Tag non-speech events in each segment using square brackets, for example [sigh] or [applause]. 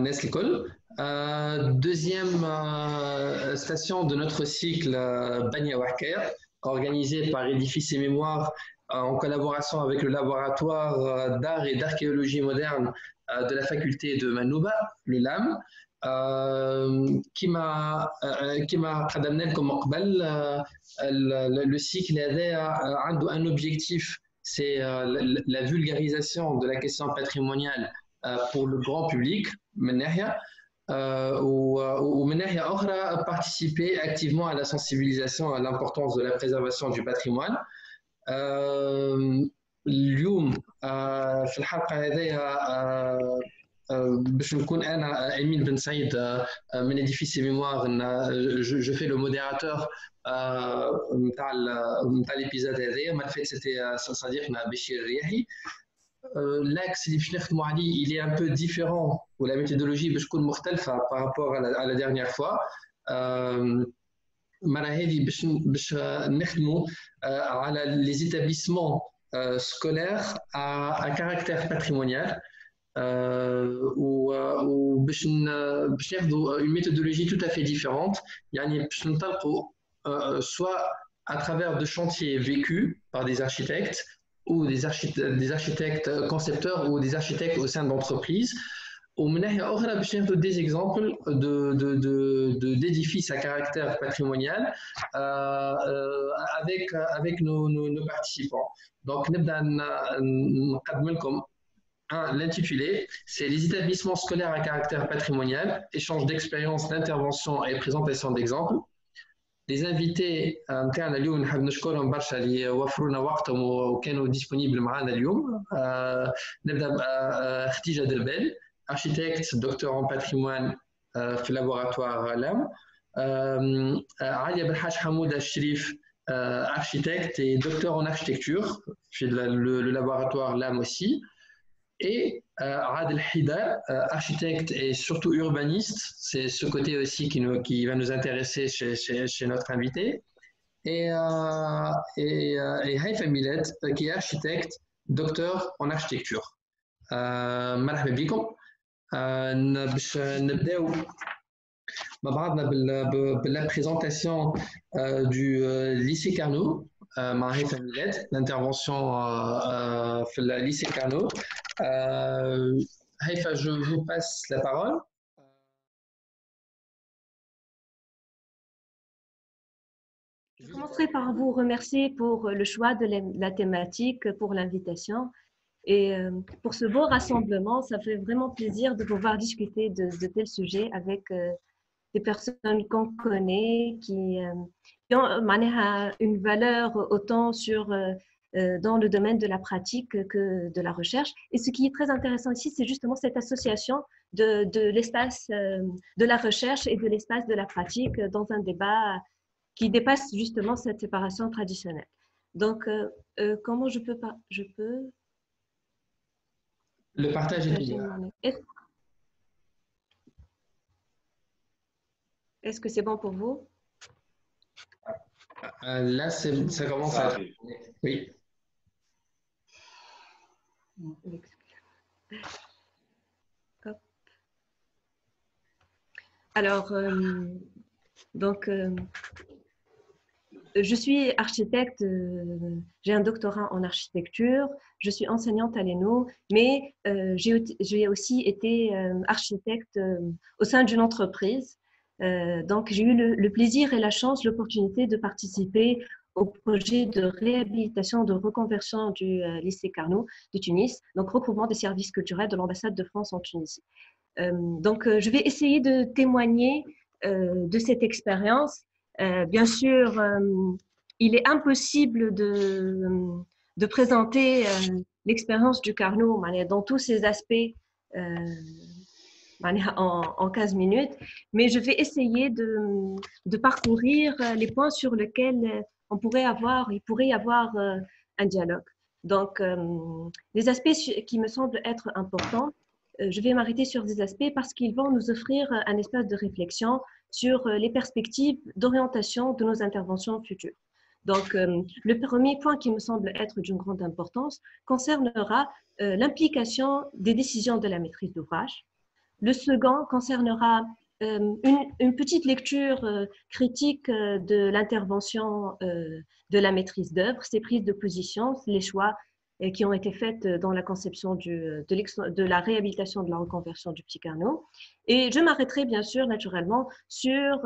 Neslikol. deuxième station de notre cycle Bania Waker, organisée par Édifice et Mémoire en collaboration avec le laboratoire d'art et d'archéologie moderne de la faculté de Manouba, le LAM. كما كما قدمنا لكم قبل le cycle a un objectif c'est la vulgarisation de la question patrimoniale pour le grand public من ناحيه ومن ناحيه اخرى participer activement à la sensibilisation à l'importance de la préservation du patrimoine اليوم في الحلقه هذه باش نكون انا امين بن سعيد من اديفيس ميموار جو في لو موديراتور نتاع نتاع ليبيزود هذايا ما فات سيتي صديقنا بشير الرياحي euh, l'axe du il est un peu différent ou la méthodologie par rapport à la, dernière fois. Euh, euh, euh les établissements euh, scolaires à, à caractère patrimonial ou une méthodologie tout à fait différente. Soit à travers de chantiers vécus par des architectes ou des, architectes, des architectes concepteurs ou des architectes au sein d'entreprises. ومن ناحيه اخرى باش ناخذ des exemples de de de d'édifices à caractère patrimonial euh, avec avec nos, nos, nos participants. Donc نبدا نقدم لكم L'intitulé, c'est les établissements scolaires à caractère patrimonial, échange d'expériences, d'interventions et présentation d'exemples. Les invités نتاعنا اليوم نحب نشكرهم برشا اللي وفروا لنا وقتهم وكانوا ديسپونيبل معنا اليوم نبدا بختيجه دربال architecte docteur en patrimoine في laboratoire LAM عليا بالحاج حمود الشريف architecte et docteur en architecture chez le, le aussi et euh, Adel Hida, euh, architecte et surtout urbaniste, c'est ce côté aussi qui, nous, qui va nous intéresser chez, chez, chez notre invité. Et, euh, et, et Haifa Millet, qui est architecte, docteur en architecture. مرحبا بكم باش نبداو مع بعضنا بلا بريزونتاسيون du lycée Carnot مع هيثم ميلاد l'intervention في lycée Carnot Haïfa, je vous passe la parole. Je commencerai par vous remercier pour le choix de la thématique, pour l'invitation et pour ce beau rassemblement. Ça fait vraiment plaisir de pouvoir discuter de, de tels sujets avec des personnes qu'on connaît, qui, qui ont une valeur autant sur dans le domaine de la pratique que de la recherche. Et ce qui est très intéressant ici, c'est justement cette association de, de l'espace de la recherche et de l'espace de la pratique dans un débat qui dépasse justement cette séparation traditionnelle. Donc, euh, comment je peux pas, je peux. Le partage est Est-ce que c'est bon pour vous? Euh, Là, ça commence à. Oui. Hop. Alors, euh, donc, euh, je suis architecte, euh, j'ai un doctorat en architecture, je suis enseignante à l'ENO, mais euh, j'ai aussi été architecte au sein d'une entreprise. Donc, j'ai eu le, plaisir et la chance, l'opportunité de participer au projet de réhabilitation, de reconversion du euh, lycée Carnot de Tunis, donc recouvrement des services culturels de l'ambassade de France en Tunisie. Euh, donc, euh, je vais essayer de témoigner de cette expérience. bien sûr, il est impossible de présenter l'expérience du Carnot dans tous ses aspects en, en 15 minutes, mais je vais essayer de, parcourir les points sur lesquels on pourrait avoir, il pourrait y avoir euh, un dialogue. Donc, euh, les aspects qui me semblent être importants, euh, je vais m'arrêter sur des aspects parce qu'ils vont nous offrir un espace de réflexion sur les perspectives d'orientation de nos interventions futures. Donc, le premier point qui me semble être d'une grande importance concernera l'implication des décisions de la maîtrise d'ouvrage Le second concernera une, une, petite lecture critique de l'intervention de la maîtrise d'œuvre, ses prises de position, les choix qui ont été faites dans la conception de, la réhabilitation de la reconversion du petit Carnot. Et je m'arrêterai bien sûr naturellement sur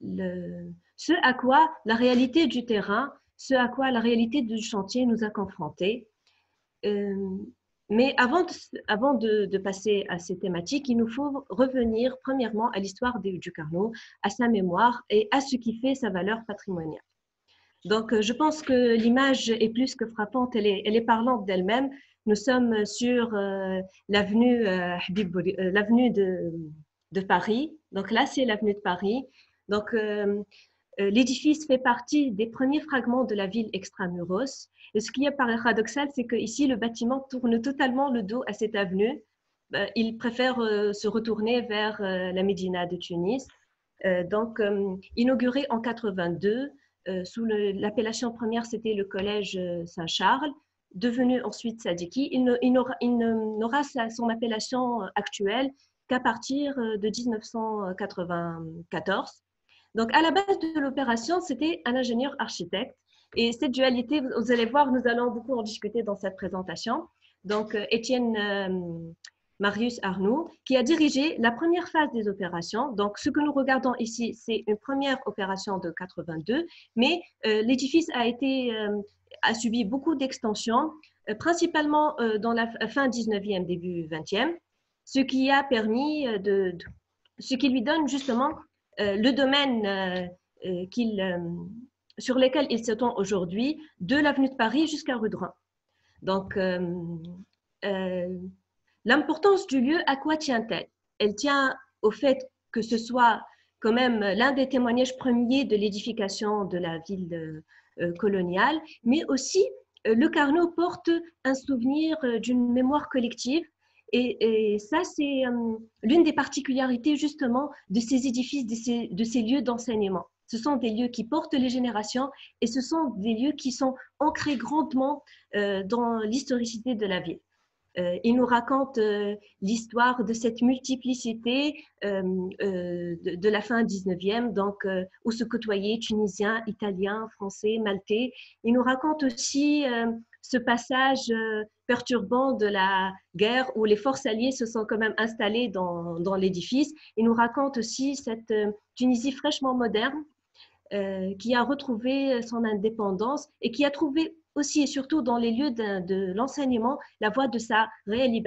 ce à quoi la réalité du terrain, ce à quoi la réalité du chantier nous a confrontés. Euh, mais avant, de, passer à ces thématiques, il nous faut revenir premièrement à l'histoire du Carnot, à sa mémoire et à ce qui fait sa valeur patrimoniale. Donc, euh, je pense que l'image est plus que frappante, elle est, parlante d'elle-même. Nous sommes sur euh, l'avenue l'avenue de, Paris. Donc là, c'est l'avenue de Paris. Donc, euh, l'édifice fait partie des premiers fragments de la ville extramuros. Et ce qui est paradoxal, c'est qu'ici, le bâtiment tourne totalement le dos à cette avenue. Euh, il préfère euh, se retourner vers la Médina de Tunis. donc, inauguré en 82, sous l'appellation première, c'était le collège Saint-Charles, devenu ensuite Sadiki. Il n'aura son appellation actuelle qu'à partir de 1994. Donc, à la base de l'opération, c'était un ingénieur architecte. Et cette dualité, vous allez voir, nous allons beaucoup en discuter dans cette présentation. Donc, euh, Étienne euh, Marius Arnoux, qui a dirigé la première phase des opérations. Donc, ce que nous regardons ici, c'est une première opération de 82, mais euh, l'édifice a été a subi beaucoup d'extensions, principalement dans la fin 19e, début 20e, ce qui a permis de ce qui lui donne justement le domaine euh, euh, sur lequel il s'étend aujourd'hui, de l'avenue de Paris jusqu'à rue Donc, l'importance du lieu, à quoi tient-elle? Elle tient au fait que ce soit quand même l'un des témoignages premiers de l'édification de la ville coloniale, mais aussi le Carnot porte un souvenir d'une mémoire collective et, ça, c'est euh, l'une des particularités justement de ces édifices, de ces, lieux d'enseignement. Ce sont des lieux qui portent les générations et ce sont des lieux qui sont ancrés grandement euh, dans l'historicité de la ville. Euh, il nous raconte l'histoire de cette multiplicité de, de, la fin 19e, donc où se côtoyaient Tunisiens, Italiens, Français, Maltais. Il nous raconte aussi ce passage euh, perturbant de la guerre où les forces alliées se sont quand même installées dans, l'édifice. Il nous raconte aussi cette euh, Tunisie fraîchement moderne euh, qui a retrouvé son indépendance et qui a trouvé aussi et surtout dans les lieux de, l'enseignement la voie de sa réelle.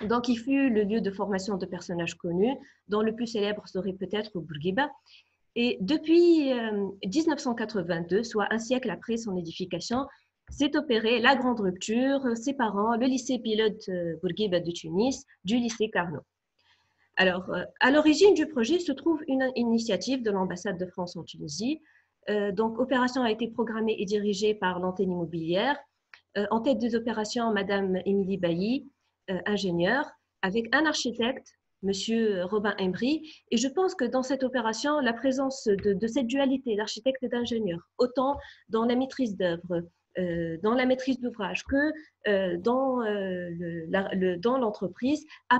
Donc, il fut le lieu de formation de personnages connus, dont le plus célèbre serait peut-être Bourguiba. Et depuis 1982, soit un siècle après son édification, s'est opéré la grande rupture séparant le lycée pilote euh, Bourguiba de Tunis du lycée Carnot. Alors, euh, à l'origine du projet se trouve une initiative de l'ambassade de France en Tunisie. Euh, donc, opération a été programmée et dirigée par l'antenne immobilière. en tête des opérations, Madame Émilie Bailly, ingénieure, avec un architecte, Monsieur Robin Embry. Et je pense que dans cette opération, la présence de, de cette dualité d'architecte et d'ingénieur, autant dans la maîtrise d'œuvre, euh, dans la maîtrise d'ouvrage que euh, dans, euh, dans l'entreprise à,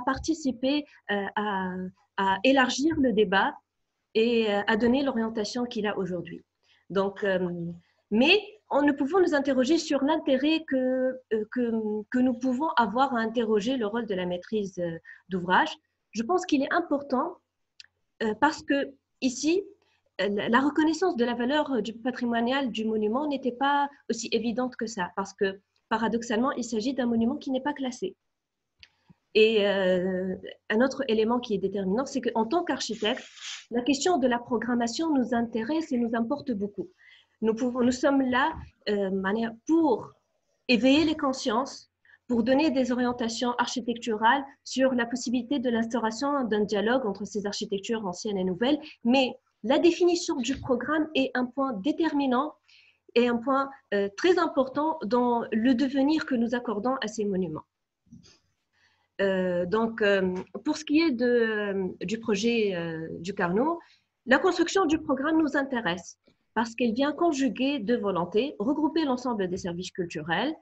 à, élargir le débat et à donner l'orientation qu'il a aujourd'hui. Donc, mais on ne pouvons nous interroger sur l'intérêt que, que, que, nous pouvons avoir à interroger le rôle de la maîtrise d'ouvrage. Je pense qu'il est important parce que ici, la reconnaissance de la valeur euh, du patrimonial du monument n'était pas aussi évidente que ça, parce que paradoxalement, il s'agit d'un monument qui n'est pas classé. Et euh, un autre élément qui est déterminant, c'est qu'en tant qu'architecte, la question de la programmation nous intéresse et nous importe beaucoup. Nous, sommes là euh, pour éveiller les consciences, pour donner des orientations architecturales sur la possibilité de l'instauration d'un dialogue entre ces architectures anciennes et nouvelles, mais la définition du programme est un point déterminant et un point euh, très important dans le devenir que nous accordons à ces monuments. Euh, donc, euh, pour ce qui est du projet du Carnot, la construction du programme nous intéresse parce qu'elle vient conjuguer deux volontés, regrouper l'ensemble des services culturels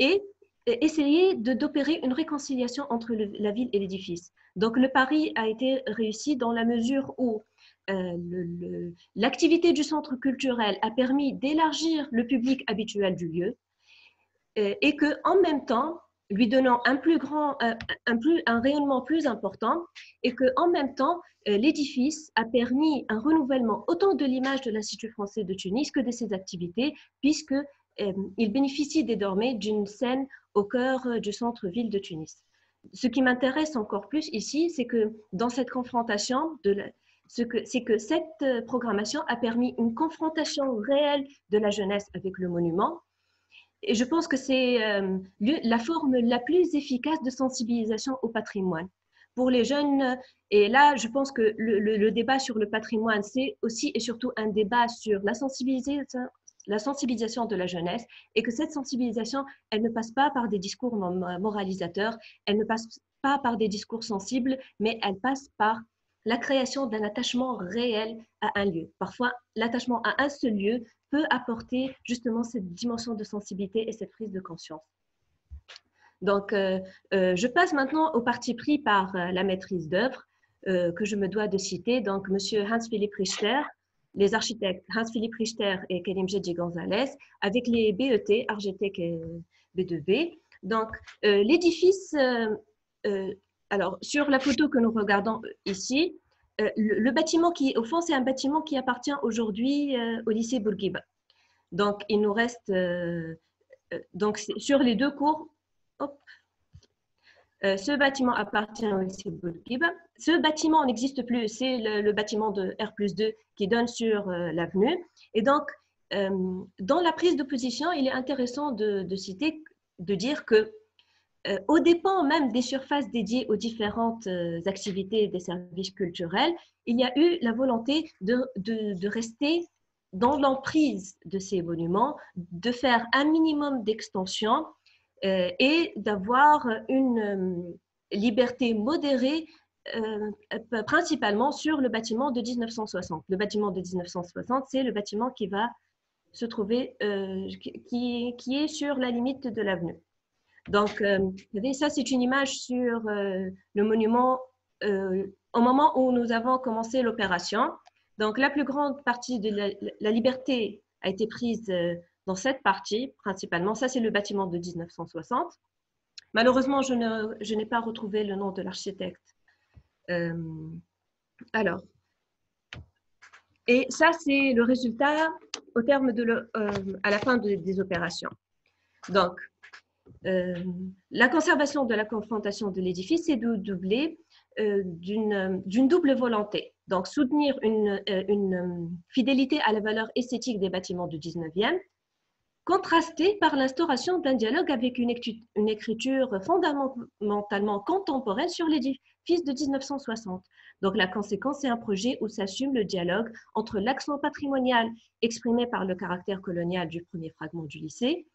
et essayer d'opérer une réconciliation entre la ville et l'édifice. Donc le pari a été réussi dans la mesure où euh, l'activité du centre culturel a permis d'élargir le public habituel du lieu euh, et que en même temps, lui donnant un plus grand, euh, un, plus, un rayonnement plus important, et que en même temps, l'édifice a permis un renouvellement autant de l'image de l'Institut français de Tunis que de ses activités, puisque il bénéficie désormais d'une scène au cœur du centre-ville de Tunis. Ce qui m'intéresse encore plus ici, c'est que dans cette confrontation de la, c'est que cette euh, programmation a permis une confrontation réelle de la jeunesse avec le monument. Et je pense que c'est euh, la forme la plus efficace de sensibilisation au patrimoine. Pour les jeunes, et là, je pense que le, débat sur le patrimoine, c'est aussi et surtout un débat sur la sensibilisation, la sensibilisation de la jeunesse et que cette sensibilisation, elle ne passe pas par des discours moralisateurs, elle ne passe pas par des discours sensibles, mais elle passe par la création d'un attachement réel à un lieu. Parfois, l'attachement à un seul lieu peut apporter justement cette dimension de sensibilité et cette prise de conscience. Donc, euh, euh, je passe maintenant au parti pris par euh, la maîtrise d'œuvre que je me dois de citer. Donc, Monsieur Hans-Philippe Richter, les architectes Hans-Philippe Richter et Kerim Jedji Gonzalez, avec les BET, Argetec et B2B. Donc, l'édifice alors, sur la photo que nous regardons ici, euh, le, bâtiment qui au fond, c'est un bâtiment qui appartient aujourd'hui euh, au lycée Bourguiba. Donc, il nous reste, euh, donc sur les deux cours, ce bâtiment appartient au lycée Bourguiba. Ce bâtiment n'existe plus, c'est le, bâtiment de R 2 qui donne sur l'avenue. Et donc, dans la prise de position, il est intéressant de citer, de dire que euh, au dépend même des surfaces dédiées aux différentes euh, activités des services culturels, il y a eu la volonté de, de, rester dans l'emprise de ces monuments, de faire un minimum d'extension euh, et d'avoir une liberté modérée principalement sur le bâtiment de 1960. Le bâtiment de 1960, c'est le bâtiment qui va se trouver, qui, qui est sur la limite de l'avenue. Donc, euh, ça, c'est une image sur euh, le monument euh, au moment où nous avons commencé l'opération. Donc, la plus grande partie de la, liberté a été prise dans cette partie, principalement. Ça, c'est le bâtiment de 1960. Malheureusement, je n'ai pas retrouvé le nom de l'architecte. alors, et ça, c'est le résultat au terme de à la fin des opérations. Donc, euh, la conservation de la confrontation de l'édifice est doublée euh, d'une double volonté. Donc, soutenir une, euh, fidélité à la valeur esthétique des bâtiments du 19e, contrastée par l'instauration d'un dialogue avec une, écriture fondamentalement contemporaine sur l'édifice de 1960. Donc, la conséquence, c'est un projet où s'assume le dialogue entre l'accent patrimonial exprimé par le caractère colonial du premier fragment du lycée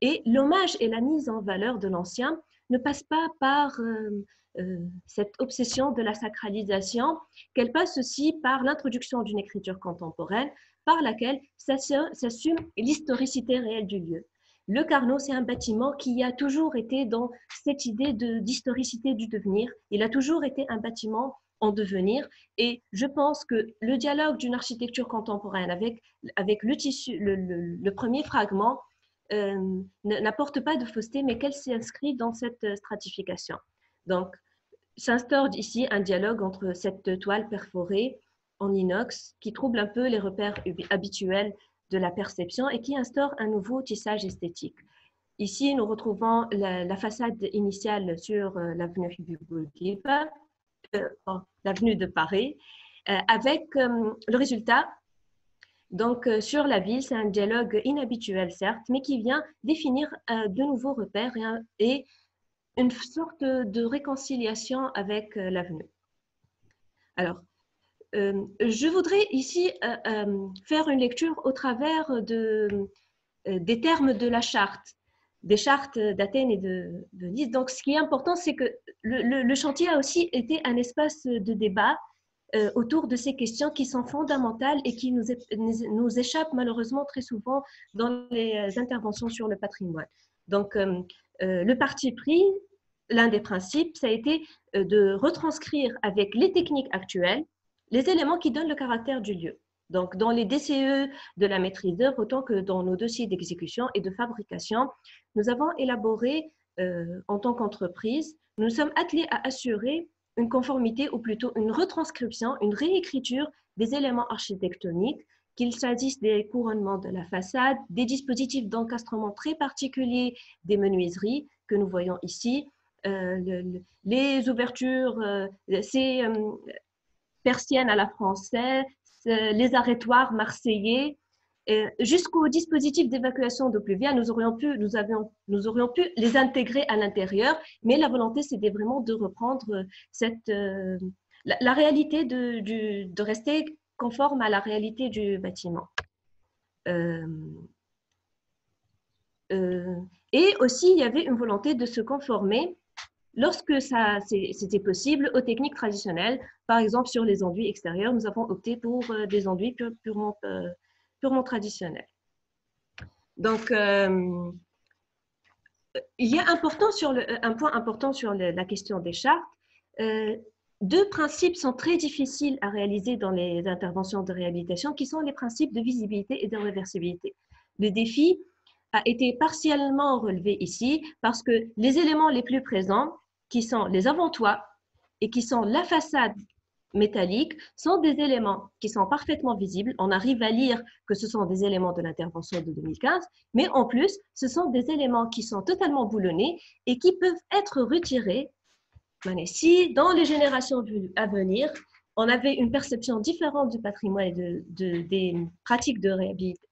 et l'hommage et la mise en valeur de l'ancien ne passent pas par euh, euh, cette obsession de la sacralisation, qu'elle passe aussi par l'introduction d'une écriture contemporaine par laquelle s'assume l'historicité réelle du lieu. Le Carnot, c'est un bâtiment qui a toujours été dans cette idée d'historicité du devenir. Il a toujours été un bâtiment en devenir. Et je pense que le dialogue d'une architecture contemporaine avec, avec le, tissu, le premier fragment euh, n'apporte pas de fausseté, mais qu'elle s'inscrit dans cette euh, stratification. Donc, s'instaure ici un dialogue entre cette toile perforée en inox qui trouble un peu les repères habituels de la perception et qui instaure un nouveau tissage esthétique. Ici, nous retrouvons la, façade initiale sur euh, l'avenue du l'avenue de Paris, avec le résultat donc, euh, sur la ville, c'est un dialogue inhabituel, certes, mais qui vient définir euh, de nouveaux repères et, une sorte de réconciliation avec euh, l'avenue. Alors, je voudrais ici faire une lecture au travers de, des termes de la charte, des chartes d'Athènes et de, Nice. Donc, ce qui est important, c'est que le, chantier a aussi été un espace de débat euh, autour de ces questions qui sont fondamentales et qui nous, nous échappent malheureusement très souvent dans les euh, interventions sur le patrimoine. Donc, euh, le parti pris, l'un des principes, ça a été de retranscrire avec les techniques actuelles les éléments qui donnent le caractère du lieu. Donc, dans les DCE de la maîtrise d'œuvre, autant que dans nos dossiers d'exécution et de fabrication, nous avons élaboré, en tant qu'entreprise, nous sommes attelés à assurer une conformité ou plutôt une retranscription, une réécriture des éléments architectoniques, qu'il s'agisse des couronnements de la façade, des dispositifs d'encastrement très particuliers des menuiseries que nous voyons ici, euh, les ouvertures, euh, ces persiennes à la française, euh, les arrêtoires marseillais, jusqu'au dispositif d'évacuation de pluviale, nous aurions pu, nous avions, nous aurions pu les intégrer à l'intérieur, mais la volonté c'était vraiment de reprendre cette, euh, la, réalité de, de, rester conforme à la réalité du bâtiment. Euh, et aussi, il y avait une volonté de se conformer Lorsque c'était possible, aux techniques traditionnelles, par exemple sur les enduits extérieurs, nous avons opté pour euh, des enduits purement, euh, purement traditionnels. Donc, euh, il y a important sur un point important sur la question des chartes. deux principes sont très difficiles à réaliser dans les interventions de réhabilitation, qui sont les principes de visibilité et de réversibilité. Le défi a été partiellement relevé ici parce que les éléments les plus présents qui sont les avant-toits et qui sont la façade métallique, sont des éléments qui sont parfaitement visibles. On arrive à lire que ce sont des éléments de l'intervention de 2015, mais en plus, ce sont des éléments qui sont totalement boulonnés et qui peuvent être retirés. Si dans les générations à venir, on avait une perception différente du patrimoine et de, des pratiques de,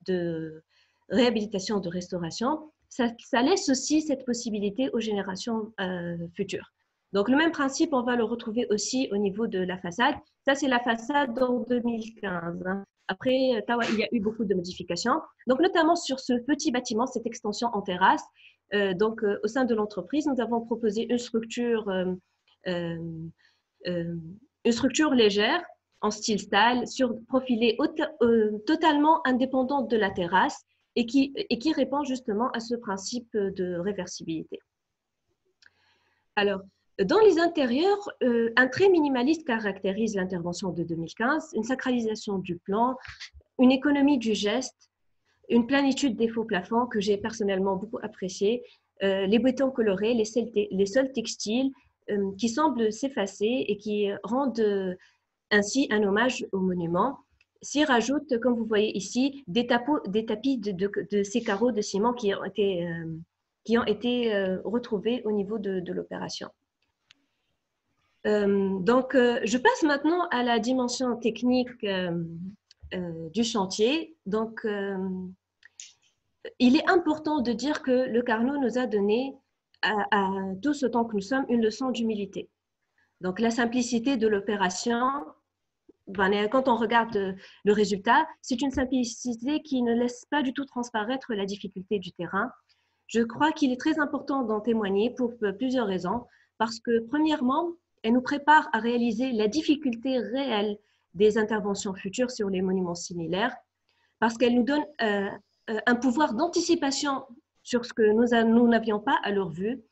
de réhabilitation, de restauration, ça, laisse aussi cette possibilité aux générations euh, futures. Donc, le même principe, on va le retrouver aussi au niveau de la façade. Ça, c'est la façade en 2015. Hein. Après, Tawa, il y a eu beaucoup de modifications. Donc, notamment sur ce petit bâtiment, cette extension en terrasse. Euh, donc, euh, au sein de l'entreprise, nous avons proposé une structure, une structure légère en style style, sur, profilée totalement indépendante de la terrasse et qui, et qui répond justement à ce principe de réversibilité. Alors, dans les intérieurs, euh, un trait minimaliste caractérise l'intervention de 2015, une sacralisation du plan, une économie du geste, une plénitude des faux plafonds que j'ai personnellement beaucoup apprécié, euh, les bétons colorés, les, les sols textiles euh, qui semblent s'effacer et qui rendent ainsi un hommage au monument. S'y rajoute, comme vous voyez ici, des, tapis de, ces carreaux de ciment qui ont été, retrouvés au niveau de, l'opération. Euh, donc, je passe maintenant à la dimension technique du chantier. Donc, il est important de dire que le Carnot nous a donné à, à tous autant que nous sommes une leçon d'humilité. Donc, la simplicité de l'opération ben, quand on regarde le résultat, c'est une simplicité qui ne laisse pas du tout transparaître la difficulté du terrain. Je crois qu'il est très important d'en témoigner pour plusieurs raisons. Parce que, premièrement, elle nous prépare à réaliser la difficulté réelle des interventions futures sur les monuments similaires, parce qu'elle nous donne euh, euh, un pouvoir d'anticipation sur ce que nous n'avions pas à leur vue,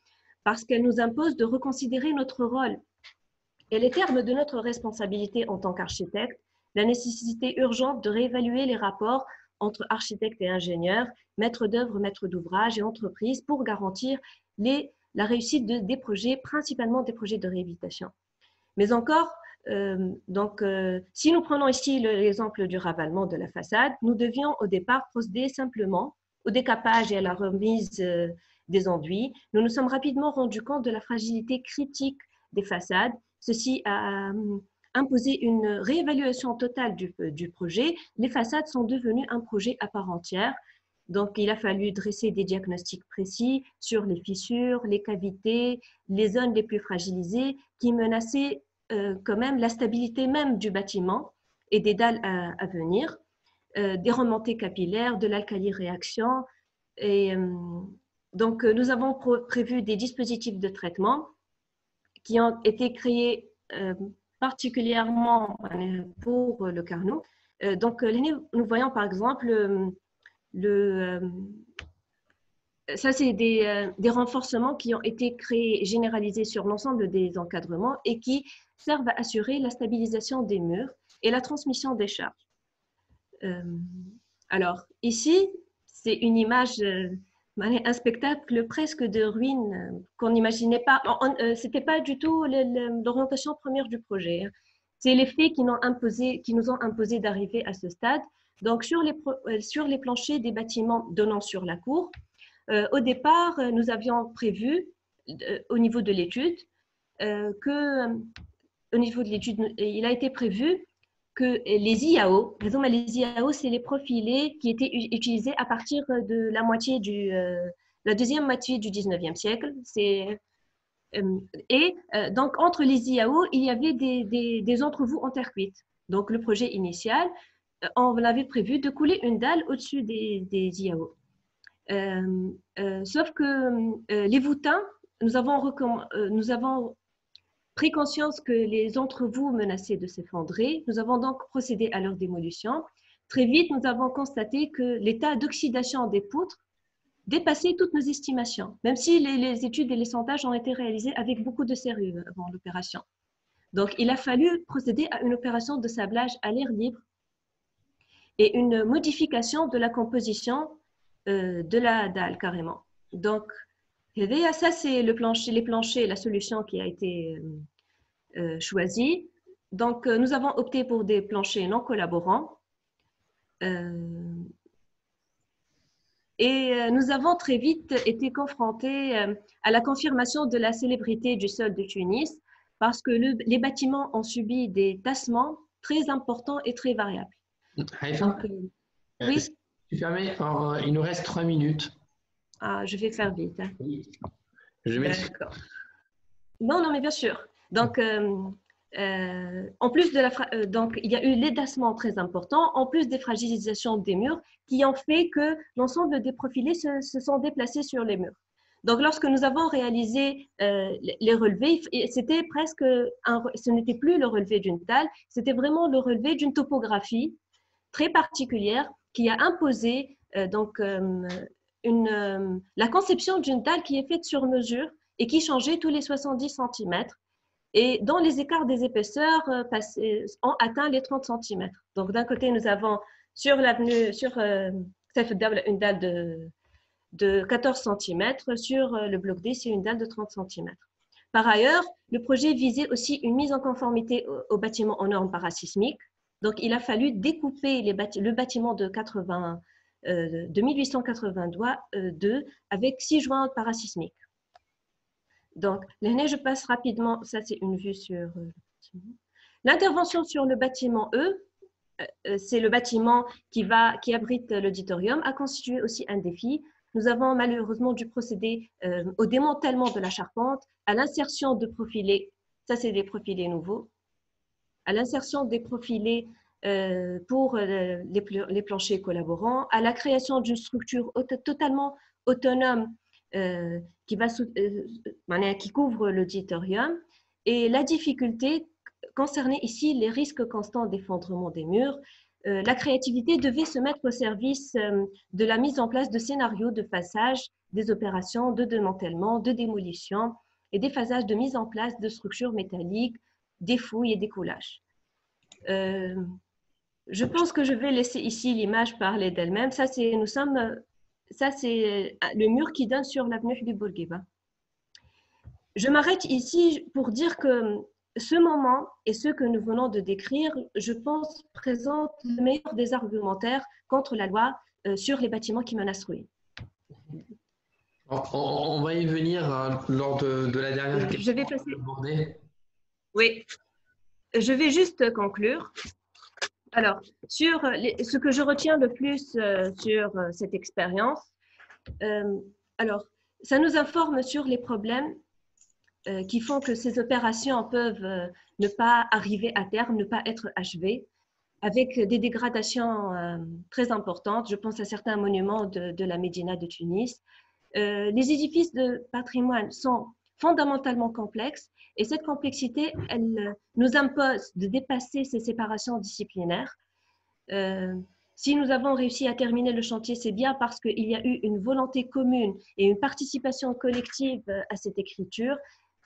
parce qu'elle nous impose de reconsidérer notre rôle. Et les termes de notre responsabilité en tant qu'architecte, la nécessité urgente de réévaluer les rapports entre architectes et ingénieurs, maîtres d'œuvre, maîtres d'ouvrage et entreprises pour garantir les, la réussite de, des projets, principalement des projets de réhabilitation. Mais encore, euh, donc, euh, si nous prenons ici l'exemple du ravalement de la façade, nous devions au départ procéder simplement au décapage et à la remise euh, des enduits. Nous nous sommes rapidement rendus compte de la fragilité critique des façades Ceci a imposé une réévaluation totale du, projet. Les façades sont devenues un projet à part entière. Donc, il a fallu dresser des diagnostics précis sur les fissures, les cavités, les zones les plus fragilisées qui menaçaient euh, quand même la stabilité même du bâtiment et des dalles à, venir, des remontées capillaires, de l'alcali-réaction. Et donc, nous avons prévu des dispositifs de traitement qui ont été créés euh, particulièrement euh, pour le Carnot. Euh, donc, nous voyons par exemple le, ça, c'est des, des, renforcements qui ont été créés généralisés sur l'ensemble des encadrements et qui servent à assurer la stabilisation des murs et la transmission des charges. alors, ici, c'est une image un spectacle presque de ruines euh, qu'on n'imaginait pas. Euh, Ce n'était pas du tout l'orientation première du projet. Hein. C'est les faits qui nous ont imposé d'arriver à ce stade. Donc, sur les, euh, sur les planchers des bâtiments donnant sur la cour, au départ, nous avions prévu, au niveau de l'étude, que, au niveau de l'étude, il a été prévu que les IAO, les IAO, c'est les profilés qui étaient utilisés à partir de la moitié du, euh, la deuxième moitié du 19e siècle. C'est, euh, et euh, donc, entre les IAO, il y avait des, des, des entrevous en terre cuite. Donc, le projet initial, on avait prévu de couler une dalle au-dessus des, IAO. sauf que les voûtins, nous avons, Pris conscience que les entrevous menaçaient de s'effondrer, nous avons donc procédé à leur démolition. Très vite, nous avons constaté que l'état d'oxydation des poutres dépassait toutes nos estimations, même si les, études et les sondages ont été réalisés avec beaucoup de sérieux avant l'opération. Donc, il a fallu procéder à une opération de sablage à l'air libre et une modification de la composition euh, de la dalle carrément. Donc, ça, c'est les planchers, la solution qui a été euh, euh, choisie. Donc, nous avons opté pour des planchers non collaborants. et nous avons très vite été confrontés à la confirmation de la célébrité du sol de Tunis parce que les bâtiments ont subi des tassements très importants et très variables. Oui. Tu il nous reste trois minutes. Ah, je vais faire vite. Hein. Je. Non, non, mais bien sûr. Donc, euh, euh, en plus de la, euh, donc, il y a eu l'édassement très important, en plus des fragilisations des murs, qui ont fait que l'ensemble des profilés se, sont déplacés sur les murs. Donc, lorsque nous avons réalisé les relevés, c'était presque, un, ce n'était plus le relevé d'une dalle, c'était vraiment le relevé d'une topographie très particulière qui a imposé donc euh, la conception d'une dalle qui est faite sur mesure et qui changeait tous les 70 cm. Et dans les écarts des épaisseurs, euh, ont atteint les 30 cm. Donc d'un côté, nous avons sur l'avenue, sur euh, une dalle de, de 14 cm, sur le bloc D, c'est une dalle de 30 cm. Par ailleurs, le projet visait aussi une mise en conformité au, bâtiment en normes parasismiques. Donc, il a fallu découper le bâtiment de 80 euh, 1882 avec six joints parasismiques. Donc, l'année, je passe rapidement, ça c'est une vue sur euh, L'intervention sur le bâtiment E, euh, c'est le bâtiment qui abrite l'auditorium, a constitué aussi un défi. Nous avons malheureusement dû procéder au démantèlement de la charpente, à l'insertion de profilés, ça c'est des profilés nouveaux, à l'insertion des profilés euh, pour euh, les, planchers collaborants, à la création d'une structure totalement autonome euh, qui, va, qui couvre l'auditorium. Et la difficulté concernait ici les risques constants d'effondrement des murs. la créativité devait se mettre au service de la mise en place de scénarios de façage, des opérations de démantèlement, de démolition et des phasages de mise en place de structures métalliques, des fouilles et des coulages. Je pense que je vais laisser ici l'image parler d'elle-même. Ça, c'est, nous sommes, ça, c'est le mur qui donne sur l'avenue du Bourguiba. Je m'arrête ici pour dire que ce moment et ce que nous venons de décrire, je pense, présente le meilleur des argumentaires contre la loi euh, sur les bâtiments qui menacent ruine. On va y venir euh, lors de, la dernière question. Je vais passer. Oui. Je vais juste conclure. Alors, sur ce que je retiens le plus euh, sur euh, cette expérience, euh, alors, ça nous informe sur les problèmes qui font que ces opérations peuvent ne pas arriver à terme, ne pas être achevées, avec des dégradations très importantes. Je pense à certains monuments de, de la Médina de Tunis. les édifices de patrimoine sont fondamentalement complexes et cette complexité, elle nous impose de dépasser ces séparations disciplinaires. Euh, si nous avons réussi à terminer le chantier, c'est bien parce qu'il y a eu une volonté commune et une participation collective à cette écriture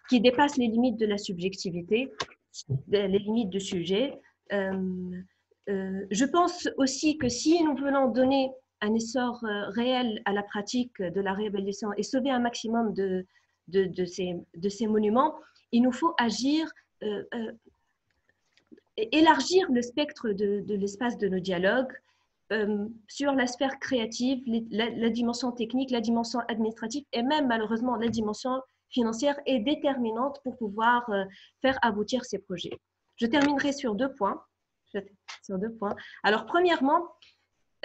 qui dépasse les limites de la subjectivité, les limites du sujet. Euh, euh, je pense aussi que si nous voulons donner un essor euh, réel à la pratique de la réhabilitation et sauver un maximum de ces, monuments, il nous faut agir, élargir le spectre de, l'espace de nos dialogues sur la sphère créative, la, la, dimension technique, la dimension administrative et même malheureusement la dimension financière est déterminante pour pouvoir faire aboutir ces projets. Je terminerai sur deux points sur deux points. Alors, premièrement,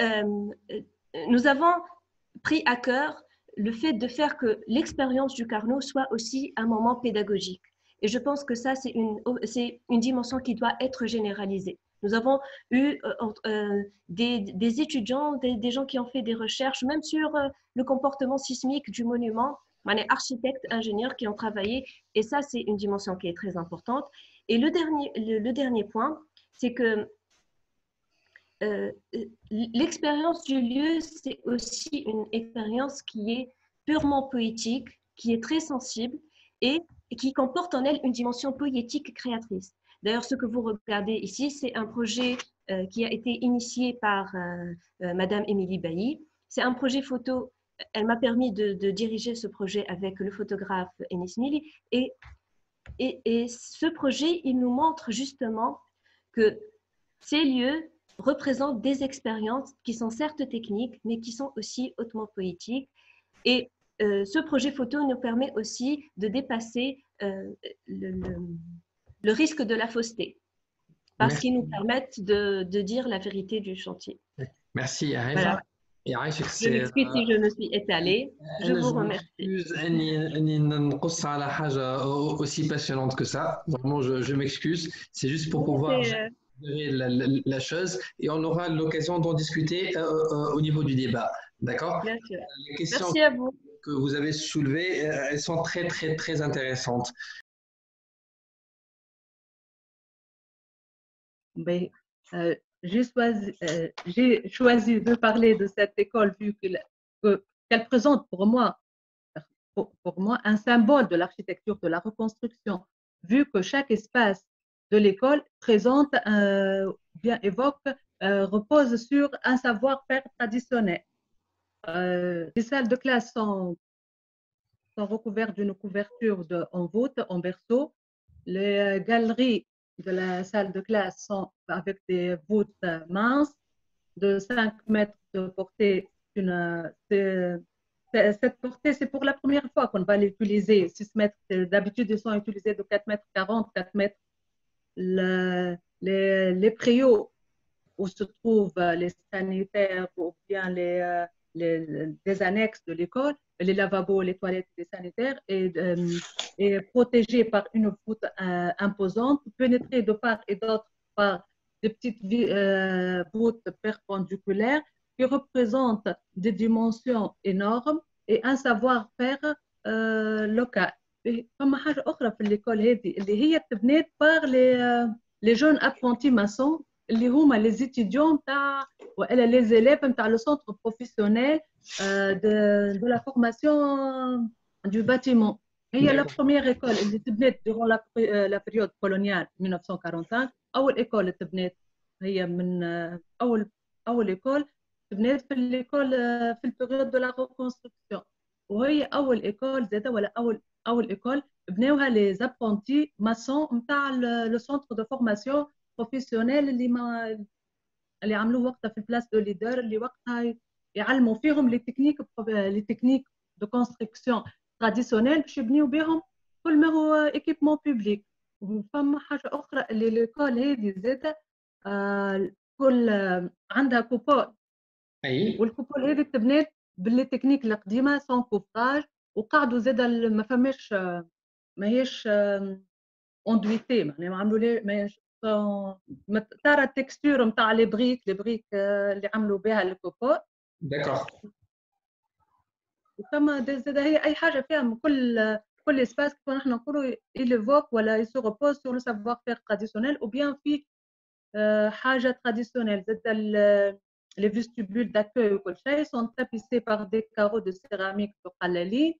euh, nous avons pris à cœur le fait de faire que l'expérience du Carnot soit aussi un moment pédagogique. Et je pense que ça, c'est une, une dimension qui doit être généralisée. Nous avons eu euh, euh, des, des, étudiants, des, gens qui ont fait des recherches, même sur le comportement sismique du monument, architectes, ingénieurs qui ont travaillé, et ça, c'est une dimension qui est très importante. Et le dernier, le dernier point, c'est que euh, l'expérience du lieu, c'est aussi une expérience qui est purement poétique, qui est très sensible et, qui comporte en elle une dimension poétique créatrice. D'ailleurs, ce que vous regardez ici, c'est un projet euh, qui a été initié par euh, Madame Émilie Bailly. C'est un projet photo. Elle m'a permis de, diriger ce projet avec le photographe Enis Mili. Et, et, et ce projet, il nous montre justement que ces lieux représentent des expériences qui sont certes techniques, mais qui sont aussi hautement poétiques. Et euh, ce projet photo nous permet aussi de dépasser euh, le, risque de la fausseté, parce qu'ils nous permettent de, dire la vérité du chantier. Merci, Voilà. Je m'excuse si je me suis étalée. Je vous remercie. aussi passionnante que ça. Vraiment, je, je m'excuse. C'est juste pour pouvoir euh, la, la, chose et on aura l'occasion d'en discuter euh, euh, au niveau du débat. D'accord? Merci à vous. Que vous avez soulevées, euh, elles sont très, très, très intéressantes. Mais, j'ai choisi, de parler de cette école vu qu'elle présente pour moi, pour, moi un symbole de l'architecture de la reconstruction, vu que chaque espace de l'école présente, euh, bien évoque, euh, repose sur un savoir-faire traditionnel. Euh, les salles de classe sont, recouvertes d'une couverture en voûte, en berceau. Les galeries de la salle de classe sont avec des voûtes minces de 5 mètres de portée. Cette portée, c'est pour la première fois qu'on va l'utiliser. 6 mètres, d'habitude, ils sont utilisés de 4 mètres 40, 4 mètres les, les préaux où se trouvent les sanitaires ou bien les, les, annexes de l'école, les lavabos, les toilettes, les sanitaires, et, euh, protégés par une voûte euh, imposante, pénétrés de part et d'autre par des petites euh, voûtes perpendiculaires qui représentent des dimensions énormes et un savoir-faire local. فما حاجه اخرى في ليكول هذه اللي هي تبنات باغ لي لي جون ابرونتي ماسون اللي هما لي زيتيديون تاع والا لي زيليف نتاع لو سونتر بروفيسيونيل دو لا فورماسيون دو باتيمون هي لا بروميير ايكول اللي تبنات دورون لا بريود كولونيال 1945 اول ايكول تبنات هي من اول اول ايكول تبنات في ليكول في البيريود دو لا ريكونستركسيون وهي اول ايكول زاده ولا اول اول ايكول بناوها لي زابونتي ماسون نتاع لو سونتر دو فورماسيون بروفيسيونيل اللي ما اللي عملوه وقتها في البلاس دو ليدر اللي وقتها يعلموا فيهم لي تكنيك لي تكنيك دو كونستركسيون تراديسيونيل باش يبنيو بهم كل ما هو ايكيبمون بوبليك وفما حاجة أخرى اللي ليكول هذه زاده آه كل آه عندها كوبول أي. والكوبول هذه تبنات باللي تكنيك القديمه سون كوفراج وقعدوا زاد ما فماش ما هيش اندويتي معناها عملوا لي ما ترى التكستور نتاع لي بريك لي بريك اللي عملوا بها الكوبور داكور وكما زاد هي اي حاجه فيها من كل كل اسباس كيف نحن نقولوا يليفوك ولا يسو ريبوز سور لو سافوار فير تراديسيونيل او بيان في حاجه تراديسيونيل زاد les vestibules d'accueil sont tapissés par des carreaux de céramique de Khalali,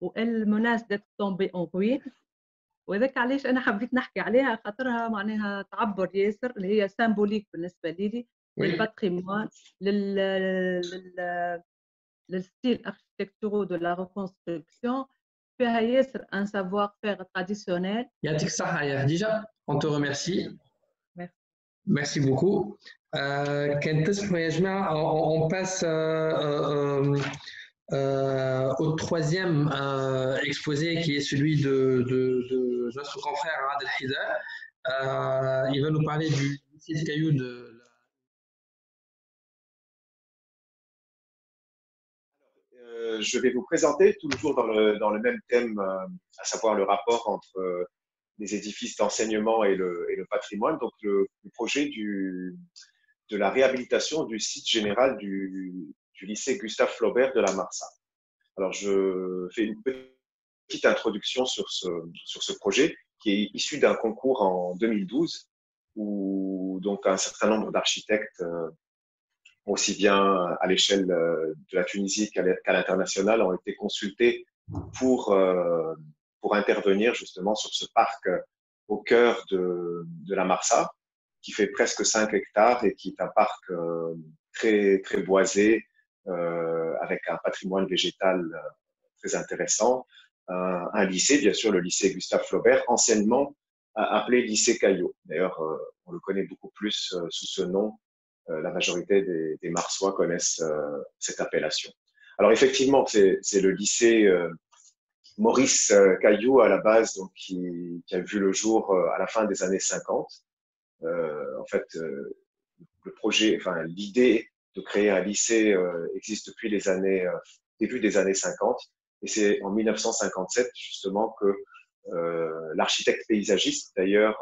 وال menace d'être tombée en ruine وهذاك علاش انا حبيت نحكي عليها خاطرها معناها تعبر ياسر اللي هي سامبوليك بالنسبه لي للباتريمون لل لل للستيل اركتيكتورو دو لا ريكونستركسيون فيها ياسر ان سافوار فير تراديسيونيل يعطيك الصحه يا خديجه on te remercie Merci beaucoup. Euh, كان تسمحوا يا جماعه on passe euh, euh, euh, au troisième euh, exposé qui est celui de, notre confrère Adel Hida. Euh, il va nous parler du de Caillou de je vais vous présenter toujours dans le, dans le même thème, à savoir le rapport entre les édifices d'enseignement et le, patrimoine, donc le, projet de la réhabilitation du site général du, du lycée Gustave Flaubert de la Marsa. Alors, je fais une petite introduction sur ce, sur ce projet qui est issu d'un concours en 2012 où donc un certain nombre d'architectes, euh, aussi bien à l'échelle euh, de la Tunisie qu'à l'international, ont été consultés pour, euh, pour intervenir justement sur ce parc au cœur de, de la Marsa, qui fait presque 5 hectares et qui est un parc très, très boisé, avec un patrimoine végétal euh, très intéressant. Un, un, lycée, bien sûr, le lycée Gustave Flaubert, anciennement appelé lycée Caillot. D'ailleurs, euh, on le connaît beaucoup plus sous ce nom. la majorité des, des Marsois connaissent cette appellation. Alors effectivement, c'est le lycée Maurice Caillou à la base, donc, qui, qui, a vu le jour à la fin des années 50. Euh, en fait, le projet, enfin l'idée de créer un lycée euh, existe depuis les années, euh, début des années 50. Et c'est en 1957 justement que euh, l'architecte paysagiste, d'ailleurs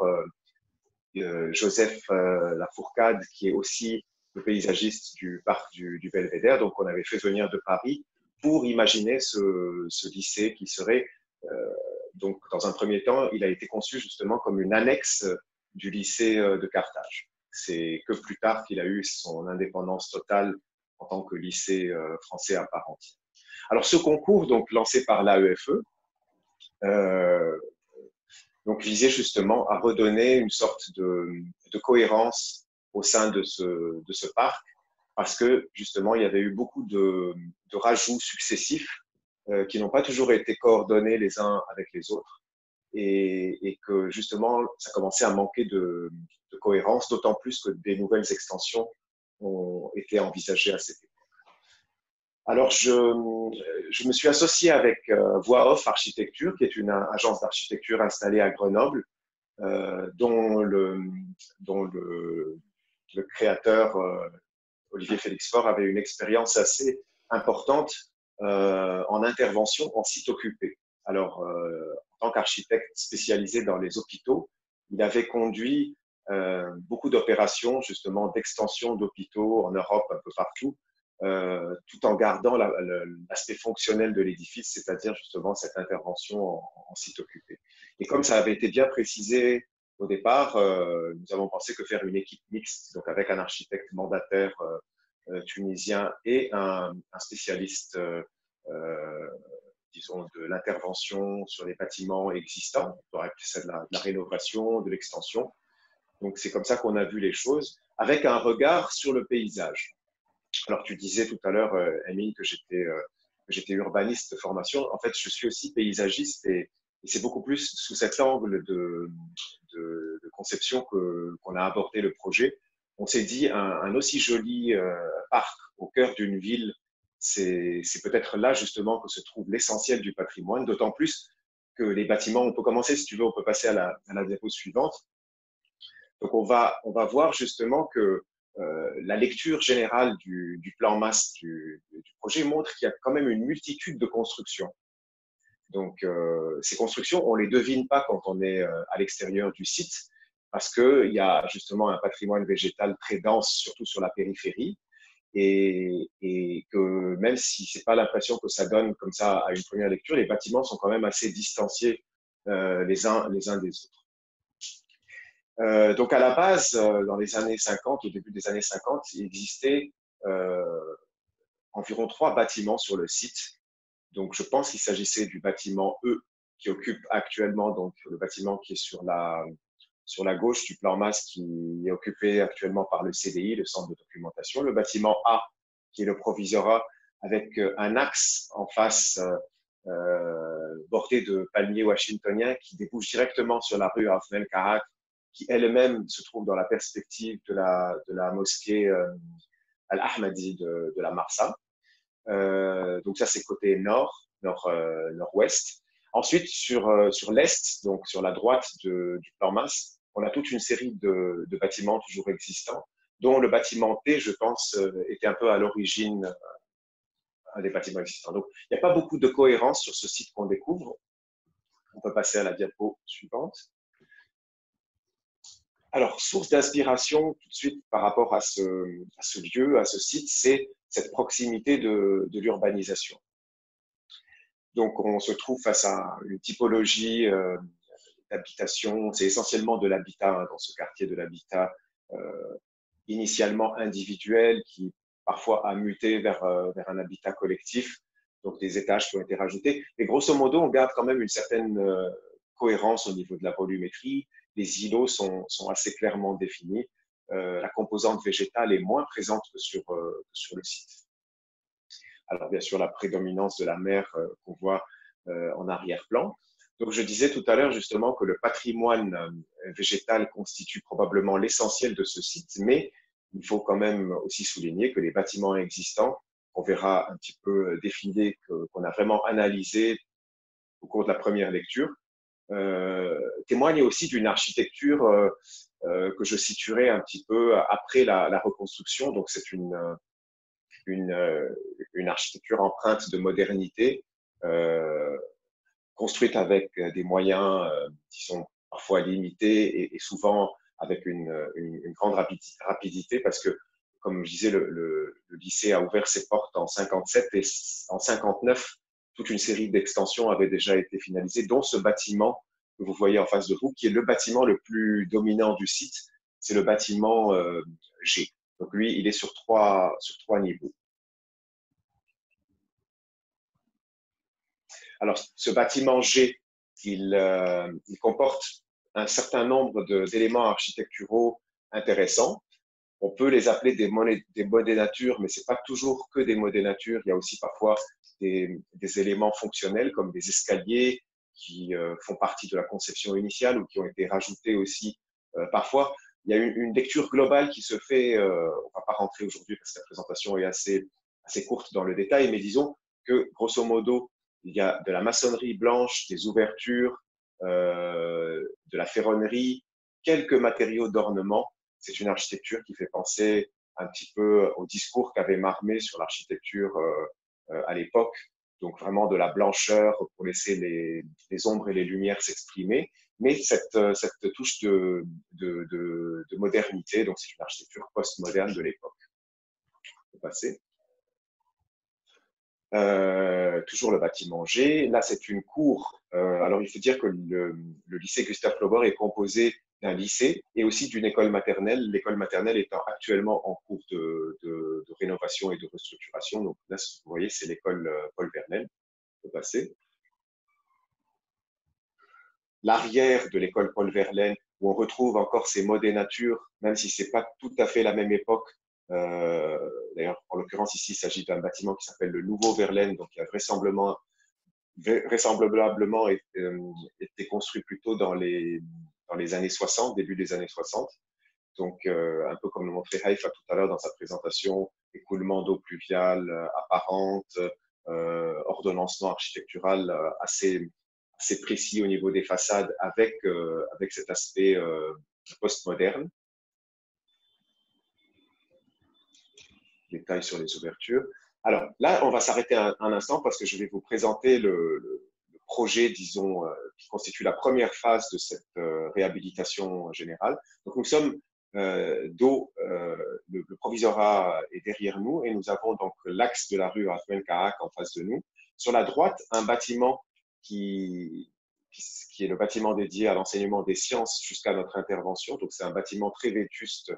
Joseph Lafourcade, qui est aussi le paysagiste du parc du, du, Belvédère, donc on avait fait venir de Paris pour imaginer ce, ce lycée qui serait donc dans un premier temps, il a été conçu justement comme une annexe du lycée de Carthage. C'est que plus tard qu'il a eu son indépendance totale en tant que lycée euh, français à part entière. Alors ce concours, donc lancé par l'AEFE, euh, donc visait justement à redonner une sorte de, cohérence au sein de ce, parc, parce que justement il y avait eu beaucoup de, de rajouts successifs euh, qui n'ont pas toujours été coordonnés les uns avec les autres, et, que justement ça commençait à manquer de, cohérence, d'autant plus que des nouvelles extensions ont été envisagées à cette époque. Alors, je, me suis associé avec euh, Voix Off Architecture, qui est une agence d'architecture installée à Grenoble, euh, dont, le, créateur euh, Olivier Félix Faure avait une expérience assez importante euh, en intervention en site occupé. Alors, tant qu'architecte spécialisé dans les hôpitaux, il avait conduit euh, beaucoup d'opérations justement d'extension d'hôpitaux en Europe, un peu partout, euh, tout en gardant l'aspect fonctionnel de l'édifice, c'est-à-dire justement cette intervention en, site occupé. Et comme ça avait été bien précisé au départ, euh, nous avons pensé que faire une équipe mixte, donc avec un architecte mandataire tunisien et un spécialiste, disons, de l'intervention sur les bâtiments existants, donc c'est de, de la rénovation, de l'extension, donc c'est comme ça qu'on a vu les choses, avec un regard sur le paysage. Alors tu disais tout à l'heure, euh, Emile, que j'étais euh, j'étais urbaniste de formation. En fait, je suis aussi paysagiste et, c'est beaucoup plus sous cet angle de, de, de conception qu'on a abordé le projet. On s'est dit un, un, aussi joli euh, parc au cœur d'une ville, c'est peut-être là justement que se trouve l'essentiel du patrimoine. D'autant plus que les bâtiments, on peut commencer si tu veux, on peut passer à la, à la suivante. Donc on va, on va voir justement que euh, la lecture générale du, du plan masse du, du projet montre qu'il y a quand même une multitude de constructions. Donc, euh, ces constructions, on les devine pas quand on est euh, à l'extérieur du site, parce qu'il y a justement un patrimoine végétal très dense, surtout sur la périphérie, et, que même si c'est pas l'impression que ça donne comme ça à une première lecture, les bâtiments sont quand même assez distanciés euh, les uns les uns des autres. Euh, donc à la base, euh, dans les années 50, au début des années 50, il existait environ trois bâtiments sur le site. Donc je pense qu'il s'agissait du bâtiment E qui occupe actuellement donc le bâtiment qui est sur la sur la gauche du plan masse qui est occupé actuellement par le CDI, le centre de documentation, le bâtiment A qui est le provisorat avec euh, un axe en face euh, euh, bordé de palmiers washingtoniens qui débouche directement sur la rue Afnel Karak qui elle-même se trouve dans la perspective de la, de la mosquée Al-Ahmadi de, de, la Marsa. Donc ça, c'est côté nord, nord, nord-ouest. Ensuite, sur, sur l'est, donc sur la droite du plan masse, on a toute une série de, bâtiments toujours existants, dont le bâtiment T, je pense, euh, était un peu à l'origine euh, des bâtiments existants. Donc, il n'y a pas beaucoup de cohérence sur ce site qu'on découvre. On peut passer à la diapo suivante. Alors, source d'inspiration tout de suite par rapport à ce, lieu, à ce site, c'est cette proximité de, de l'urbanisation. Donc, on se trouve face à une typologie euh, d'habitation. C'est essentiellement de l'habitat hein, dans ce quartier, de l'habitat euh, initialement individuel qui parfois a muté vers, euh, vers un habitat collectif. Donc, des étages qui ont été rajoutés. Mais grosso modo, on garde quand même une certaine euh, cohérence au niveau de la volumétrie, les îlots sont, sont assez clairement définis. La composante végétale est moins présente que sur, sur le site. Alors bien sûr, la prédominance de la mer qu'on voit en arrière-plan. Donc je disais tout à l'heure justement que le patrimoine euh, végétal constitue probablement l'essentiel de ce site, mais il faut quand même aussi souligner que les bâtiments existants, on verra un petit peu définir, qu'on a vraiment analysé au cours de la première lecture, euh, témoigne aussi d'une architecture euh, euh, que je situerai un petit peu après la, la reconstruction. Donc c'est une, une, une, architecture empreinte de modernité, construite avec des moyens qui sont parfois limités et, et souvent avec une, une, une, grande rapidité parce que, comme je disais, le, le, le, lycée a ouvert ses portes en 57 et en 59, toute une série d'extensions avait déjà été finalisées, dont ce bâtiment que vous voyez en face de vous, qui est le bâtiment le plus dominant du site. C'est le bâtiment euh, G. Donc lui, il est sur trois, sur trois niveaux. Alors, ce bâtiment G, il, euh, comporte un certain nombre d'éléments architecturaux intéressants. On peut les appeler des, monnaies, des modénatures, mais c'est pas toujours que des modénatures. Il y a aussi parfois des, éléments fonctionnels comme des escaliers qui euh, font partie de la conception initiale ou qui ont été rajoutés aussi euh, parfois. Il y a une, lecture globale qui se fait, on va pas rentrer aujourd'hui parce que la présentation est assez, assez courte dans le détail, mais disons que grosso modo, il y a de la maçonnerie blanche, des ouvertures, euh, de la ferronnerie, quelques matériaux d'ornement. C'est une architecture qui fait penser un petit peu au discours qu'avait Marmé sur l'architecture euh, à l'époque, donc vraiment de la blancheur pour laisser les, les ombres et les lumières s'exprimer, mais cette, cette touche de, de, de, de modernité, donc c'est une architecture postmoderne de l'époque. Passer. Euh, toujours le bâtiment G. Là, c'est une cour. Euh, alors, il faut dire que le, lycée Gustave Flaubert est composé d'un lycée et aussi d'une école maternelle, l'école maternelle étant actuellement en cours de, rénovation et de restructuration. Donc là, vous voyez, c'est l'école euh, Paul Verlaine. On peut passer. L'arrière de l'école Paul Verlaine, où on retrouve encore ces mots des natures, même si c'est pas tout à fait la même époque. Euh, D'ailleurs, en l'occurrence, ici, il s'agit d'un bâtiment qui s'appelle le Nouveau Verlaine, donc il a vraisemblablement, euh, été construit plutôt dans les années 60, début des années 60. Donc, euh, un peu comme le montrait Haïfa tout à l'heure dans sa présentation, écoulement d'eau pluviale apparente, ordonnancement architectural assez, assez précis au niveau des façades avec, avec cet aspect postmoderne. Les tailles sur les ouvertures. Alors là, on va s'arrêter un, instant parce que je vais vous présenter le, projet, disons, euh, qui constitue la première phase de cette euh, réhabilitation générale. Donc nous sommes euh, d'eau, le, provisorat est derrière nous et nous avons donc l'axe de la rue Kaak en face de nous. Sur la droite, un bâtiment qui, qui, est le bâtiment dédié à l'enseignement des sciences jusqu'à notre intervention. Donc c'est un bâtiment très vétuste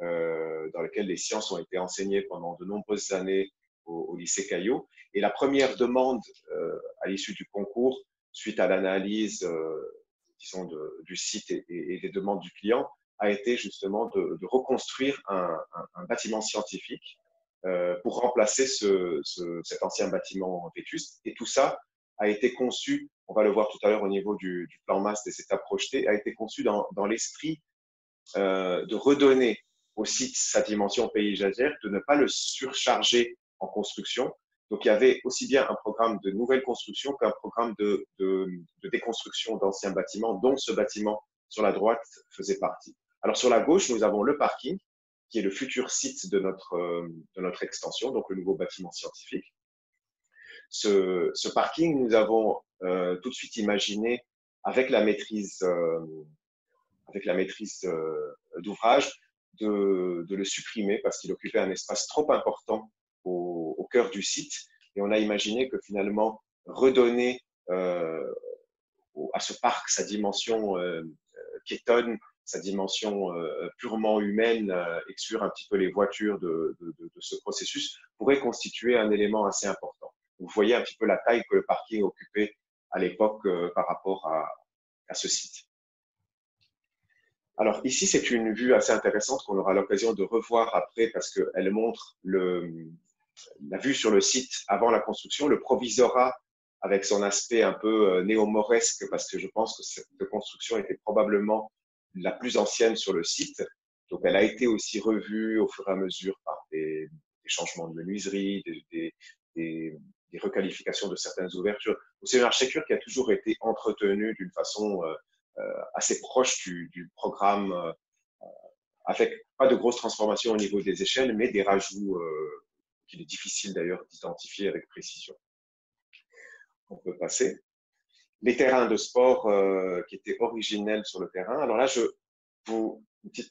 dans lequel les sciences ont été enseignées pendant de nombreuses années au, lycée Caillot. Et la première demande euh, à l'issue du concours, suite à l'analyse euh, du site et, des demandes du client, a été justement de, reconstruire un, bâtiment scientifique euh, pour remplacer ce, cet ancien bâtiment vétuste. Et tout ça a été conçu, on va le voir tout à l'heure au niveau du, plan masse des états projetés, a été conçu dans l'esprit de redonner au site sa dimension paysagère, de ne pas le surcharger en construction. Donc, il y avait aussi bien un programme de nouvelle construction qu'un programme de, de, déconstruction d'anciens bâtiments, dont ce bâtiment sur la droite faisait partie. Alors, sur la gauche, nous avons le parking, qui est le futur site de notre, de notre extension, donc le nouveau bâtiment scientifique. Ce, ce parking, nous avons euh, tout de suite imaginé, avec la maîtrise, euh, avec la maîtrise euh, d'ouvrage, de, le supprimer parce qu'il occupait un espace trop important au, cœur du site. Et on a imaginé que finalement, redonner euh, à ce parc sa dimension euh, euh sa dimension euh, purement humaine, exclure un petit peu les voitures de, ce processus, pourrait constituer un élément assez important. Vous voyez un petit peu la taille que le parking occupait à l'époque par rapport à ce site. Alors ici, c'est une vue assez intéressante qu'on aura l'occasion de revoir après parce qu'elle montre le, la vue sur le site avant la construction, le provisorat avec son aspect un peu euh, néo-mauresque, parce que je pense que cette construction était probablement la plus ancienne sur le site. Donc, elle a été aussi revue au fur et à mesure par des, changements de menuiserie, des, des, requalifications de certaines ouvertures. C'est une architecture qui a toujours été entretenue d'une façon euh, assez proche du, du programme, avec pas de grosses transformations au niveau des échelles, mais des rajouts qu'il est difficile d'ailleurs d'identifier avec précision. On peut passer. Les terrains de sport euh, qui étaient originels sur le terrain. Alors là, je vous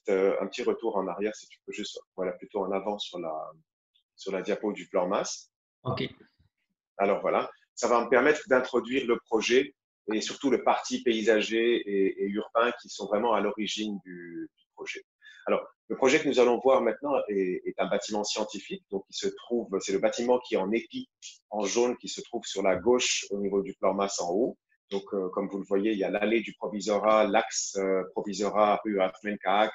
euh, un petit retour en arrière, si tu peux juste, voilà, plutôt en avant sur la, sur la diapo du plan masse. OK. Alors voilà, ça va me permettre d'introduire le projet et surtout le parti paysager et, urbain qui sont vraiment à l'origine du, projet. Alors, le projet que nous allons voir maintenant est, un bâtiment scientifique. Donc, il se trouve, c'est le bâtiment qui est en épi, en jaune, qui se trouve sur la gauche au niveau du plan masse en haut. Donc, euh, comme vous le voyez, il y a l'allée du provisorat, l'axe euh, provisorat rue Afmenkaak,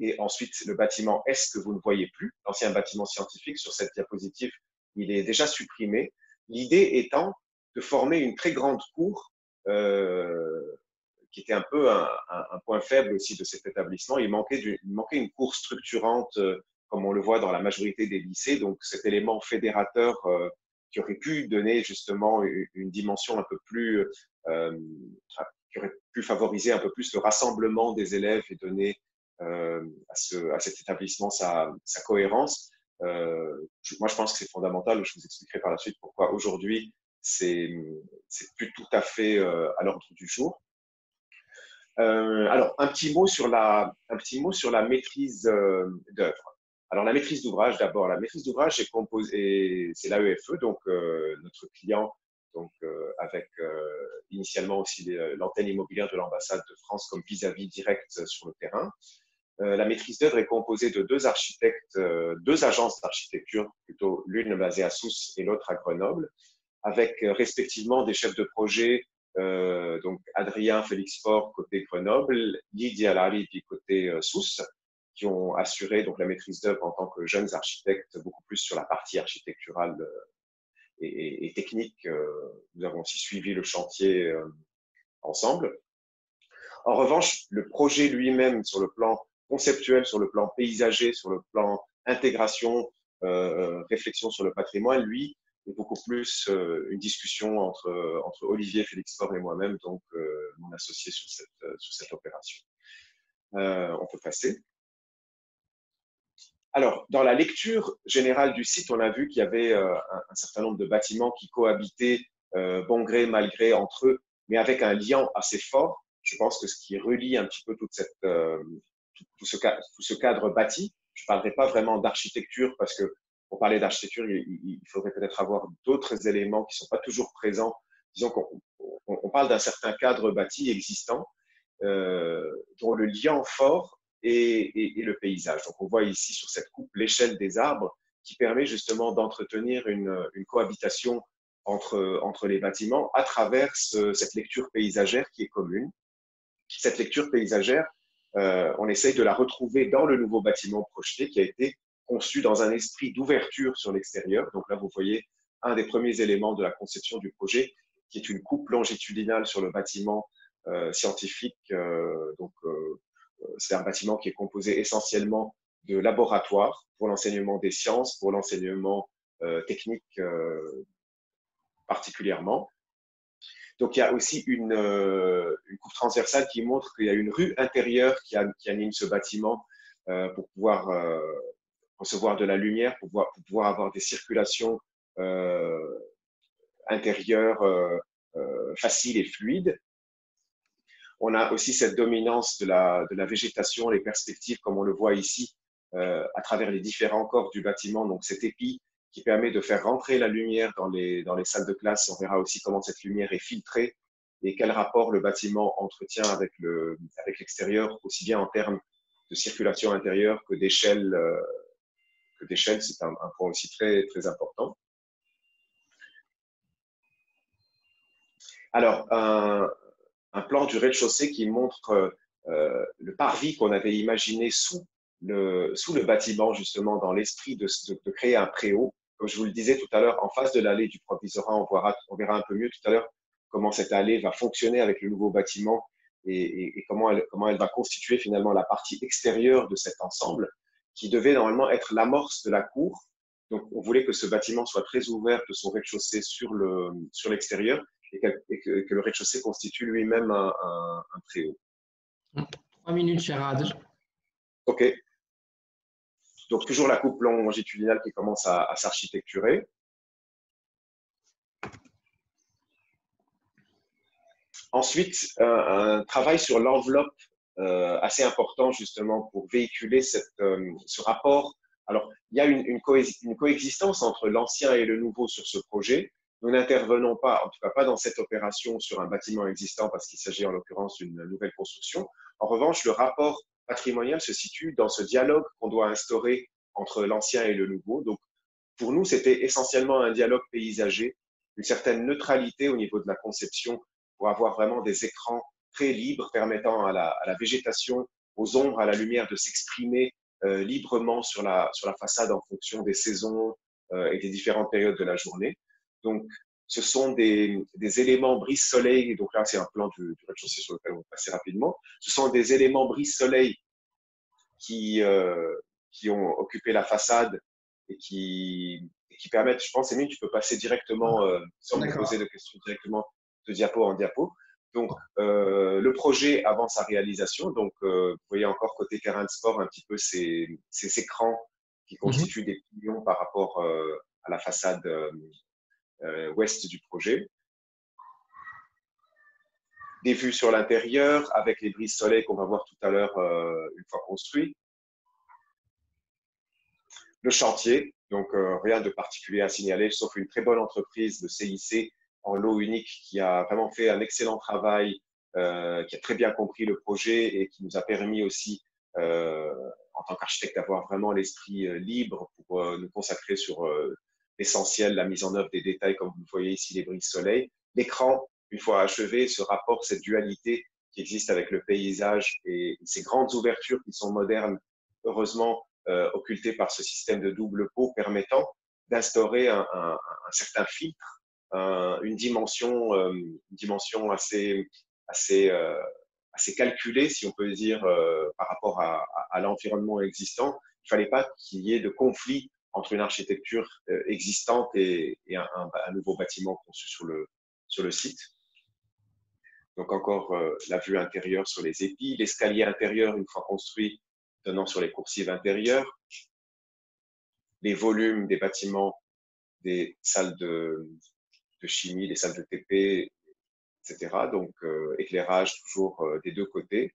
et ensuite le bâtiment S que vous ne voyez plus, l'ancien bâtiment scientifique sur cette diapositive, il est déjà supprimé. L'idée étant de former une très grande cour euh, qui était un peu un, point faible aussi de cet établissement. Il manquait, une cour structurante, euh, comme on le voit dans la majorité des lycées. Donc, cet élément fédérateur euh, qui aurait pu donner justement une, dimension un peu plus, qui aurait pu favoriser un peu plus le rassemblement des élèves et donner à, ce, à, cet établissement sa cohérence. moi, je pense que c'est fondamental. Je vous expliquerai par la suite pourquoi aujourd'hui c'est plus tout à fait à l'ordre du jour. Euh, alors, un petit mot sur la, un petit mot sur la maîtrise euh, d'œuvre. Alors, la maîtrise d'ouvrage, d'abord, la maîtrise d'ouvrage est composée, c'est l'AEFE, donc euh, notre client, donc avec initialement aussi l'antenne immobilière de l'ambassade de France comme vis-à-vis direct sur le terrain. la maîtrise d'œuvre est composée de deux architectes, deux agences d'architecture, plutôt l'une basée à Sousse et l'autre à Grenoble, avec respectivement des chefs de projet euh, donc Adrien Félix Fort côté Grenoble, Lydia Lari côté euh, Sousse, qui ont assuré donc la maîtrise d'œuvre en tant que jeunes architectes, beaucoup plus sur la partie architecturale euh, et, technique. nous avons aussi suivi le chantier ensemble. En revanche, le projet lui-même, sur le plan conceptuel, sur le plan paysager, sur le plan intégration, réflexion sur le patrimoine, lui, beaucoup plus euh, une discussion entre, entre Olivier Félix Fort et moi-même, donc euh, mon associé sur cette, euh, sur cette opération. on peut passer. Alors, dans la lecture générale du site, on a vu qu'il y avait un, certain nombre de bâtiments qui cohabitaient bon gré, mal gré entre eux, mais avec un lien assez fort. Je pense que ce qui relie un petit peu toute cette, tout, ce, tout ce cadre bâti, je ne parlerai pas vraiment d'architecture parce que pour parler d'architecture, il, faudrait peut-être avoir d'autres éléments qui ne sont pas toujours présents. Disons qu'on on, parle d'un certain cadre bâti existant euh, dont le lien fort est, le paysage. Donc on voit ici sur cette coupe l'échelle des arbres qui permet justement d'entretenir une, cohabitation entre, entre les bâtiments à travers cette lecture paysagère qui est commune. Cette lecture paysagère, euh, on essaye de la retrouver dans le nouveau bâtiment projeté qui a été conçu dans un esprit d'ouverture sur l'extérieur. Donc là, vous voyez un des premiers éléments de la conception du projet, qui est une coupe longitudinale sur le bâtiment euh, scientifique. Euh, donc, c'est un bâtiment qui est composé essentiellement de laboratoires pour l'enseignement des sciences, pour l'enseignement technique particulièrement. Donc, il y a aussi une, euh, une coupe transversale qui montre qu'il y a une rue intérieure qui, qui anime ce bâtiment euh, pour pouvoir euh, recevoir de la lumière, pour pouvoir, pour pouvoir avoir des circulations euh, intérieures euh, euh, faciles et fluides. On a aussi cette dominance de la, de la végétation, les perspectives, comme on le voit ici, à travers les différents corps du bâtiment. Donc, cet épi qui permet de faire rentrer la lumière dans les, dans les salles de classe. On verra aussi comment cette lumière est filtrée et quel rapport le bâtiment entretient avec le avec l'extérieur, aussi bien en termes de circulation intérieure que d'échelle. Euh, que d'échelle, c'est un, point aussi très très important. Alors, un, plan du rez-de-chaussée qui montre euh, le parvis qu'on avait imaginé sous le, sous le bâtiment, justement, dans l'esprit de, de, créer un préau comme je vous le disais tout à l'heure, en face de l'allée du provisorat, on verra, on verra un peu mieux tout à l'heure comment cette allée va fonctionner avec le nouveau bâtiment et, comment, comment elle va constituer finalement la partie extérieure de cet ensemble qui devait normalement être l'amorce de la cour. Donc, on voulait que ce bâtiment soit très ouvert de son rez-de-chaussée sur le sur l'extérieur et, que, le rez-de-chaussée constitue lui-même un, un, un, préau. Trois minutes, cher Adel. OK. Donc toujours la coupe longitudinale qui commence à, s'architecturer. Ensuite, un, travail sur l'enveloppe euh, assez important justement pour véhiculer euh, ce rapport. Alors, il y a une, coexistence entre l'ancien et le nouveau sur ce projet. Nous n'intervenons pas, en tout cas pas dans cette opération, sur un bâtiment existant parce qu'il s'agit en l'occurrence d'une nouvelle construction. En revanche, le rapport patrimonial se situe dans ce dialogue qu'on doit instaurer entre l'ancien et le nouveau. Donc, pour nous, c'était essentiellement un dialogue paysager, une certaine neutralité au niveau de la conception pour avoir vraiment des écrans très libres permettant à la, à la végétation, aux ombres, à la lumière de s'exprimer euh, librement sur la, sur la façade en fonction des saisons euh, et des différentes périodes de la journée. Donc, ce sont des, des éléments brise-soleil. Donc là, c'est un plan du, du rez-de-chaussée sur lequel on va passer rapidement. Ce sont des éléments brise-soleil qui, euh, qui ont occupé la façade et qui, qui permettent, je pense, Émile, tu peux passer directement, euh, sans me poser de questions, directement de diapo en diapo. Donc, euh, le projet avance sa réalisation. Donc, euh, vous voyez encore côté terrain de sport un petit peu ces, ces écrans qui mhm. constituent des piliers par rapport euh, à la façade ouest du projet des vues sur l'intérieur avec les brises soleil qu'on va voir tout à l'heure une fois construit. Le chantier, donc rien de particulier à signaler, sauf une très bonne entreprise de CIC en lot unique qui a vraiment fait un excellent travail, euh, qui a très bien compris le projet et qui nous a permis aussi, en tant qu'architecte, d'avoir vraiment l'esprit libre pour nous consacrer sur l'essentiel, la mise en œuvre des détails, comme vous le voyez ici, les brises soleil. L'écran, une fois achevé, ce rapport, cette dualité qui existe avec le paysage et ces grandes ouvertures qui sont modernes, heureusement euh, occultées par ce système de double pot permettant d'instaurer un, un, un, certain filtre, un, une dimension, euh, dimension assez, assez, euh, assez calculée, si on peut dire, euh, par rapport à, l'environnement existant. Il fallait pas qu'il y ait de conflit entre une architecture existante et, un, nouveau bâtiment conçu sur le, sur le site. Donc encore la vue intérieure sur les épis, l'escalier intérieur une fois construit donnant sur les coursives intérieures. les volumes des bâtiments, des salles de, chimie, des salles de TP, etc. Donc, euh, éclairage toujours euh, des deux côtés.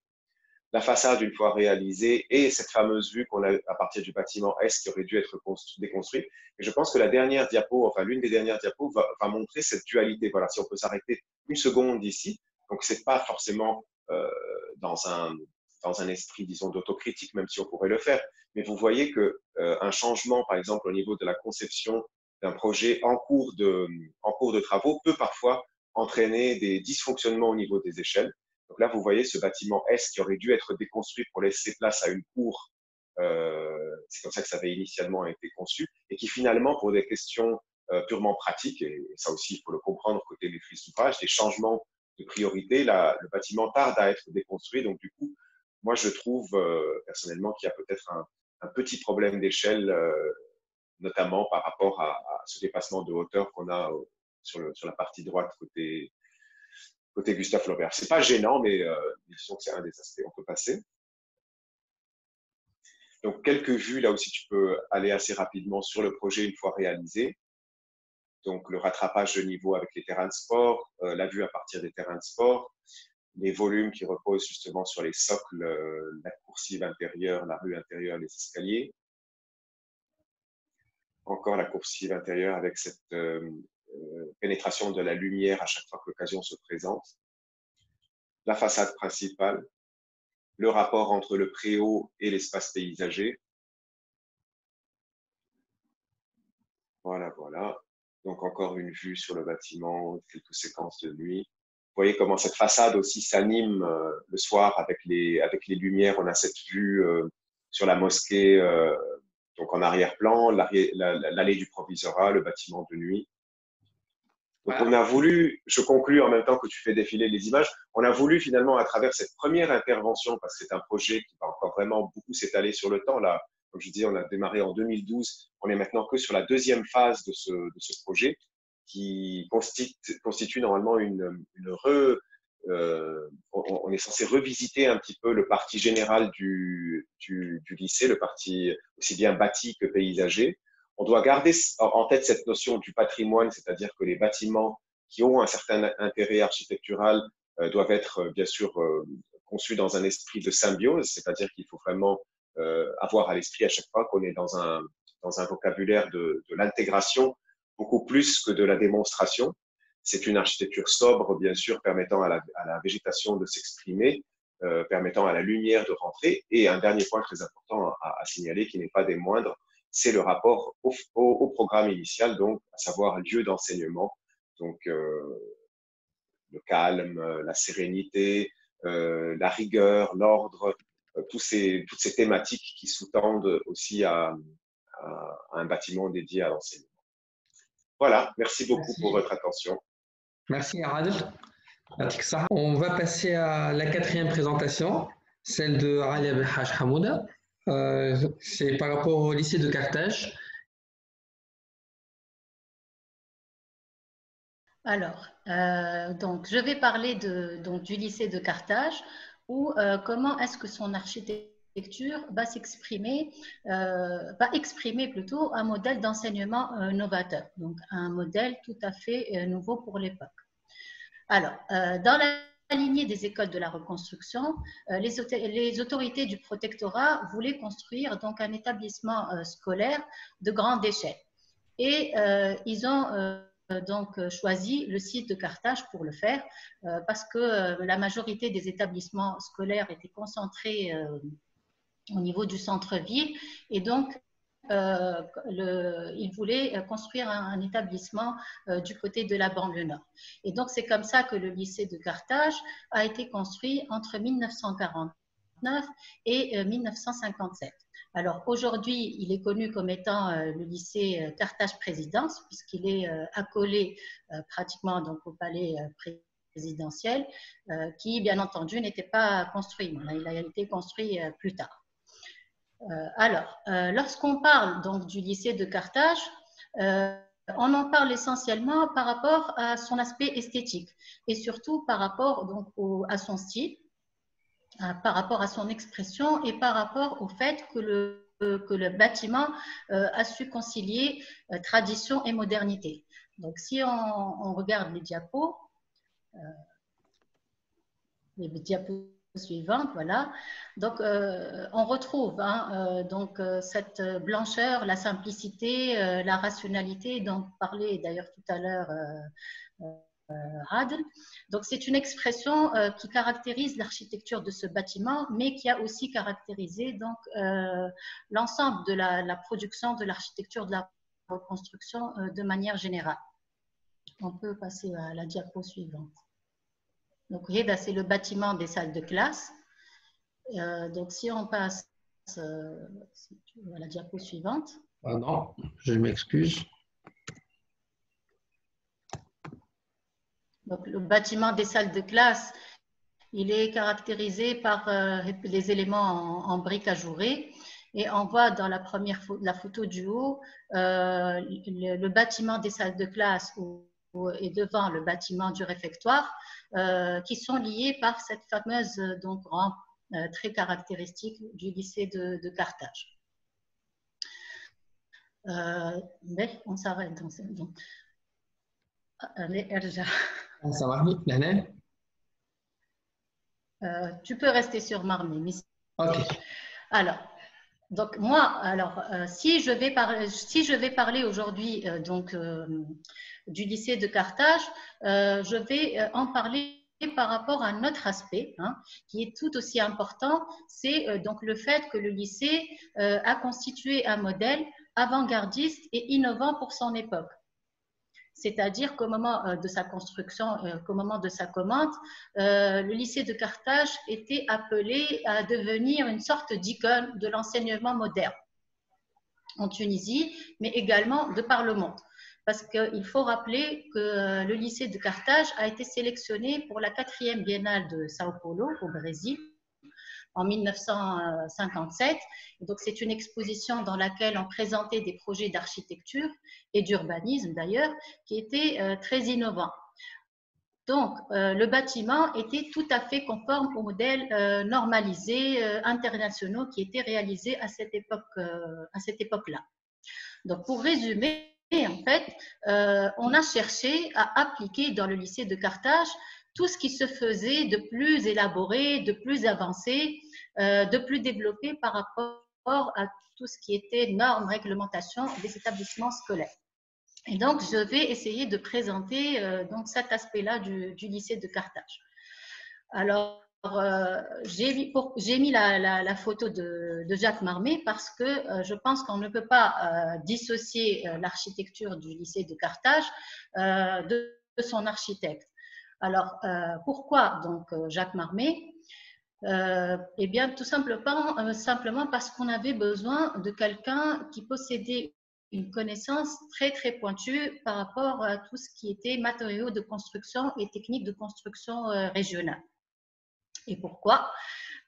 La façade, une fois réalisée, et cette fameuse vue qu'on a à partir du bâtiment S qui aurait dû être déconstruit. Et je pense que la dernière diapo, enfin l'une des dernières diapos, va, va, montrer cette dualité. Voilà, si on peut s'arrêter une seconde ici. Donc, c'est pas forcément euh, dans un dans un esprit, disons, d'autocritique, même si on pourrait le faire. Mais vous voyez que euh, un changement, par exemple, au niveau de la conception d'un projet en cours de en cours de travaux peut parfois entraîner des dysfonctionnements au niveau des échelles. Donc là, vous voyez ce bâtiment S qui aurait dû être déconstruit pour laisser place à une cour. Euh, c'est comme ça que ça avait initialement été conçu et qui finalement, pour des questions euh, purement pratiques, et ça aussi il faut le comprendre côté maîtrise d'ouvrage, des changements de priorité, là, le bâtiment tarde à être déconstruit. Donc du coup, moi je trouve euh, personnellement qu'il y a peut-être un, un, petit problème d'échelle, euh, notamment par rapport à, ce dépassement de hauteur qu'on a sur, le, sur, la partie droite côté, côté Gustave Flaubert. C'est pas gênant, mais euh, disons que c'est un des aspects. On peut passer. Donc, quelques vues, là aussi, tu peux aller assez rapidement sur le projet une fois réalisé. Donc, le rattrapage de niveau avec les terrains de sport, euh, la vue à partir des terrains de sport, les volumes qui reposent justement sur les socles, euh, la coursive intérieure, la rue intérieure, les escaliers. Encore la coursive intérieure avec cette euh, euh, pénétration de la lumière à chaque fois que l'occasion se présente, la façade principale, le rapport entre le préau et l'espace paysager. Voilà, voilà. Donc encore une vue sur le bâtiment, quelques séquences de nuit. Vous voyez comment cette façade aussi s'anime euh, le soir avec les, avec les lumières. On a cette vue sur la mosquée, donc en arrière-plan, l'allée du provisorat, le bâtiment de nuit. Donc on a voulu, je conclue en même temps que tu fais défiler les images, on a voulu finalement à travers cette première intervention, parce que c'est un projet qui va encore vraiment beaucoup s'étaler sur le temps, là, comme je disais, on a démarré en 2012, on est maintenant que sur la deuxième phase de ce, de ce projet, qui constitue, constitue normalement une, une re, euh, on, est censé revisiter un petit peu le parti général du, du, du lycée, le parti aussi bien bâti que paysager, on doit garder en tête cette notion du patrimoine, c'est-à-dire que les bâtiments qui ont un certain intérêt architectural euh, doivent être euh, bien sûr euh, conçus dans un esprit de symbiose, c'est-à-dire qu'il faut vraiment euh, avoir à l'esprit à chaque fois qu'on est dans un, dans un vocabulaire de, de l'intégration beaucoup plus que de la démonstration. C'est une architecture sobre, bien sûr, permettant à la, à la végétation de s'exprimer, euh, permettant à la lumière de rentrer. Et un dernier point très important à, à signaler, qui n'est pas des moindres, c'est le rapport au, au, au, programme initial, donc à savoir lieu d'enseignement, donc euh, le calme, la sérénité, euh, la rigueur, l'ordre, tous ces, toutes ces thématiques qui sous-tendent aussi à, à, à, un bâtiment dédié à l'enseignement. Voilà, merci beaucoup merci. pour votre attention. Merci Adel. On va passer à la quatrième présentation, celle de Ali Abdelhaj Hamouda. Euh, c'est par rapport au lycée de Carthage. Alors, euh, donc, je vais parler du lycée de Carthage, ou euh, comment est-ce que son architecture va s'exprimer, va exprimer plutôt un modèle d'enseignement novateur, donc un modèle tout à fait nouveau pour l'époque. Alors, dans la lignée des écoles de la reconstruction, euh, les, autorités du protectorat voulaient construire donc un établissement euh, scolaire de grande échelle. Et euh, ils ont donc choisi le site de Carthage pour le faire parce que la majorité des établissements scolaires étaient concentrés au niveau du centre-ville et donc euh, il voulait construire un, établissement euh, du côté de la banlieue nord. Et donc, c'est comme ça que le lycée de Carthage a été construit entre 1949 et euh, 1957. Alors, aujourd'hui, il est connu comme étant euh, le lycée euh, Carthage Présidence, puisqu'il est euh, accolé pratiquement au palais présidentiel, qui, bien entendu, n'était pas construit. Il a été construit plus tard. Euh, alors, euh, lorsqu'on parle donc du lycée de Carthage, euh, on en parle essentiellement par rapport à son aspect esthétique et surtout par rapport donc à son style, par rapport à son expression et par rapport au fait que le que le bâtiment a su concilier tradition et modernité. Donc, si on, regarde les diapos, les diapos suivantes, voilà. Donc, on retrouve hein, donc, cette blancheur, la simplicité, la rationalité dont parlait d'ailleurs tout à l'heure Radl. Donc, c'est une expression euh, qui caractérise l'architecture de ce bâtiment, mais qui a aussi caractérisé donc euh, l'ensemble de la, production de l'architecture de la reconstruction euh, de manière générale. On peut passer à la diapo suivante. Donc, vous voyez, c'est le bâtiment des salles de classe. donc, si on passe à la diapo suivante. Ah non, je m'excuse. Donc, le bâtiment des salles de classe, il est caractérisé par euh, les éléments en, briques ajourées. Et on voit dans la première la photo du haut euh, le, bâtiment des salles de classe et devant le bâtiment du réfectoire euh, qui sont liés par cette fameuse donc, rampe très caractéristique du lycée de, de Carthage. mais on s'arrête dans ce. Donc, allez, ça va, euh, Tu peux rester sur Marmé. Ok. Alors, donc moi, alors euh, si je vais parler, si je vais parler aujourd'hui euh, donc du lycée de Carthage, je vais en parler par rapport à un autre aspect hein, qui est tout aussi important, c'est donc le fait que le lycée a constitué un modèle avant-gardiste et innovant pour son époque c'est-à-dire qu'au moment euh, de sa construction, euh, qu'au moment de sa commande, euh, le lycée de Carthage était appelé à devenir une sorte d'icône de l'enseignement moderne en Tunisie, mais également de par le monde. Parce qu'il faut rappeler que le lycée de Carthage a été sélectionné pour la quatrième biennale de Sao Paulo au Brésil en 1957. Donc, c'est une exposition dans laquelle on présentait des projets d'architecture et d'urbanisme d'ailleurs, qui étaient euh, très innovants. Donc, euh, le bâtiment était tout à fait conforme aux modèles euh, normalisés internationaux qui étaient réalisés à cette époque, à cette époque-là. Donc, pour résumer, en fait, on a cherché à appliquer dans le lycée de Carthage tout ce qui se faisait de plus élaboré, de plus avancé, euh, de plus développé par rapport à tout ce qui était normes, réglementation des établissements scolaires. Et donc, je vais essayer de présenter euh, donc cet aspect-là du, lycée de Carthage. Alors, euh, j'ai mis, la, photo de, Jacques Marmé parce que je pense qu'on ne peut pas dissocier l'architecture du lycée de Carthage de, son architecte. Alors, euh, pourquoi donc euh, Jacques Marmé? Euh, Eh bien, tout simplement, simplement parce qu'on avait besoin de quelqu'un qui possédait une connaissance très très pointue par rapport à tout ce qui était matériaux de construction et techniques de construction régionales. Et pourquoi?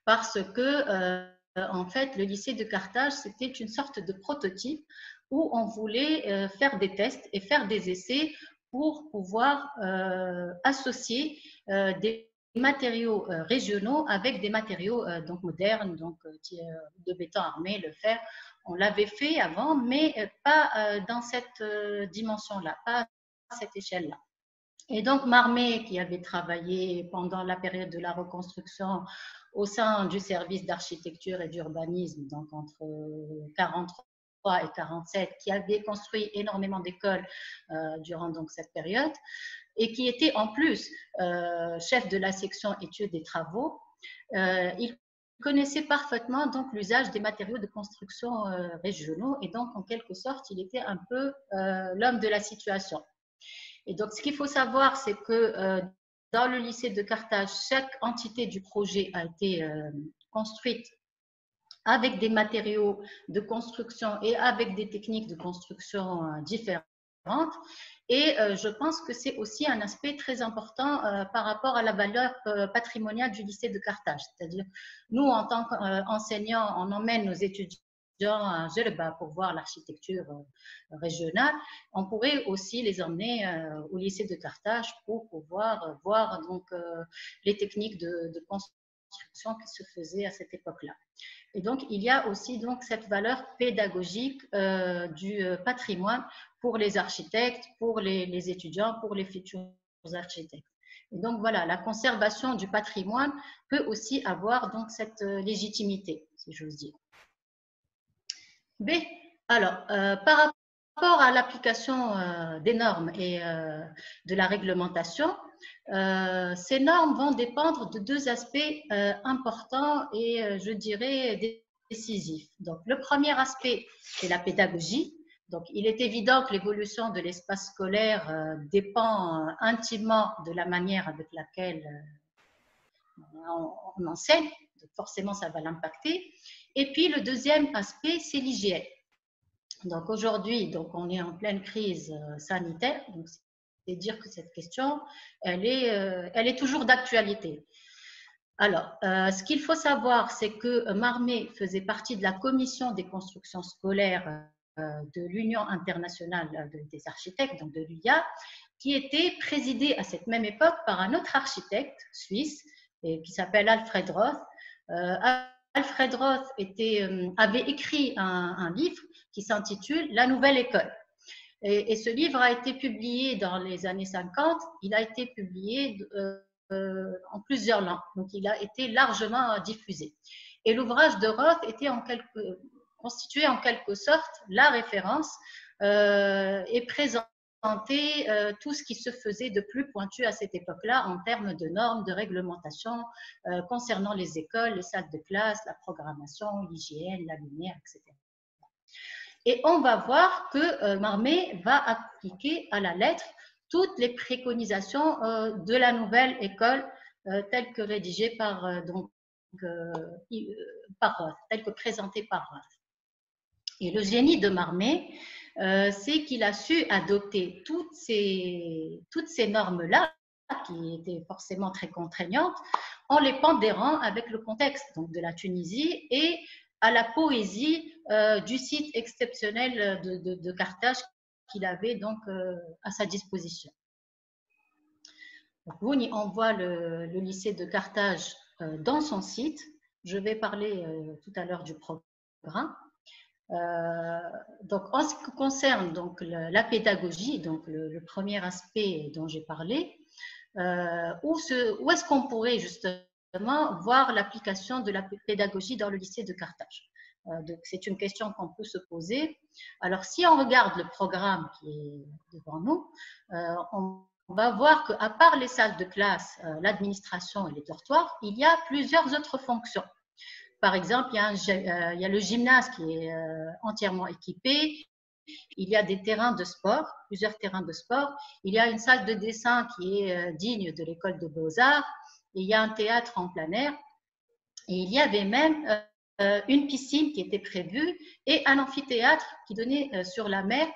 Parce que en fait, le lycée de Carthage, c'était une sorte de prototype où on voulait faire des tests et faire des essais pour pouvoir euh, associer euh, des matériaux euh, régionaux avec des matériaux donc modernes, donc de béton armé, le fer. On l'avait fait avant, mais pas dans cette dimension-là, pas à cette échelle-là. Et donc Marmé, qui avait travaillé pendant la période de la reconstruction au sein du service d'architecture et d'urbanisme, donc entre 43 et 47, qui avait construit énormément d'écoles euh, durant donc cette période, et qui était en plus euh, chef de la section études des travaux. Euh, il connaissait parfaitement donc l'usage des matériaux de construction régionaux et donc en quelque sorte il était un peu l'homme de la situation. Et donc ce qu'il faut savoir c'est que dans le lycée de Carthage, chaque entité du projet a été construite avec des matériaux de construction et avec des techniques de construction euh, différentes. Et euh, je pense que c'est aussi un aspect très important euh, par rapport à la valeur patrimoniale du lycée de Carthage. C'est-à-dire, nous, en tant qu'enseignants, on emmène nos étudiants à Gerba pour voir l'architecture régionale. On pourrait aussi les emmener au lycée de Carthage pour pouvoir voir donc, les techniques de, de construction qui se faisait à cette époque-là. Et donc, il y a aussi donc cette valeur pédagogique euh, du euh, patrimoine pour les architectes, pour les, étudiants, pour les futurs architectes. Et donc, voilà, la conservation du patrimoine peut aussi avoir donc cette euh, légitimité, si j'ose dire. B. Alors, par rapport à l'application des normes et de la réglementation, ces normes vont dépendre de deux aspects euh, importants et, euh, je dirais, décisifs. Donc, le premier aspect, c'est la pédagogie. Donc, il est évident que l'évolution de l'espace scolaire dépend intimement de la manière avec laquelle on, enseigne. Donc, forcément, ça va l'impacter. Et puis, le deuxième aspect, c'est l'hygiène. Donc, aujourd'hui, donc, on est en pleine crise sanitaire. C'est dire que cette question, elle est, euh, elle est toujours d'actualité. Alors, euh, ce qu'il faut savoir, c'est que Marmé faisait partie de la commission des constructions scolaires euh, de l'Union internationale des architectes, donc de l'UIA, qui était présidée à cette même époque par un autre architecte suisse et qui s'appelle Alfred Roth. Alfred Roth avait écrit un livre qui s'intitule La nouvelle école. Et, ce livre a été publié dans les années 50. Il a été publié euh, euh, en plusieurs langues. Donc, il a été largement diffusé. Et l'ouvrage de Roth était en quelque, constitué en quelque sorte la référence euh, et présentait tout ce qui se faisait de plus pointu à cette époque-là en termes de normes, de réglementation concernant les écoles, les salles de classe, la programmation, l'hygiène, la lumière, etc. Et on va voir que euh, Marmé va appliquer à la lettre toutes les préconisations euh, de la nouvelle école euh, telle que rédigée par, donc, par telle que présentée par Roth. Et le génie de Marmé, c'est qu'il a su adopter toutes ces, toutes ces normes-là, qui étaient forcément très contraignantes, en les pondérant avec le contexte donc, de la Tunisie et à la poésie euh, du site exceptionnel de, Carthage qu'il avait donc euh, à sa disposition. Donc, on voit le, lycée de Carthage euh, dans son site. Je vais parler tout à l'heure du programme. donc, en ce qui concerne donc, la, pédagogie, donc le, premier aspect dont j'ai parlé, où, où est-ce qu'on pourrait justement voir l'application de la pédagogie dans le lycée de Carthage? Euh, c'est une question qu'on peut se poser. Alors, si on regarde le programme qui est devant nous, euh, on va voir qu'à part les salles de classe, euh, l'administration et les dortoirs, il y a plusieurs autres fonctions. Par exemple, il y a, il y a le gymnase qui est entièrement équipé, il y a des terrains de sport, plusieurs terrains de sport. Il y a une salle de dessin qui est digne de l'école de beaux-arts il y a un théâtre en plein air, et il y avait même une piscine qui était prévue et un amphithéâtre qui donnait euh, sur la mer.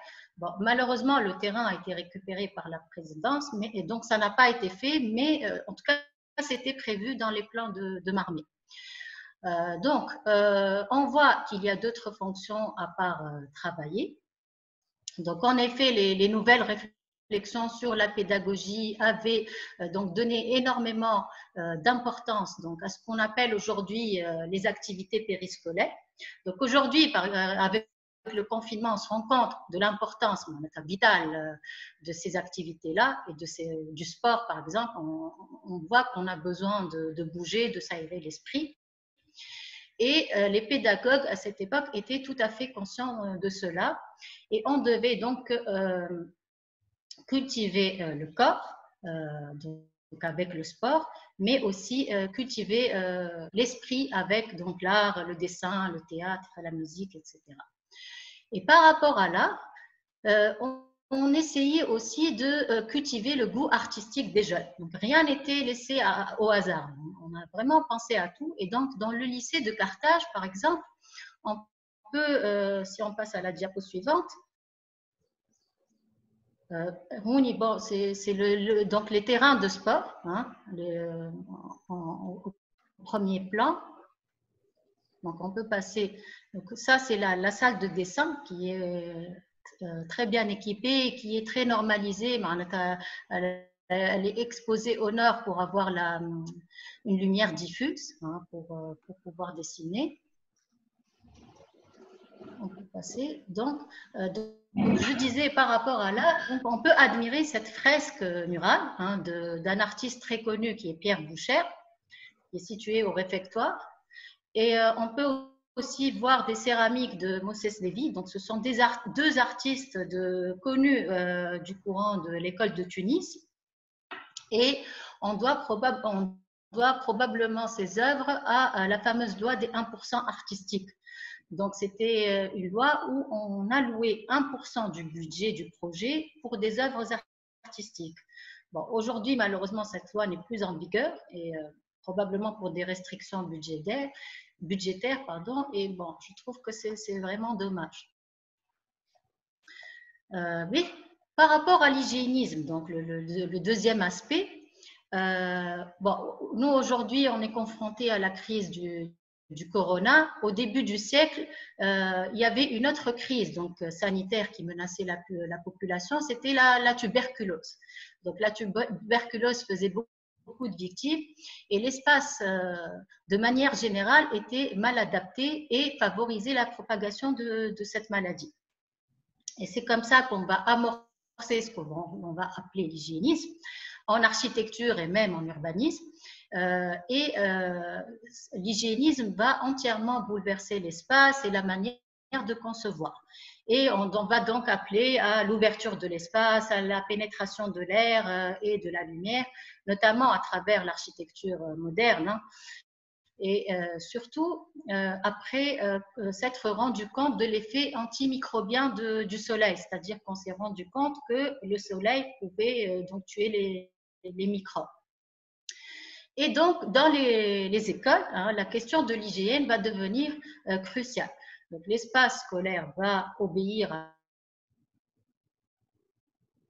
Malheureusement, le terrain a été récupéré par la présidence, et donc ça n'a pas été fait, mais euh, en tout cas, c'était prévu dans les plans de, de donc, on voit qu'il y a d'autres fonctions à part travailler. Donc, en effet, les, les nouvelles réflexions réflexion sur la pédagogie avait euh, donc donné énormément euh, d'importance donc à ce qu'on appelle aujourd'hui euh, les activités périscolaires. Donc aujourd'hui, avec le confinement, on se rend compte de l'importance vitale de ces activités-là et de du sport, par exemple. On, voit qu'on a besoin de bouger, de s'aérer l'esprit. Et les pédagogues à cette époque étaient tout à fait conscients de cela. Et on devait donc cultiver euh, le corps, euh, donc avec le sport, mais aussi euh, cultiver l'esprit avec donc l'art, le dessin, le théâtre, la musique, etc. Et par rapport à l'art, on, essayait aussi de cultiver le goût artistique des jeunes. Donc rien n'était laissé au hasard. On a vraiment pensé à tout. Et donc dans le lycée de Carthage, par exemple, on peut, si on passe à la diapo suivante, euh, c'est le, donc les terrains de sport, hein, au premier plan. Donc on peut passer. Donc ça c'est la, la, salle de dessin qui est euh, très bien équipée, qui est très normalisée. Elle est exposée au nord pour avoir la, une lumière diffuse, hein, pour, pour, pouvoir dessiner. On peut passer. Donc, je disais par rapport à là, on peut admirer cette fresque murale hein, d'un artiste très connu qui est Pierre Boucher, qui est situé au réfectoire. Et on peut aussi voir des céramiques de Moses Lévy. Donc, ce sont deux artistes de, connus euh, du courant de l'école de Tunis. Et on doit, on doit probablement ces œuvres à, la fameuse loi des 1% artistiques. Donc, c'était euh, une loi où on allouait 1% du budget du projet pour des œuvres artistiques. Bon, aujourd'hui, malheureusement, cette loi n'est plus en vigueur et euh, probablement pour des restrictions budgétaires budgétaire, pardon, et bon, je trouve que c'est vraiment dommage. Euh, mais par rapport à l'hygiénisme, donc le, deuxième aspect, bon, nous aujourd'hui, on est confronté à la crise du, du corona. Au début du siècle, euh, il y avait une autre crise donc sanitaire qui menaçait la, la population, c'était la, tuberculose. Donc la tuberculose faisait beaucoup de victimes et l'espace, euh, de manière générale, était mal adapté et favorisait la propagation de, cette maladie. Et c'est comme ça qu'on va amorcer ce qu'on va appeler l'hygiénisme en architecture et même en urbanisme. Euh, et euh, l'hygiénisme va entièrement bouleverser l'espace et la manière de concevoir. Et on, va donc appeler à l'ouverture de l'espace, à la pénétration de l'air euh, et de la lumière, notamment à travers l'architecture moderne. Hein. Et surtout, après s'être rendu compte de l'effet antimicrobien du soleil, c'est-à-dire qu'on s'est rendu compte que le soleil pouvait donc tuer les, microbes. Et donc, dans les, les écoles, hein, la question de l'hygiène va devenir cruciale. Donc l'espace scolaire va obéir à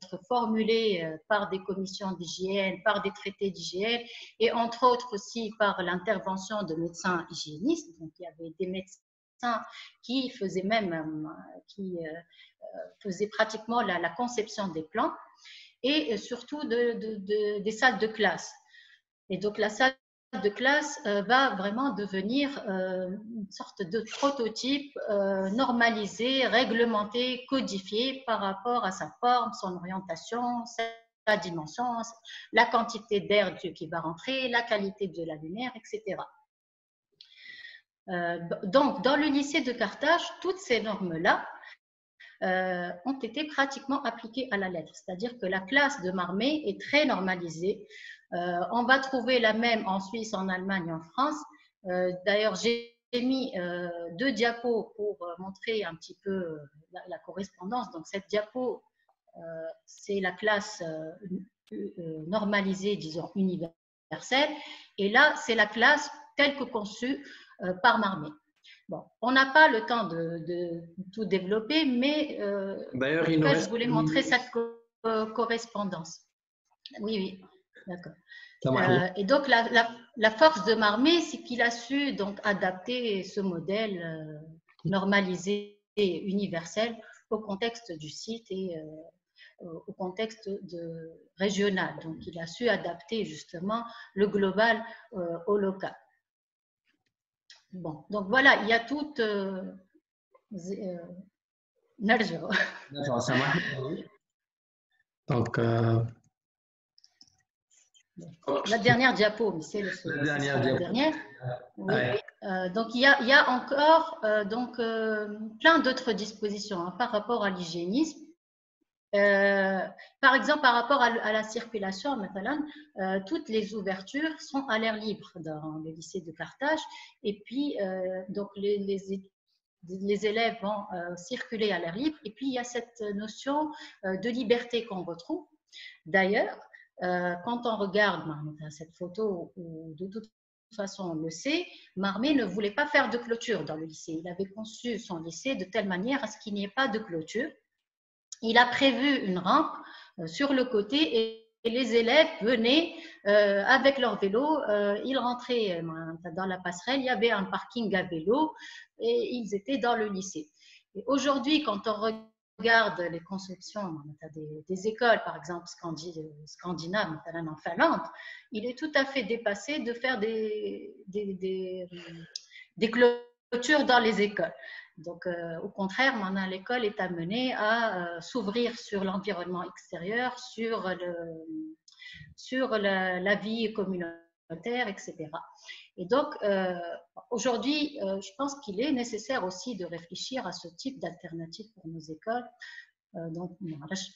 être formulé euh, par des commissions d'hygiène, par des traités d'hygiène et entre autres aussi par l'intervention de médecins hygiénistes. Donc il y avait des médecins qui faisaient même, euh, qui euh, faisaient pratiquement la, conception des plans et surtout des salles de classe. Et donc la salle de classe euh, va vraiment devenir euh, une sorte de prototype euh, normalisé, réglementé, codifié par rapport à sa forme, son orientation, sa dimension, la quantité d'air qui va rentrer, la qualité de la lumière, etc. donc, dans le lycée de Carthage, toutes ces normes-là ont été pratiquement appliquées à la lettre. C'est-à-dire que la classe de Marmé est très normalisée. Euh, on va trouver la même en Suisse, en Allemagne, en France. Euh, d'ailleurs, j'ai mis euh, deux diapos pour montrer un petit peu la, correspondance. Donc, cette diapo, c'est la classe normalisée, disons, universelle. Et là, c'est la classe telle que conçue par Marmé. Bon, on n'a pas le temps de, tout développer, mais je voulais montrer cette correspondance. Oui, oui. D'accord. Euh, et donc, la, force de Marmé, c'est qu'il a su donc adapter ce modèle euh, normalisé et universel au contexte du site et euh, au contexte de, régional. Donc, il a su adapter justement le global au local. Bon, donc voilà, il y a toute. D'accord, ça marche. [laughs] Donc, la dernière diapo, mais c'est la dernière. La dernière. Euh, donc il y, a, il y a encore euh, donc, euh, plein d'autres dispositions hein, par rapport à l'hygiénisme. par exemple, par rapport à, la circulation, maintenant, toutes les ouvertures sont à l'air libre dans le lycée de Carthage. Et puis, donc les, les, les, élèves vont circuler à l'air libre. Et puis, il y a cette notion de liberté qu'on retrouve. D'ailleurs, euh, quand on regarde cette photo, de toute façon on le sait, Marmé ne voulait pas faire de clôture dans le lycée. Il avait conçu son lycée de telle manière à ce qu'il n'y ait pas de clôture. Il a prévu une rampe euh, sur le côté et les élèves venaient euh, avec leur vélo, ils rentraient dans la passerelle, il y avait un parking à vélo et ils étaient dans le lycée. Aujourd'hui, quand on regarde les conceptions des, des, écoles, par exemple scandinaves, en Finlande, il est tout à fait dépassé de faire des, des, des, clôtures dans les écoles. Donc, euh, au contraire, l'école est amenée à euh, s'ouvrir sur l'environnement extérieur, sur, le, sur la, vie communautaire, etc. Et donc, euh, aujourd'hui, je pense qu'il est nécessaire aussi de réfléchir à ce type d'alternative pour nos écoles, donc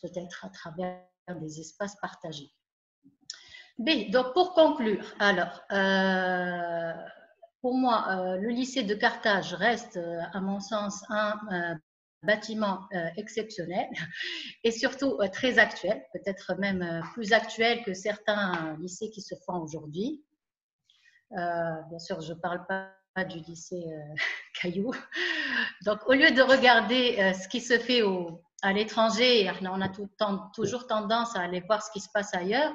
peut-être à travers des espaces partagés. B, donc pour conclure, alors, pour moi, euh, le lycée de Carthage reste, euh, à mon sens, un euh, bâtiment exceptionnel [laughs] et surtout très actuel, peut-être même plus actuel que certains lycées qui se font aujourd'hui. bien sûr, je ne parle pas du lycée [laughs] Caillou. Donc, au lieu de regarder ce qui se fait à l'étranger, on a toujours tendance à aller voir ce qui se passe ailleurs,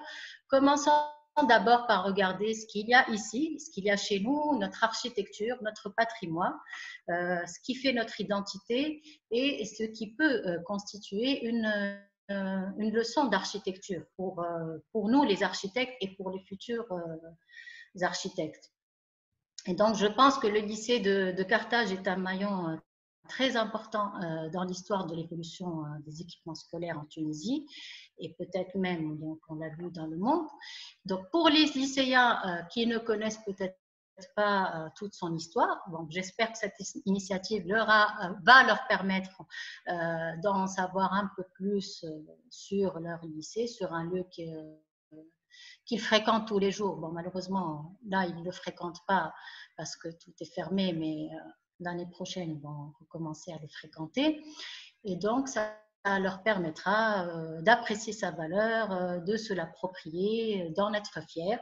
d'abord par regarder ce qu'il y a ici, ce qu'il y a chez nous, notre architecture, notre patrimoine, euh, ce qui fait notre identité et ce qui peut euh, constituer une, euh, une leçon d'architecture pour, pour nous, les architectes, et pour les futurs architectes. Et donc, je pense que le lycée de, de Carthage est un maillon très important dans l'histoire de l'évolution des équipements scolaires en Tunisie et peut-être même, donc on l'a vu dans le monde. Donc pour les lycéens euh, qui ne connaissent peut-être pas euh, toute son histoire. Bon, J'espère que cette initiative leur euh, va leur permettre d'en savoir un peu plus sur leur lycée, sur un lieu qu'ils fréquentent tous les jours. Bon, malheureusement, là, ils ne le fréquentent pas parce que tout est fermé, mais l'année prochaine, ils vont recommencer à le fréquenter. Et donc, ça leur permettra euh, d'apprécier sa valeur, euh, de se l'approprier, d'en être fier.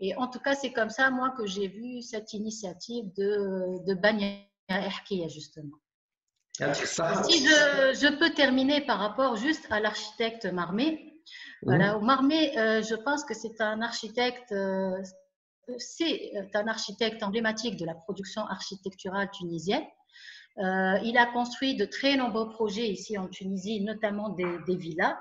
Et en tout cas, c'est comme ça, moi, que j'ai vu cette initiative de, de Banya justement. Si je, peux terminer par rapport juste à l'architecte Marmé. Voilà, Marmé, euh, je pense que c'est un architecte, c'est un architecte emblématique de la production architecturale tunisienne. Euh, il a construit de très nombreux projets ici en Tunisie, notamment des, villas.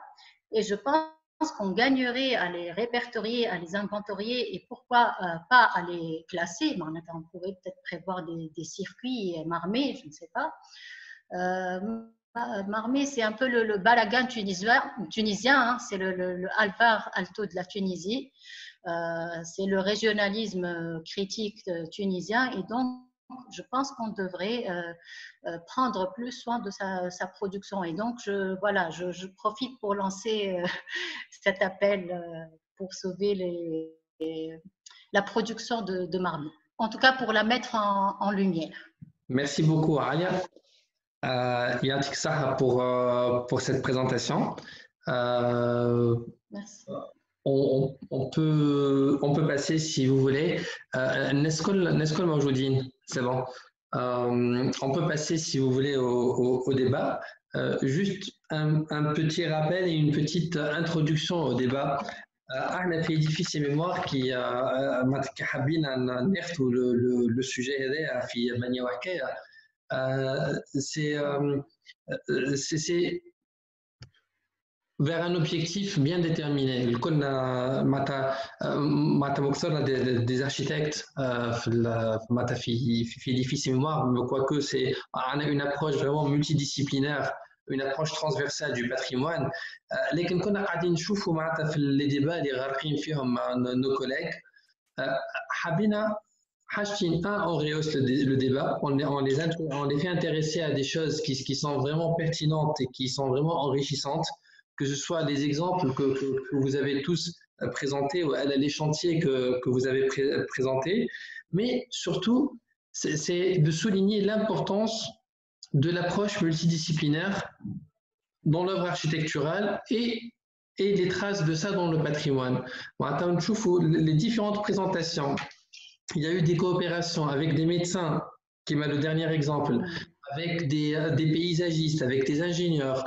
Et je pense qu'on gagnerait à les répertorier, à les inventorier et pourquoi euh, pas à les classer. Mais on pourrait peut-être prévoir des, circuits marmés, je ne sais pas. Euh, Marmé, c'est un peu le, balagan tunisien, tunisien hein. c'est le, le, Alvar Alto de la Tunisie. C'est le régionalisme critique tunisien et donc je pense qu'on devrait euh, euh, prendre plus soin de sa, production. Et donc, je, voilà, je, profite pour lancer euh, [laughs] cet appel pour sauver les, la production de, de En tout cas, pour la mettre en, lumière. Merci beaucoup, Alia. Euh, pour, pour cette présentation. Merci on, peut, on peut passer, si vous voulez. Euh, Nescol Majoudine, c'est bon. Euh, on peut passer, si vous voulez, au, débat. Euh, juste un, petit rappel et une petite introduction au débat. أنا في édifice et mémoire qui ما حابين ناخذوا le, le sujet هذا في مانيا وحكايه c'est vers un objectif bien déterminé. On a des architectes في mémoire, mais quoique c'est une approche vraiment multidisciplinaire une approche transversale du patrimoine لكن كنا قاعدين نشوفوا معناتها في les débats اللي غارقين فيهم مع nos collègues حبينا حاجتين un on rehausse le, débat on, on, les, on les fait intéresser à des choses qui, qui sont vraiment pertinentes et qui sont vraiment enrichissantes que ce soit les exemples que, vous avez tous euh, présentés, les chantiers que, vous avez présentés, mais surtout, c'est de souligner l'importance de l'approche multidisciplinaire dans l'œuvre architecturale et, les traces de ça dans le patrimoine. Les différentes présentations, il y a eu des coopérations avec des médecins, qui m'a le dernier exemple, avec des, des paysagistes, avec des ingénieurs,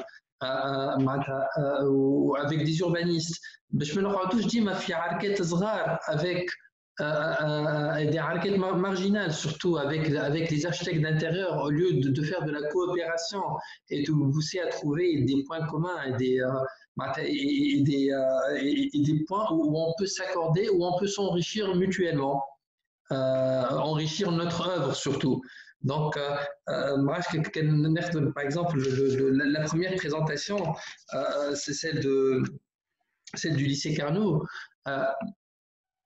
avec des urbanistes باش ما نقعدوش ديما في عركات صغار avec des arcades marginales, surtout avec, avec les architectes d'intérieur, au lieu de, faire de la coopération et de pousser à trouver des points communs et des, et des, et des points où on peut s'accorder, où on peut s'enrichir mutuellement, enrichir notre œuvre surtout. Donc, euh, euh, par exemple, la première présentation, euh, c'est celle, du lycée Carnot.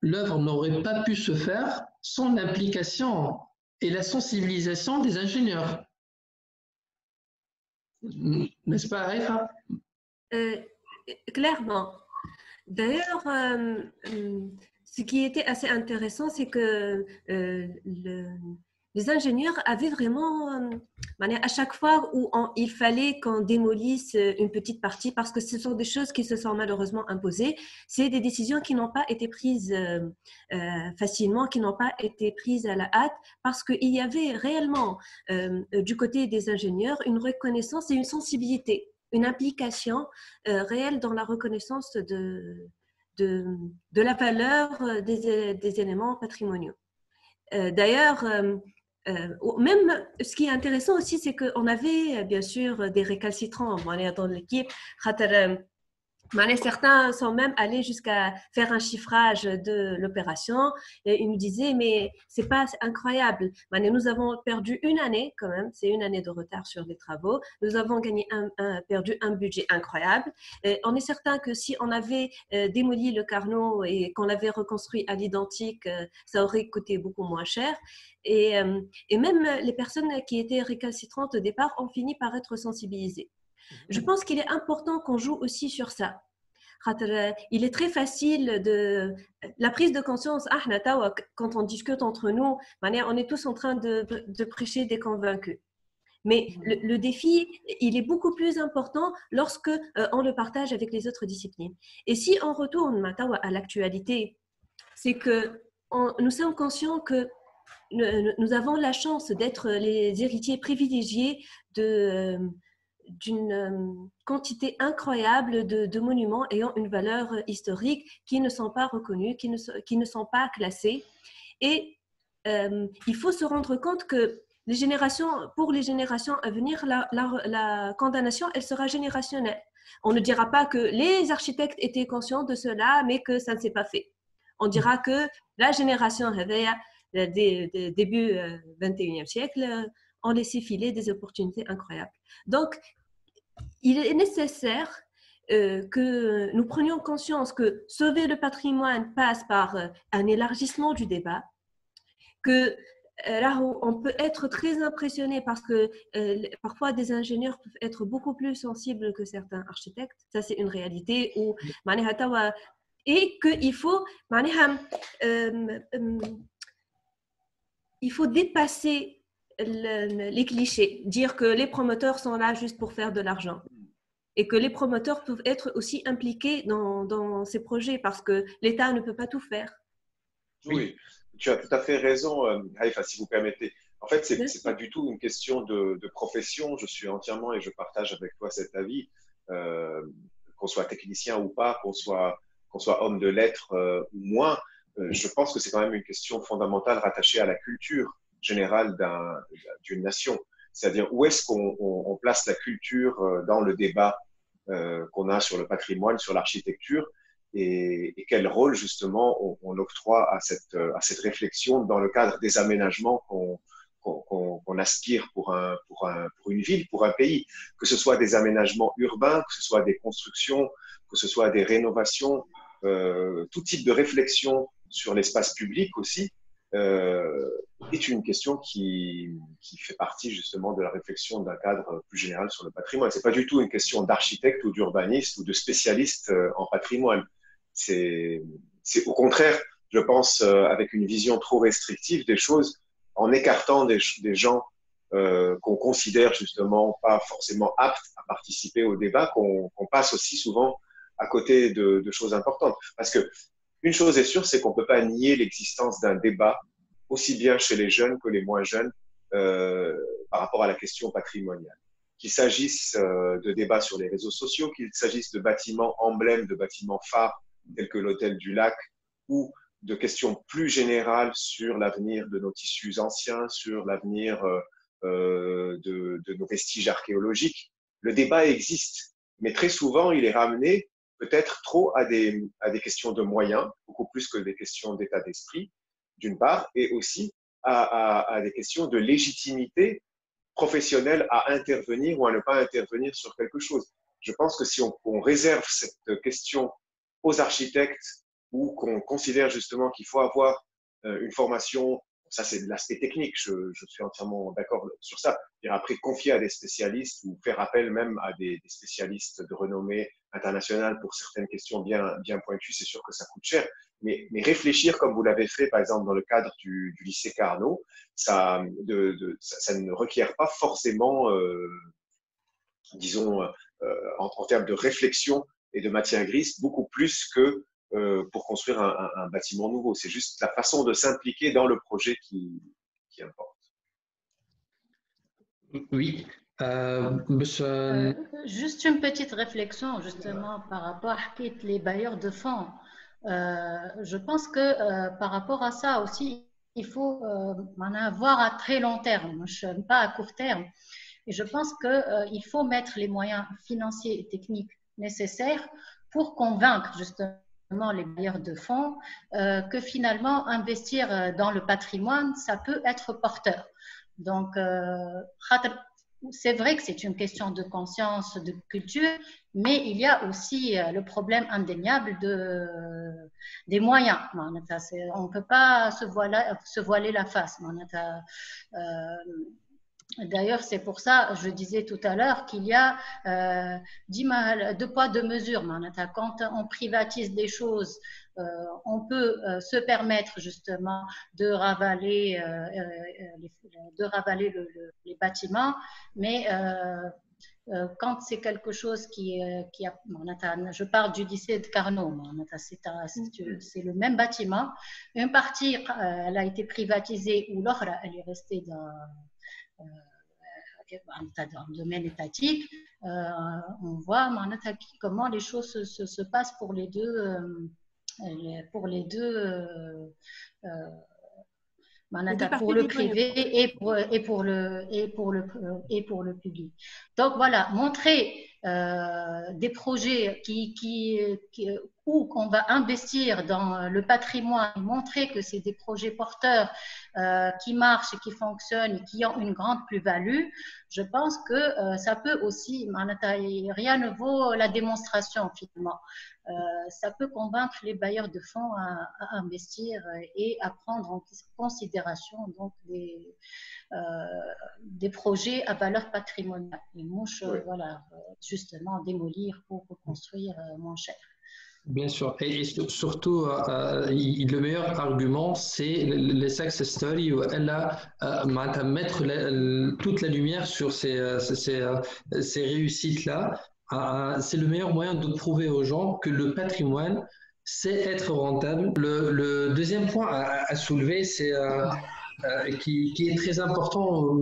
L'œuvre n'aurait pas pu se faire sans l'implication et la sensibilisation des ingénieurs. N'est-ce pas, Arifa Clairement. D'ailleurs, ce qui était assez intéressant, c'est que les ingénieurs avaient vraiment, euh, à chaque fois où il fallait qu'on démolisse euh, une petite partie, parce que ce sont des choses qui se sont malheureusement imposées, c'est des décisions qui n'ont pas été prises euh, facilement, qui n'ont pas été prises à la hâte, parce qu'il y avait réellement du côté des ingénieurs une reconnaissance et une sensibilité, une implication réelle dans la reconnaissance de, de, la valeur des éléments patrimoniaux. D'ailleurs, euh, même ce qui est intéressant aussi, c'est qu'on avait bien sûr des récalcitrants dans l'équipe. Certains sont même allés jusqu'à faire un chiffrage de l'opération ils nous disaient mais c'est pas incroyable. Nous avons perdu une année quand même, c'est une année de retard sur les travaux. Nous avons gagné un, perdu un budget incroyable. On est certain que si on avait euh, démoli le Carnot et qu'on l'avait reconstruit à l'identique, euh, ça aurait coûté beaucoup moins cher. Euh, et même les personnes qui étaient récalcitrantes au départ ont fini par être sensibilisées. Je mhm. pense qu'il est important qu'on joue aussi sur ça. Il est très facile de la prise de conscience. Ah, quand on discute entre nous, on est tous en train de, prêcher des convaincus. Mais mhm. le, défi, il est beaucoup plus important lorsque euh, on le partage avec les autres disciplines. Et si on retourne à l'actualité, c'est que nous sommes conscients que nous avons la chance d'être les héritiers privilégiés de, d'une euh, quantité incroyable de, monuments ayant une valeur historique qui ne sont pas reconnus, qui ne, qui ne sont pas classés. Et euh, il faut se rendre compte que les générations, pour les générations à venir, la, la, condamnation, elle sera générationnelle. On ne dira pas que les architectes étaient conscients de cela, mais que ça ne s'est pas fait. On dira que la génération des, début 21e euh, siècle, ont laissé filer des opportunités incroyables. Donc, il est nécessaire euh, que nous prenions conscience que sauver le patrimoine passe par euh, un élargissement du débat, que euh, là on peut être très impressionné parce que parfois des ingénieurs peuvent être beaucoup plus sensibles que certains architectes. Ça, c'est une réalité. Où, et qu'il faut, il faut dépasser les clichés, dire que les promoteurs sont là juste pour faire de l'argent et que les promoteurs peuvent être aussi impliqués dans, ces projets parce que l'État ne peut pas tout faire. Oui, tu as tout à fait raison, euh, Haïfa, si vous permettez. En fait, ce n'est pas du tout une question de, profession. Je suis entièrement et je partage avec toi cet avis, euh, qu'on soit technicien ou pas, qu'on soit, qu'on soit homme de lettres euh, ou moins. je pense que c'est quand même une question fondamentale rattachée à la culture générale d'une nation. C'est-à-dire où est-ce qu'on place la culture euh, dans le débat euh, qu'on a sur le patrimoine, sur l'architecture, et, quel rôle justement on, octroie à cette, à cette réflexion dans le cadre des aménagements qu'on aspire pour, un, pour, un, pour une ville, pour un pays, que ce soit des aménagements urbains, que ce soit des constructions, que ce soit des rénovations, euh, tout type de réflexion sur l'espace public aussi, euh, est une question qui, fait partie justement de la réflexion d'un cadre plus général sur le patrimoine. C'est pas du tout une question d'architecte ou d'urbaniste ou de spécialiste euh, en patrimoine. C'est au contraire, je pense, euh, avec une vision trop restrictive des choses, en écartant des, gens euh, qu'on considère justement pas forcément aptes à participer au débat, qu'on passe aussi souvent à côté de, de, choses importantes. Parce que une chose est sûre, c'est qu'on ne peut pas nier l'existence d'un débat, aussi bien chez les jeunes que les moins jeunes, euh, par rapport à la question patrimoniale. Qu'il s'agisse euh, de débats sur les réseaux sociaux, qu'il s'agisse de bâtiments emblèmes, de bâtiments phares, tels que l'hôtel du lac, ou de questions plus générales sur l'avenir de nos tissus anciens, sur l'avenir de, de, nos vestiges archéologiques. Le débat existe, mais très souvent, il est ramené peut-être trop à des, à des questions de moyens, beaucoup plus que des questions d'état d'esprit, d'une part, et aussi à, des questions de légitimité professionnelle à intervenir ou à ne pas intervenir sur quelque chose. Je pense que si on, on réserve cette question aux architectes ou qu'on considère justement qu'il faut avoir euh, une formation ça, c'est l'aspect technique. Je, suis entièrement d'accord sur ça. Et après, confier à des spécialistes ou faire appel même à des, spécialistes de renommée internationale pour certaines questions bien, pointues, c'est sûr que ça coûte cher. Mais, réfléchir comme vous l'avez fait, par exemple, dans le cadre du, lycée Carnot, ça, ne requiert pas forcément, euh, disons, euh, en, en termes de réflexion et de matière grise, beaucoup plus que euh, pour construire un, bâtiment nouveau. C'est juste la façon de s'impliquer dans le projet qui, importe. Oui. Euh, euh, juste une petite réflexion justement par rapport à les bailleurs de fonds. je pense que par rapport à ça aussi, il faut en avoir à très long terme, pas à court terme. Et je pense qu'il faut mettre les moyens financiers et techniques nécessaires pour convaincre justement les bailleurs de fonds, euh, que finalement investir euh, dans le patrimoine, ça peut être porteur. Donc, euh, c'est vrai que c'est une question de conscience, de culture, mais il y a aussi le problème indéniable de, des moyens. On ne peut pas se voiler la face. D'ailleurs, c'est pour ça, je disais tout à l'heure, qu'il y a euh, deux poids, deux mesures. Quand on privatise des choses, euh, on peut euh, se permettre justement de ravaler, les, de ravaler les bâtiments, mais quand c'est quelque chose qui, qui a, je parle du lycée de Carnot, c'est le même bâtiment. Une partie, elle a été privatisée ou l'autre, elle est restée dans dans le domaine étatique, euh, on voit comment les choses se, se, passent pour les deux, euh, pour les deux, euh, pour le privé et pour, et pour le et pour le et pour le public. Donc voilà, montrer des projets qui, qui, qui, ou qu'on va investir dans le patrimoine, montrer que c'est des projets porteurs euh, qui marchent et qui fonctionnent et qui ont une grande plus-value, je pense que euh, ça peut aussi, rien ne vaut la démonstration finalement. Euh, ça peut convaincre les bailleurs de fonds à, investir et à prendre en considération donc des, des projets à valeur patrimoniale. Les mouches, voilà, justement, démolir pour reconstruire moins cher. Bien sûr. Et, surtout, euh, euh, le meilleur argument, c'est les success stories où elle a euh, mettre toute la lumière sur ces, ces, ces réussites-là. c'est le meilleur moyen de prouver aux gens que le patrimoine, c'est être rentable. Le, le, deuxième point à, soulever, c'est qui, qui, est très important.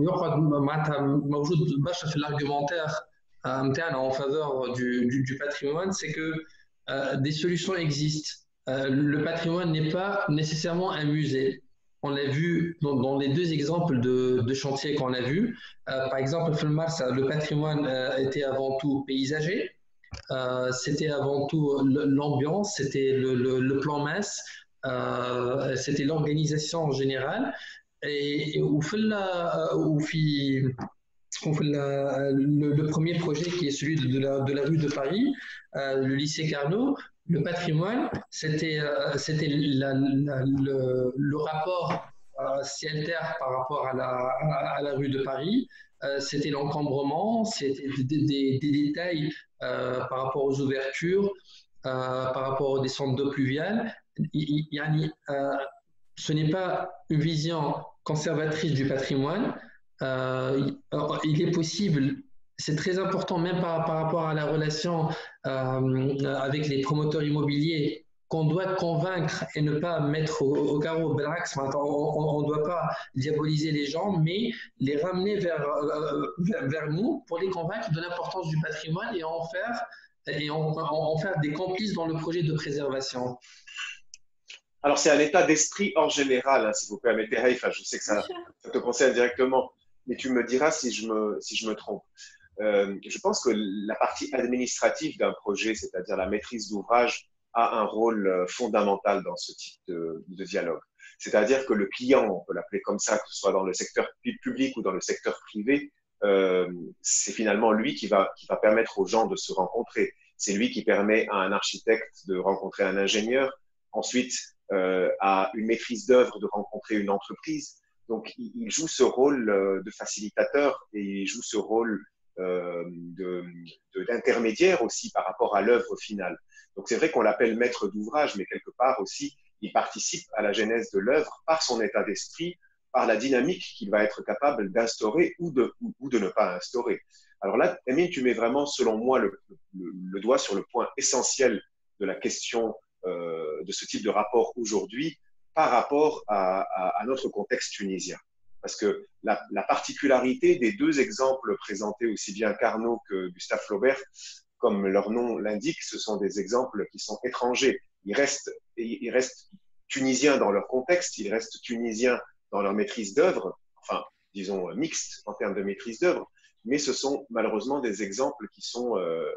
L'argumentaire en faveur du, du, du patrimoine, c'est que euh, des solutions existent. Euh, le patrimoine n'est pas nécessairement un musée. On l'a vu dans, les deux exemples de, de chantier qu'on a vus. Euh, par exemple, le patrimoine était avant tout paysager. c'était avant tout l'ambiance, c'était le, plan masse, c'était l'organisation en général. Et, le, premier projet qui est celui de la, rue de Paris, euh, le lycée Carnot, le patrimoine, c'était euh, le, rapport euh, ciel-terre par rapport à la, rue de Paris, c'était l'encombrement, c'était des, des, détails par rapport aux ouvertures, par rapport aux descentes d'eau pluviale. ce n'est pas une vision conservatrice du patrimoine, euh, il est possible, c'est très important même par, par, rapport à la relation euh, avec les promoteurs immobiliers qu'on doit convaincre et ne pas mettre au, carreau. On ne doit pas diaboliser les gens, mais les ramener vers, euh, vers, nous pour les convaincre de l'importance du patrimoine et en faire, et en, en faire des complices dans le projet de préservation. Alors, c'est un état d'esprit en général, hein, si vous permettez, Haïfa. Je sais que ça, ça, te concerne directement, mais tu me diras si je me, si je me trompe. Euh, je pense que la partie administrative d'un projet, c'est-à-dire la maîtrise d'ouvrage, a un rôle euh, fondamental dans ce type de, de dialogue. C'est-à-dire que le client, on peut l'appeler comme ça, que ce soit dans le secteur public ou dans le secteur privé, euh, c'est finalement lui qui va, qui va permettre aux gens de se rencontrer. C'est lui qui permet à un architecte de rencontrer un ingénieur, ensuite euh, à une maîtrise d'œuvre de rencontrer une entreprise. Donc, il, joue ce rôle euh, de facilitateur et il joue ce rôle euh, d'intermédiaire de, aussi par rapport à l'œuvre finale. Donc, c'est vrai qu'on l'appelle maître d'ouvrage, mais quelque part aussi, il participe à la genèse de l'œuvre par son état d'esprit, par la dynamique qu'il va être capable d'instaurer ou de, ne pas instaurer. Alors là, Emile, tu mets vraiment, selon moi, le, le, doigt sur le point essentiel de la question euh, de ce type de rapport aujourd'hui par rapport à, à, à, notre contexte tunisien. Parce que la, la, particularité des deux exemples présentés, aussi bien Carnot que Gustave Flaubert, comme leur nom l'indique, ce sont des exemples qui sont étrangers. Ils restent, ils restent tunisiens dans leur contexte, ils restent tunisiens dans leur maîtrise d'œuvre, enfin, disons, mixte en termes de maîtrise d'œuvre, mais ce sont malheureusement des exemples qui sont euh,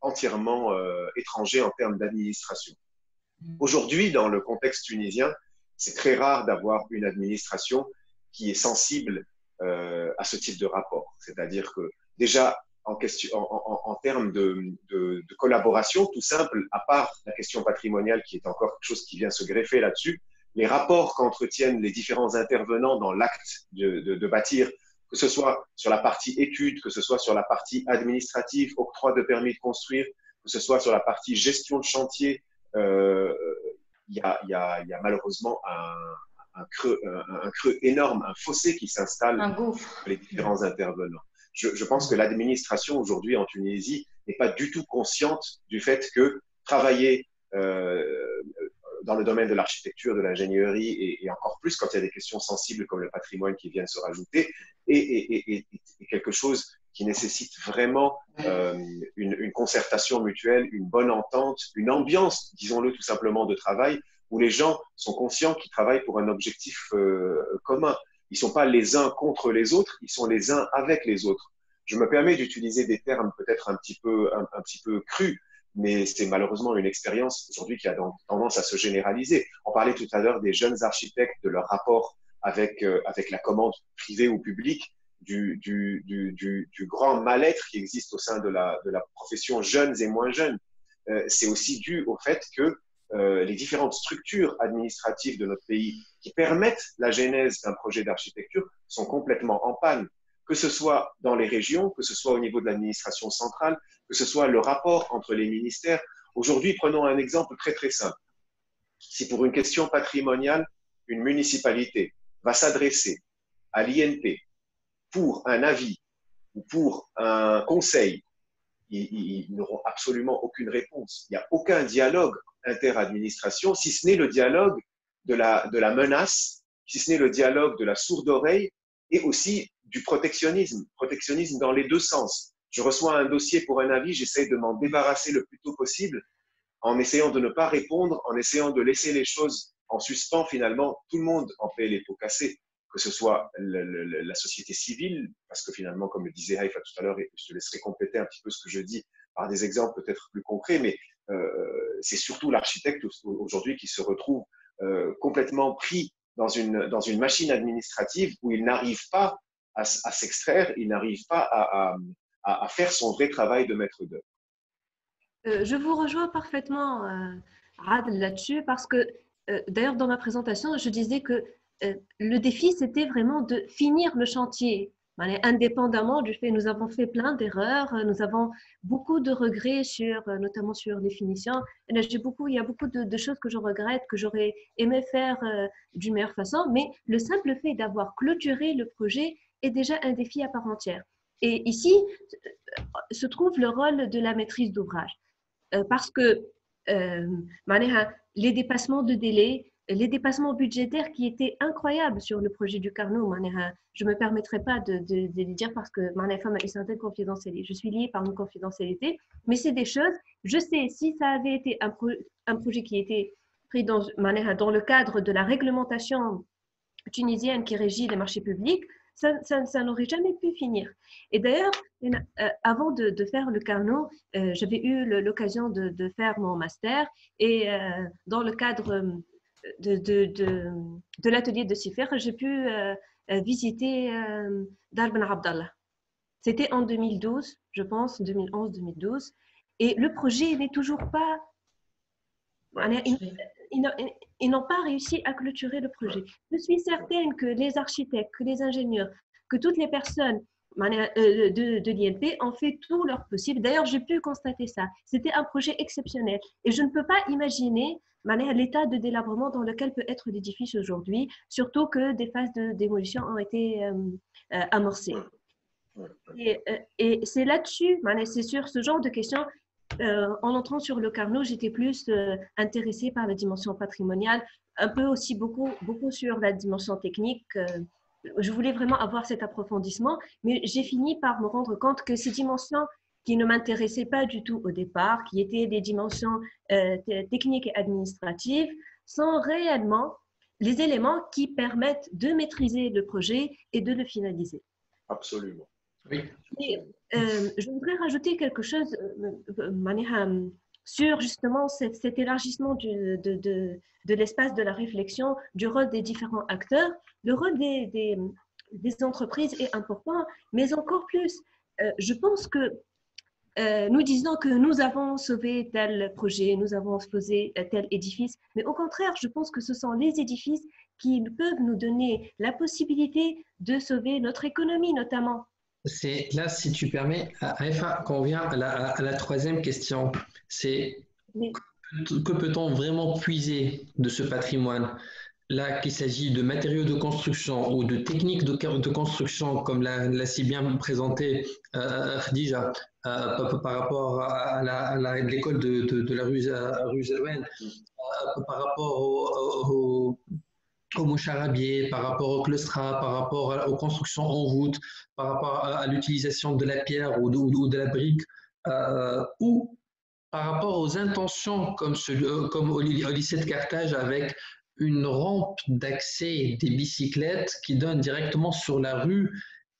entièrement euh, étrangers en termes d'administration. Mm. Aujourd'hui, dans le contexte tunisien, c'est très rare d'avoir une administration qui est sensible euh, à ce type de rapport. C'est-à-dire que déjà, en, question, en, en, en termes de, de, de, collaboration, tout simple, à part la question patrimoniale qui est encore quelque chose qui vient se greffer là-dessus, les rapports qu'entretiennent les différents intervenants dans l'acte de, de, bâtir, que ce soit sur la partie études, que ce soit sur la partie administrative, octroi de permis de construire, que ce soit sur la partie gestion de chantier, euh, il y, a, y, a, y, a, malheureusement un, un, creux, un, un, creux énorme, un fossé qui s'installe entre les différents intervenants. Je, je pense que l'administration aujourd'hui en Tunisie n'est pas du tout consciente du fait que travailler euh, dans le domaine de l'architecture, de l'ingénierie et, et, encore plus quand il y a des questions sensibles comme le patrimoine qui viennent se rajouter, et, et quelque chose qui nécessite vraiment euh, une, une, concertation mutuelle, une bonne entente, une ambiance, disons-le tout simplement, de travail où les gens sont conscients qu'ils travaillent pour un objectif euh, commun. Ils ne sont pas les uns contre les autres, ils sont les uns avec les autres. Je me permets d'utiliser des termes peut-être un petit peu un, un petit peu crus, mais c'est malheureusement une expérience aujourd'hui qui a tendance à se généraliser. On parlait tout à l'heure des jeunes architectes, de leur rapport avec, euh, avec la commande privée ou publique, du, du, du, du grand mal-être qui existe au sein de la, de la profession jeunes et moins jeunes. Euh, c'est aussi dû au fait que euh, les différentes structures administratives de notre pays qui permettent la genèse d'un projet d'architecture sont complètement en panne que ce soit dans les régions, que ce soit au niveau de l'administration centrale, que ce soit le rapport entre les ministères. Aujourd'hui, prenons un exemple très très simple. Si pour une question patrimoniale, une municipalité va s'adresser à l'INP pour un avis ou pour un conseil, ils, n'auront absolument aucune réponse. Il n'y a aucun dialogue interadministration, si ce n'est le dialogue de la, de la menace, si ce n'est le dialogue de la sourde oreille et aussi du protectionnisme, protectionnisme dans les deux sens. Je reçois un dossier pour un avis, j'essaie de m'en débarrasser le plus tôt possible en essayant de ne pas répondre, en essayant de laisser les choses en suspens. Finalement, tout le monde en paie les pots cassés, que ce soit la société civile, parce que finalement, comme le disait Haïfa tout à l'heure, et je te laisserai compléter un petit peu ce que je dis par des exemples peut-être plus concrets, mais euh, c'est surtout l'architecte aujourd'hui qui se retrouve euh, complètement pris dans une, dans une machine administrative où il n'arrive pas à, s'extraire, il n'arrive pas à, à, faire son vrai travail de maître d'œuvre. Euh, je vous rejoins parfaitement, Rad, là-dessus, parce que d'ailleurs, dans ma présentation, je disais que le défi, c'était vraiment de finir le chantier. Indépendamment du fait, nous avons fait plein d'erreurs, nous avons beaucoup de regrets sur, notamment sur les finitions. J'ai beaucoup, il y a beaucoup de, choses que je regrette, que j'aurais aimé faire euh, d'une meilleure façon, mais le simple fait d'avoir clôturé le projet est déjà un défi à part entière. Et ici se trouve le rôle de la maîtrise d'ouvrage, euh, parce que euh, les dépassements de délai, les dépassements budgétaires qui étaient incroyables sur le projet du Carnot. Je ne me permettrai pas de, de, de, le dire parce que ma femme a une. Je suis liée par une confidentialité, mais c'est des choses, je sais, si ça avait été un, pro, un projet qui était pris dans, le cadre de la réglementation tunisienne qui régit les marchés publics, ça, n'aurait jamais pu finir. Et d'ailleurs, euh, avant de, faire le Carnot, euh, j'avais eu l'occasion de, de, faire mon master et euh, dans le cadre de, de l'atelier de Sifer, j'ai pu visiter Dar Ben Abdallah. C'était en 2012, je pense, 2011-2012. Et le projet n'est toujours pas ils n'ont pas réussi à clôturer le projet. Je suis certaine que les architectes, que les ingénieurs, que toutes les personnes euh, de, de l'INP ont fait tout leur possible. D'ailleurs, j'ai pu constater ça. C'était un projet exceptionnel. Et je ne peux pas imaginer l'état de délabrement dans lequel peut être l'édifice aujourd'hui, surtout que des phases de démolition ont été euh, euh, amorcées. Et, et c'est là-dessus, c'est sur ce genre de questions euh, en entrant sur le Carnot, j'étais plus euh, intéressée par la dimension patrimoniale, un peu aussi beaucoup, beaucoup sur la dimension technique. Euh, je voulais vraiment avoir cet approfondissement, mais j'ai fini par me rendre compte que ces dimensions qui ne m'intéressaient pas du tout au départ, qui étaient des dimensions techniques et administratives, sont réellement les éléments qui permettent de maîtriser le projet et de le finaliser. Absolument. Oui. Euh, je voudrais rajouter quelque chose euh, euh, sur justement cet, élargissement de, l'espace de la réflexion, du rôle des différents acteurs. Le rôle des, entreprises est important, mais encore plus, je pense que nous disons que nous avons sauvé tel projet, nous avons posé tel édifice, mais au contraire, je pense que ce sont les édifices qui peuvent nous donner la possibilité de sauver notre économie notamment c'est là, si tu permets, quand on vient à la, troisième question, c'est que peut-on vraiment puiser de ce patrimoine? Là, qu'il s'agit de matériaux de construction ou de techniques de, de construction, comme l'a si bien présenté euh, Khadija, euh, par rapport à l'école de, de, la rue, rue euh, par rapport au au moucharabier, par rapport au claustra, par rapport aux constructions en voûte, par rapport à, l'utilisation de la pierre ou de, la brique, euh, ou par rapport aux intentions comme, euh, comme au, lycée de Carthage avec une rampe d'accès des bicyclettes qui donne directement sur la rue.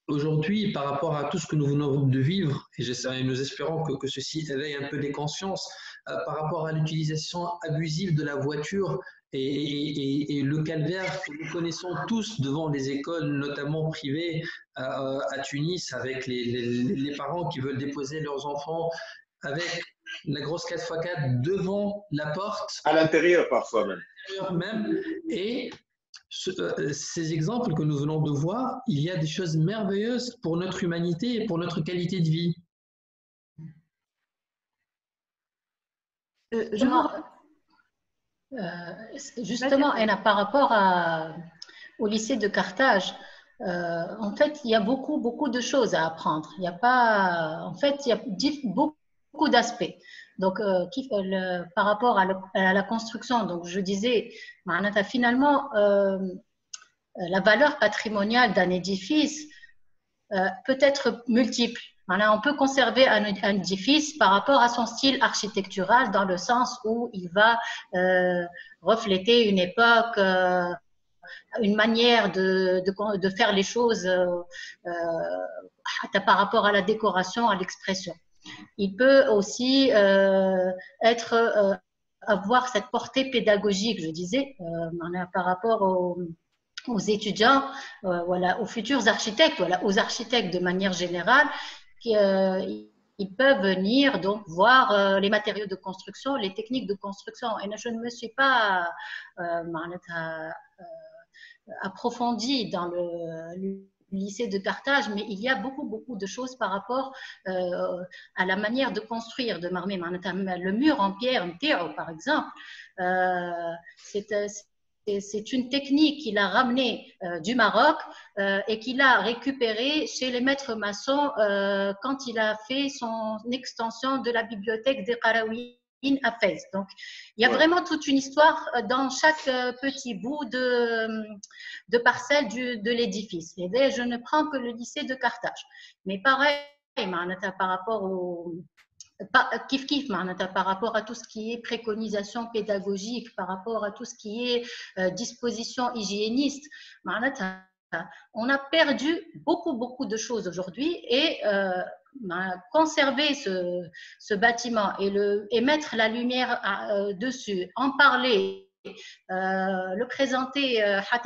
Aujourd'hui, par rapport à tout ce que nous venons de vivre, et nous espérons que, ceci éveille un peu les consciences, euh, par rapport à l'utilisation abusive de la voiture et, le calvaire que nous connaissons tous devant les écoles, notamment privées à, Tunis, avec les, parents qui veulent déposer leurs enfants, avec la grosse 4x4 devant la porte. À l'intérieur parfois même. même. Et euh, ces exemples que nous venons de voir, il y a des choses merveilleuses pour notre humanité et pour notre qualité de vie. Euh, je euh, justement, Anna, par rapport au lycée de Carthage, euh, en fait, il y a beaucoup, beaucoup de choses à apprendre. Il y a pas, en fait, il y a beaucoup d'aspects. Donc, euh, par rapport à, la construction, donc je disais, finalement, la valeur patrimoniale d'un édifice peut être multiple on peut conserver un, édifice par rapport à son style architectural dans le sens où il va euh, refléter une époque, euh, une manière de, faire les choses euh, par rapport à la décoration, à l'expression. Il peut aussi avoir cette portée pédagogique, je disais, par rapport au, aux étudiants, aux futurs architectes, aux architectes de manière générale, euh, ils peuvent venir donc voir euh, les matériaux de construction, les techniques de construction. Et je ne me suis pas euh, approfondie dans le, lycée de Carthage, mais il y a beaucoup, beaucoup de choses par rapport à la manière de construire de Marmé. Le mur en pierre, par exemple, c'est c'est une technique qu'il a ramenée euh, du Maroc euh, et qu'il a récupérée chez les maîtres maçons euh, quand il a fait son extension de la bibliothèque des Qarawiyyin à Fès. Donc, il y a vraiment toute une histoire dans chaque petit bout de, de parcelle du, de l'édifice. Et je ne prends que le lycée de Carthage. Mais pareil, par rapport au, kif kif par rapport à tout ce qui est préconisation pédagogique, par rapport à tout ce qui est euh, disposition hygiéniste, on a perdu beaucoup, beaucoup de choses aujourd'hui et euh, conserver ce, bâtiment et, mettre la lumière euh, dessus, en parler, euh, le présenter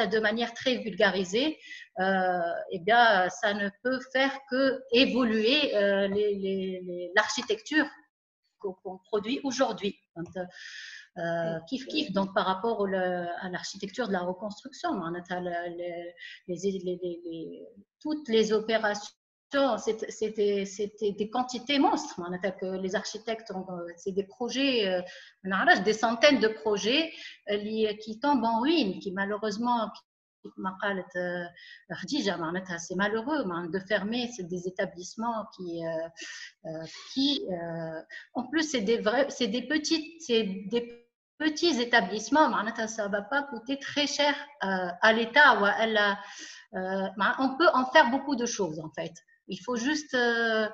de manière très vulgarisée, eh bien, ça ne peut faire que évoluer l'architecture qu'on produit aujourd'hui. Euh, kiff kiff donc par rapport à l'architecture de la reconstruction les, les, toutes les opérations c'était des quantités monstres que les architectes c'est des projets euh, des centaines de projets euh, qui tombent en ruine qui malheureusement c'est malheureux de fermer des établissements qui, en plus c'est des des des petits établissements, ça ne va pas coûter très cher euh, à l'État. Euh, on peut en faire beaucoup de choses en fait. Il faut juste euh,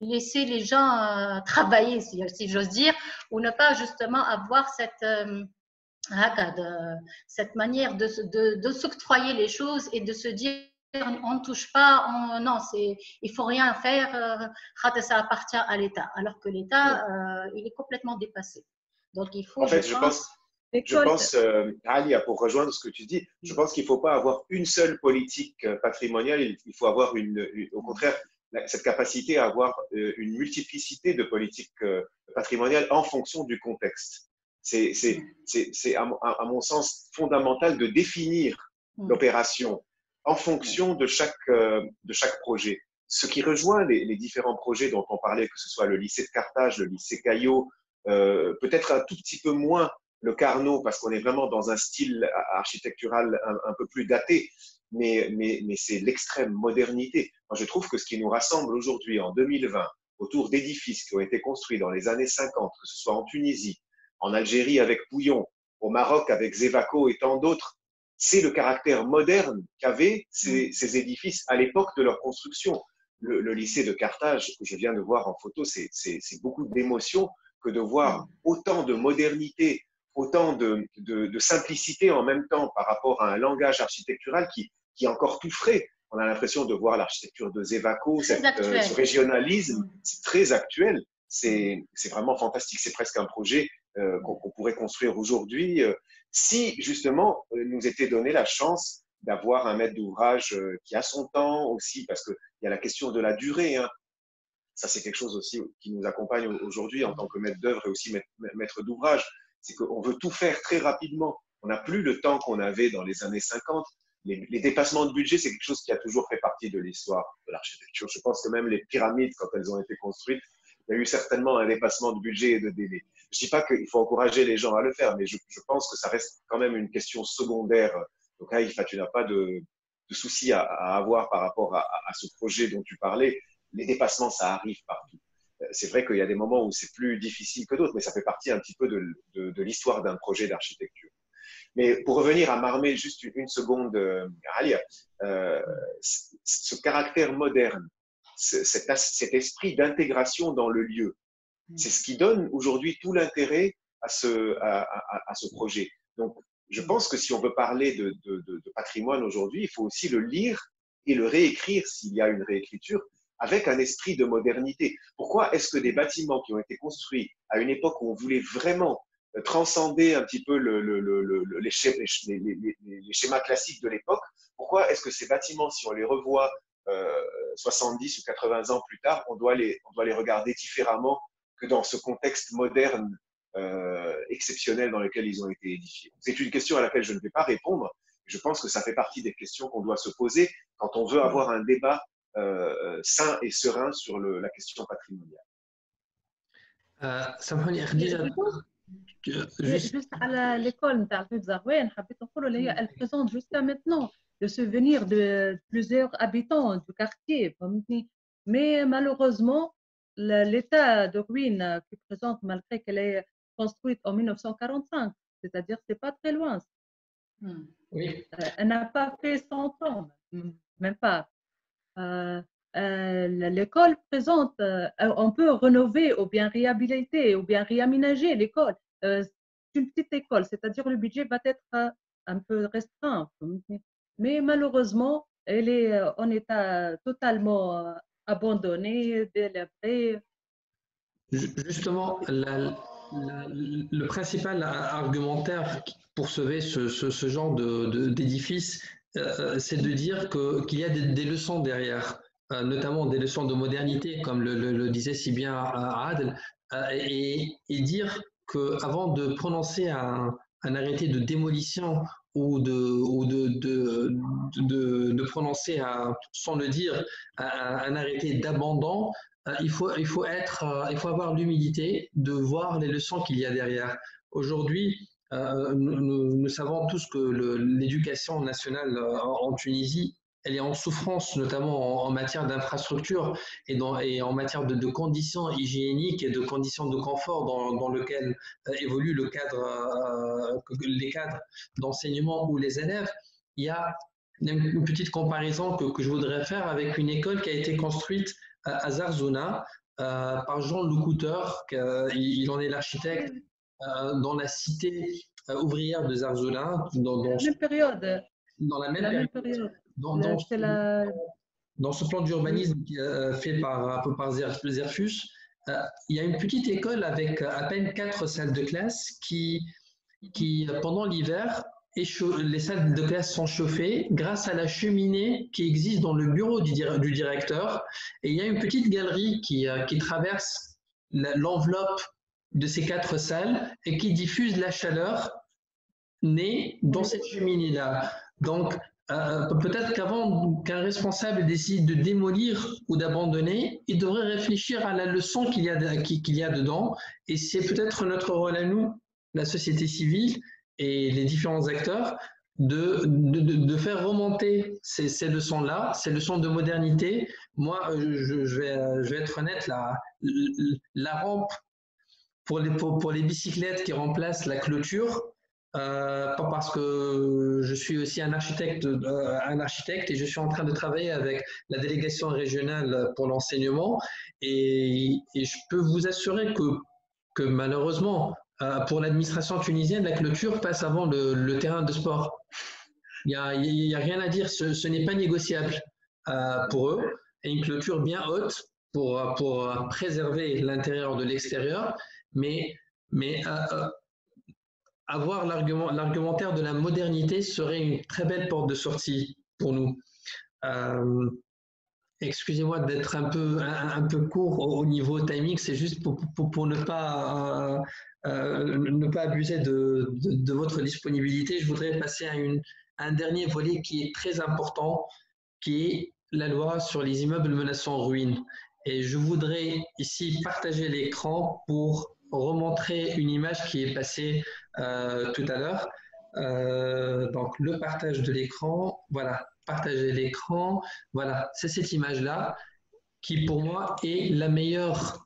laisser les gens travailler, si, j'ose dire, ou ne pas justement avoir cette, cette manière de, de, s'octroyer les choses et de se dire on ne touche pas, on, non, c'est, il faut rien faire, ça appartient à l'État, alors que l'État, il est complètement dépassé. Donc, il faut. En fait, je, pense, je pense euh, Ali, pour rejoindre ce que tu dis, je pense qu'il ne faut pas avoir une seule politique euh, patrimoniale. Il faut avoir une, au contraire, cette capacité à avoir euh, une multiplicité de politiques patrimoniales en fonction du contexte. C'est, mm. à, mon sens, fondamental de définir mm. l'opération en fonction de chaque, de chaque projet. Ce qui rejoint les, les, différents projets dont on parlait, que ce soit le lycée de Carthage, le lycée Caillot, euh, peut-être un tout petit peu moins le Carnot, parce qu'on est vraiment dans un style architectural un, peu plus daté, mais, mais, mais c'est l'extrême modernité. Moi, je trouve que ce qui nous rassemble aujourd'hui, en 2020, autour d'édifices qui ont été construits dans les années 50, que ce soit en Tunisie, en Algérie avec Pouillon, au Maroc avec Zévaco et tant d'autres, c'est le caractère moderne qu'avaient ces, ces, édifices à l'époque de leur construction. Le, le, lycée de Carthage, que je viens de voir en photo, c'est beaucoup d'émotions que de voir autant de modernité, autant de, de, simplicité en même temps par rapport à un langage architectural qui, qui est encore plus frais. On a l'impression de voir l'architecture de Zévaco, euh, ce régionalisme, mm. c'est très actuel. C'est vraiment fantastique. C'est presque un projet euh, qu'on pourrait construire aujourd'hui euh, si justement nous était donné la chance d'avoir un maître d'ouvrage qui a son temps aussi, parce qu'il y a la question de la durée. Hein. Ça, c'est quelque chose aussi qui nous accompagne aujourd'hui en tant que maître d'œuvre et aussi maître d'ouvrage. C'est qu'on veut tout faire très rapidement. On n'a plus le temps qu'on avait dans les années 50. Les, dépassements de budget, c'est quelque chose qui a toujours fait partie de l'histoire de l'architecture. Je pense que même les pyramides, quand elles ont été construites, il y a eu certainement un dépassement de budget et de délai. Je ne dis pas qu'il faut encourager les gens à le faire, mais je, pense que ça reste quand même une question secondaire. Donc, Haïfa, tu n'as pas de souci à, avoir par rapport à, ce projet dont tu parlais les dépassements, ça arrive partout. C'est vrai qu'il y a des moments où c'est plus difficile que d'autres, mais ça fait partie un petit peu de, de, l'histoire d'un projet d'architecture. Mais pour revenir à m'armer juste une, seconde, euh, Alia, euh, ce caractère moderne, cet, cet esprit d'intégration dans le lieu, c'est ce qui donne aujourd'hui tout l'intérêt à ce, à, à, ce projet. Donc, je pense que si on veut parler de, de, de patrimoine aujourd'hui, il faut aussi le lire et le réécrire s'il y a une réécriture, avec un esprit de modernité. Pourquoi est-ce que des bâtiments qui ont été construits à une époque où on voulait vraiment euh, transcender un petit peu le, les, schémas, classiques de l'époque, pourquoi est-ce que ces bâtiments, si on les revoit 70 euh, ou 80 ans plus tard, on doit, les, regarder différemment que dans ce contexte moderne euh, exceptionnel dans lequel ils ont été édifiés? C'est une question à laquelle je ne vais pas répondre. Je pense que ça fait partie des questions qu'on doit se poser quand on veut avoir un débat sain et serein sur le, la question patrimoniale. juste à l'école elle présente jusqu'à maintenant le souvenir de plusieurs habitants du quartier. Mais malheureusement, l'état de ruine qui présente, malgré qu'elle est construite en 1945, c'est-à-dire c'est pas très loin. Hmm. Oui. Euh, elle n'a pas fait 100 ans, même pas. Euh, l'école présente, on peut rénover ou bien réhabiliter ou bien réaménager l'école. c'est une petite école, c'est-à-dire le budget va être un peu restreint. Mais malheureusement, elle est en état totalement abandonné, délabré. Justement, le principal argumentaire pour sauver ce, ce, genre d'édifice, euh, c'est de dire qu'il y a des, leçons derrière, euh, notamment des leçons de modernité, comme le, disait si bien Adel, euh, et, et, dire qu'avant de prononcer un, arrêté de démolition ou de, ou de, de, de, prononcer, sans le dire, un, arrêté d'abandon, il faut, il faut, être, il faut avoir l'humilité de voir les leçons qu'il y a derrière. Aujourd'hui, euh, nous, savons tous que l'éducation nationale en Tunisie, elle est en souffrance, notamment en, matière d'infrastructure et, en matière de, conditions hygiéniques et de conditions de confort dans, dans lequel évolue le cadre, les cadres d'enseignement ou les élèves. Il y a une petite comparaison que, je voudrais faire avec une école qui a été construite à Zarzouna euh, par Jean Lecouter, il en est l'architecte euh, dans la cité euh, ouvrière de Zarzouna. Dans, la même période. Dans la même, période. Dans, dans, ce plan d'urbanisme fait par, par Zerfus, il y a une petite école avec à peine quatre salles de classe qui, qui pendant l'hiver, les salles de classe sont chauffées grâce à la cheminée qui existe dans le bureau du, directeur. Et il y a une petite galerie qui, euh, qui traverse l'enveloppe de ces quatre salles et qui diffuse la chaleur née dans cette cheminée-là. Donc, euh, peut-être qu'avant qu'un responsable décide de démolir ou d'abandonner, il devrait réfléchir à la leçon qu'il y a, y a dedans. Et c'est peut-être notre rôle à nous, la société civile, et les différents acteurs de, de, faire remonter ces, ces leçons-là, ces leçons de modernité. Moi, je, je, vais, je vais être honnête, la, la rampe pour les, pour, les bicyclettes qui remplacent la clôture, euh, parce que je suis aussi un architecte, euh, un architecte et je suis en train de travailler avec la délégation régionale pour l'enseignement et, je peux vous assurer que, que malheureusement, euh, pour l'administration tunisienne, la clôture passe avant le, terrain de sport. Il n'y a, a, rien à dire, ce, n'est pas négociable pour eux. Et une clôture bien haute pour, pour préserver l'intérieur de l'extérieur, mais, mais euh, avoir l'argumentaire de la modernité serait une très belle porte de sortie pour nous. Excusez-moi d'être un peu, un, peu court au, niveau timing, c'est juste pour, pour, ne pas euh, ne pas abuser de, de, votre disponibilité, je voudrais passer à, une, un dernier volet qui est très important, qui est la loi sur les immeubles menaçant ruine. Et je voudrais ici partager l'écran pour remontrer une image qui est passée euh, tout à l'heure. Euh, donc le partage de l'écran, voilà, partager l'écran, voilà, c'est cette image-là qui pour moi est la meilleure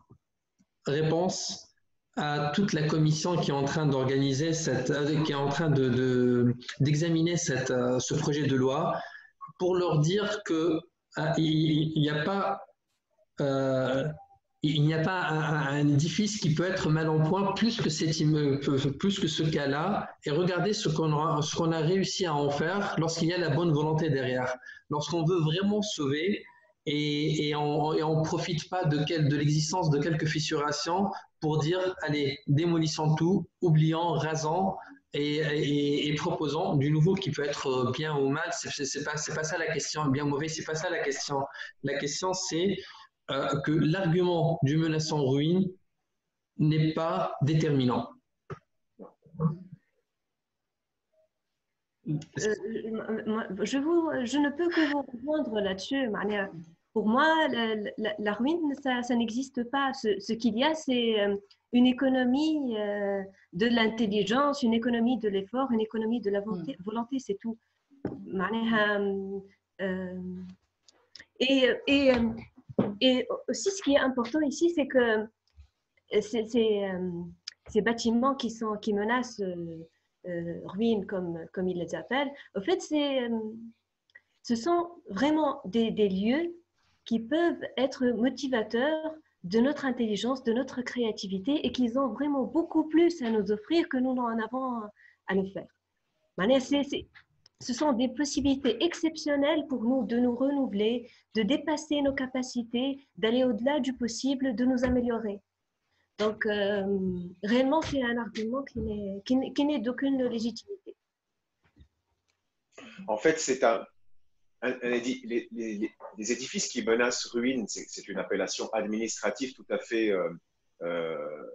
réponse à toute la commission qui est en train d'organiser cette, euh, qui est en train de, d'examiner ce projet de loi pour leur dire que il n'y a pas il n'y a pas un, édifice qui peut être mal en point plus que, cette, plus que ce cas-là et regardez ce qu'on a, a réussi à en faire lorsqu'il y a la bonne volonté derrière. Lorsqu'on veut vraiment sauver, et, on ne profite pas de, de l'existence de quelques fissurations pour dire, allez, démolissons tout, oublions, rasons et, et, proposons du nouveau qui peut être bien ou mal. C'est pas, pas ça la question, bien ou mauvais, c'est pas ça la question. La question, c'est euh, que l'argument du menaçant ruine n'est pas déterminant. Euh, je, vous, je ne peux que vous rejoindre là-dessus. Pour moi, la, ruine, ça, ça n'existe pas. Ce, qu'il y a, c'est euh, une économie de l'intelligence, une économie de l'effort, une économie de la volonté, mm. volonté c'est tout. Et, et, et, aussi, ce qui est important ici, c'est que ces, ces, bâtiments qui, sont, qui menacent ruine, comme, comme ils les appellent, au fait, ce sont vraiment des, lieux qui peuvent être motivateurs de notre intelligence, de notre créativité et qu'ils ont vraiment beaucoup plus à nous offrir que nous n'en avons à le faire. Ce sont des possibilités exceptionnelles pour nous de nous renouveler, de dépasser nos capacités, d'aller au-delà du possible, de nous améliorer. Donc, euh, réellement, c'est un argument qui n'est d'aucune légitimité. En fait, c'est un, les, édifices qui menacent ruine, c'est une appellation administrative tout à fait euh, euh,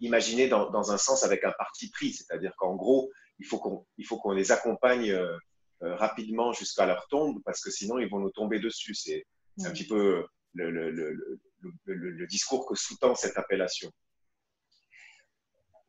imaginée dans, un sens avec un parti pris. C'est-à-dire qu'en gros, il faut qu'on les accompagne euh, rapidement jusqu'à leur tombe parce que sinon, ils vont nous tomber dessus. C'est un petit peu le, le discours que sous-tend cette appellation.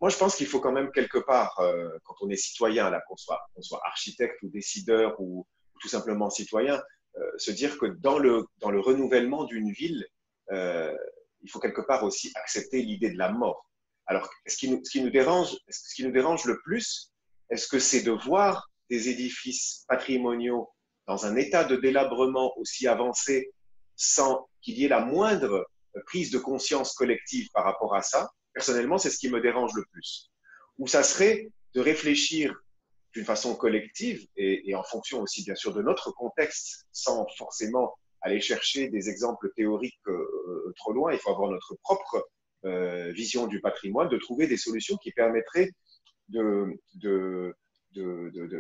Moi, je pense qu'il faut quand même quelque part, euh, quand on est citoyen, là, qu'on soit, soit, architecte ou décideur ou, tout simplement citoyen, euh, se dire que dans le, dans le renouvellement d'une ville, euh, il faut quelque part aussi accepter l'idée de la mort. Alors, ce qui nous, ce qui nous dérange, ce qui nous dérange le plus, est-ce que c'est de voir des édifices patrimoniaux dans un état de délabrement aussi avancé sans qu'il y ait la moindre prise de conscience collective par rapport à ça? Personnellement, c'est ce qui me dérange le plus. Ou ça serait de réfléchir d'une façon collective et, en fonction aussi, bien sûr, de notre contexte, sans forcément aller chercher des exemples théoriques euh, trop loin. Il faut avoir notre propre euh, vision du patrimoine, de trouver des solutions qui permettraient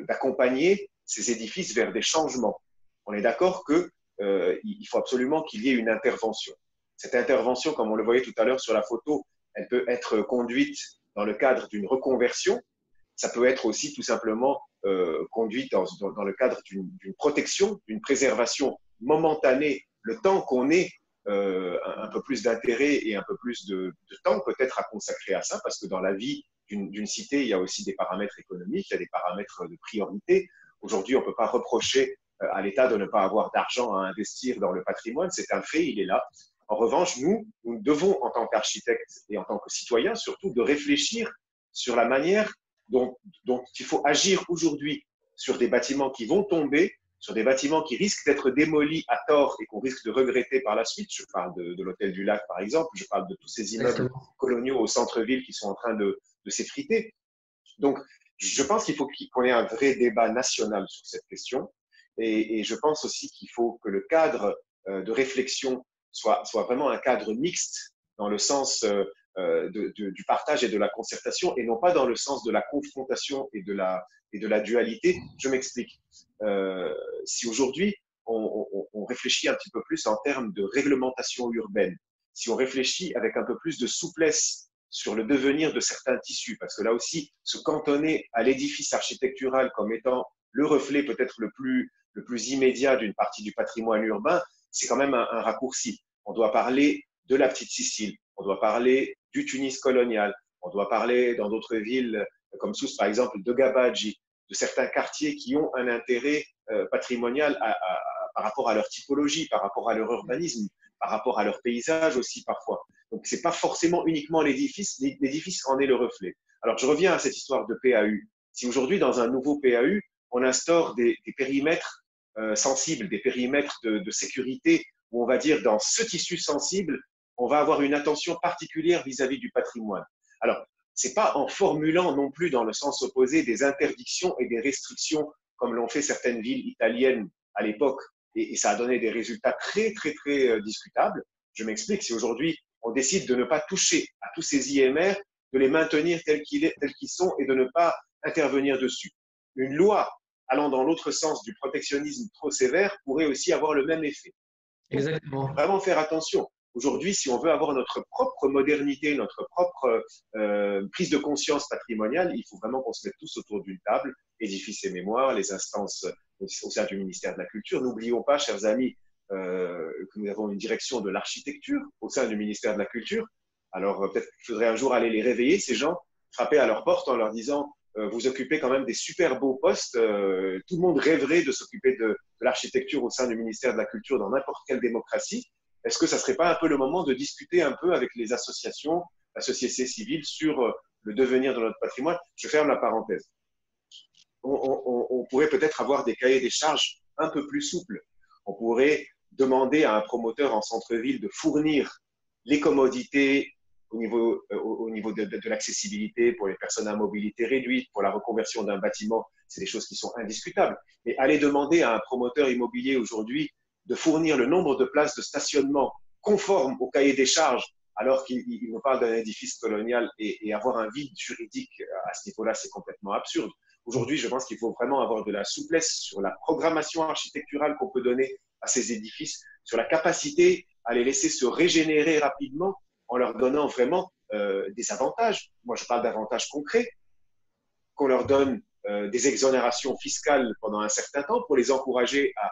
d'accompagner ces édifices vers des changements. On est d'accord qu'il euh, faut absolument qu'il y ait une intervention. Cette intervention, comme on le voyait tout à l'heure sur la photo, elle peut être conduite dans le cadre d'une reconversion. Ça peut être aussi tout simplement euh, conduite dans, le cadre d'une protection, d'une préservation momentanée, le temps qu'on ait euh, un, peu plus d'intérêt et un peu plus de temps peut-être à consacrer à ça, parce que dans la vie d'une cité, il y a aussi des paramètres économiques, il y a des paramètres de priorité. Aujourd'hui, on ne peut pas reprocher euh, à l'État de ne pas avoir d'argent à investir dans le patrimoine, c'est un fait, il est là. En revanche, nous, nous devons, en tant qu'architectes et en tant que citoyens, surtout, de réfléchir sur la manière dont, il faut agir aujourd'hui sur des bâtiments qui vont tomber, sur des bâtiments qui risquent d'être démolis à tort et qu'on risque de regretter par la suite. Je parle de, l'hôtel du lac, par exemple. Je parle de tous ces immeubles coloniaux au centre-ville qui sont en train de, s'effriter. Donc, je pense qu'il faut qu'on ait un vrai débat national sur cette question. Et, je pense aussi qu'il faut que le cadre euh, de réflexion soit, vraiment un cadre mixte dans le sens euh, euh, de, du partage et de la concertation et non pas dans le sens de la confrontation et de la, de dualité. Je m'explique. Si aujourd'hui on, réfléchit un petit peu plus en termes de réglementation urbaine, si on réfléchit avec un peu plus de souplesse sur le devenir de certains tissus, parce que là aussi, se cantonner à l'édifice architectural comme étant le reflet peut-être le plus, le plus immédiat d'une partie du patrimoine urbain, c'est quand même un, raccourci. On doit parler de la petite Sicile, on doit parler du Tunis colonial, on doit parler dans d'autres villes comme Sousse par exemple de Gabadji, de certains quartiers qui ont un intérêt euh, patrimonial par rapport à leur typologie, par rapport à leur urbanisme, par rapport à leur paysage aussi parfois. Donc c'est pas forcément uniquement l'édifice, l'édifice en est le reflet. Alors je reviens à cette histoire de PAU. Si aujourd'hui dans un nouveau PAU, on instaure des, périmètres euh, sensibles, des périmètres de, sécurité où on va dire dans ce tissu sensible, on va avoir une attention particulière vis-à-vis du patrimoine. Alors, c'est pas en formulant non plus dans le sens opposé des interdictions et des restrictions comme l'ont fait certaines villes italiennes à l'époque, et, ça a donné des résultats très, très, très euh, discutables. Je m'explique, si aujourd'hui on décide de ne pas toucher à tous ces IMR, de les maintenir tels qu'ils sont et de ne pas intervenir dessus. Une loi allant dans l'autre sens du protectionnisme trop sévère pourrait aussi avoir le même effet. Exactement. Vraiment faire attention. Aujourd'hui, si on veut avoir notre propre modernité, notre propre euh, prise de conscience patrimoniale, il faut vraiment qu'on se mette tous autour d'une table, édifice et mémoire, les instances au sein du ministère de la Culture. N'oublions pas, chers amis, euh, que nous avons une direction de l'architecture au sein du ministère de la Culture. Alors euh, peut-être qu'il faudrait un jour aller les réveiller, ces gens, frapper à leur porte en leur disant euh, vous occupez quand même des super beaux postes. Euh, tout le monde rêverait de s'occuper de, de l'architecture au sein du ministère de la Culture dans n'importe quelle démocratie. Est-ce que ça serait pas un peu le moment de discuter un peu avec les associations, la société civile sur euh, le devenir de notre patrimoine? Je ferme la parenthèse. On, pourrait peut-être avoir des cahiers des charges un peu plus souples. On pourrait demander à un promoteur en centre-ville de fournir les commodités au niveau, euh, de, l'accessibilité pour les personnes à mobilité réduite, pour la reconversion d'un bâtiment, c'est des choses qui sont indiscutables. Mais aller demander à un promoteur immobilier aujourd'hui de fournir le nombre de places de stationnement conformes au cahier des charges, alors qu'il nous parle d'un édifice colonial et, et, avoir un vide juridique à ce niveau-là, c'est complètement absurde. Aujourd'hui, je pense qu'il faut vraiment avoir de la souplesse sur la programmation architecturale qu'on peut donner à ces édifices, sur la capacité à les laisser se régénérer rapidement en leur donnant vraiment euh, des avantages. Moi, je parle d'avantages concrets, qu'on leur donne euh, des exonérations fiscales pendant un certain temps pour les encourager à,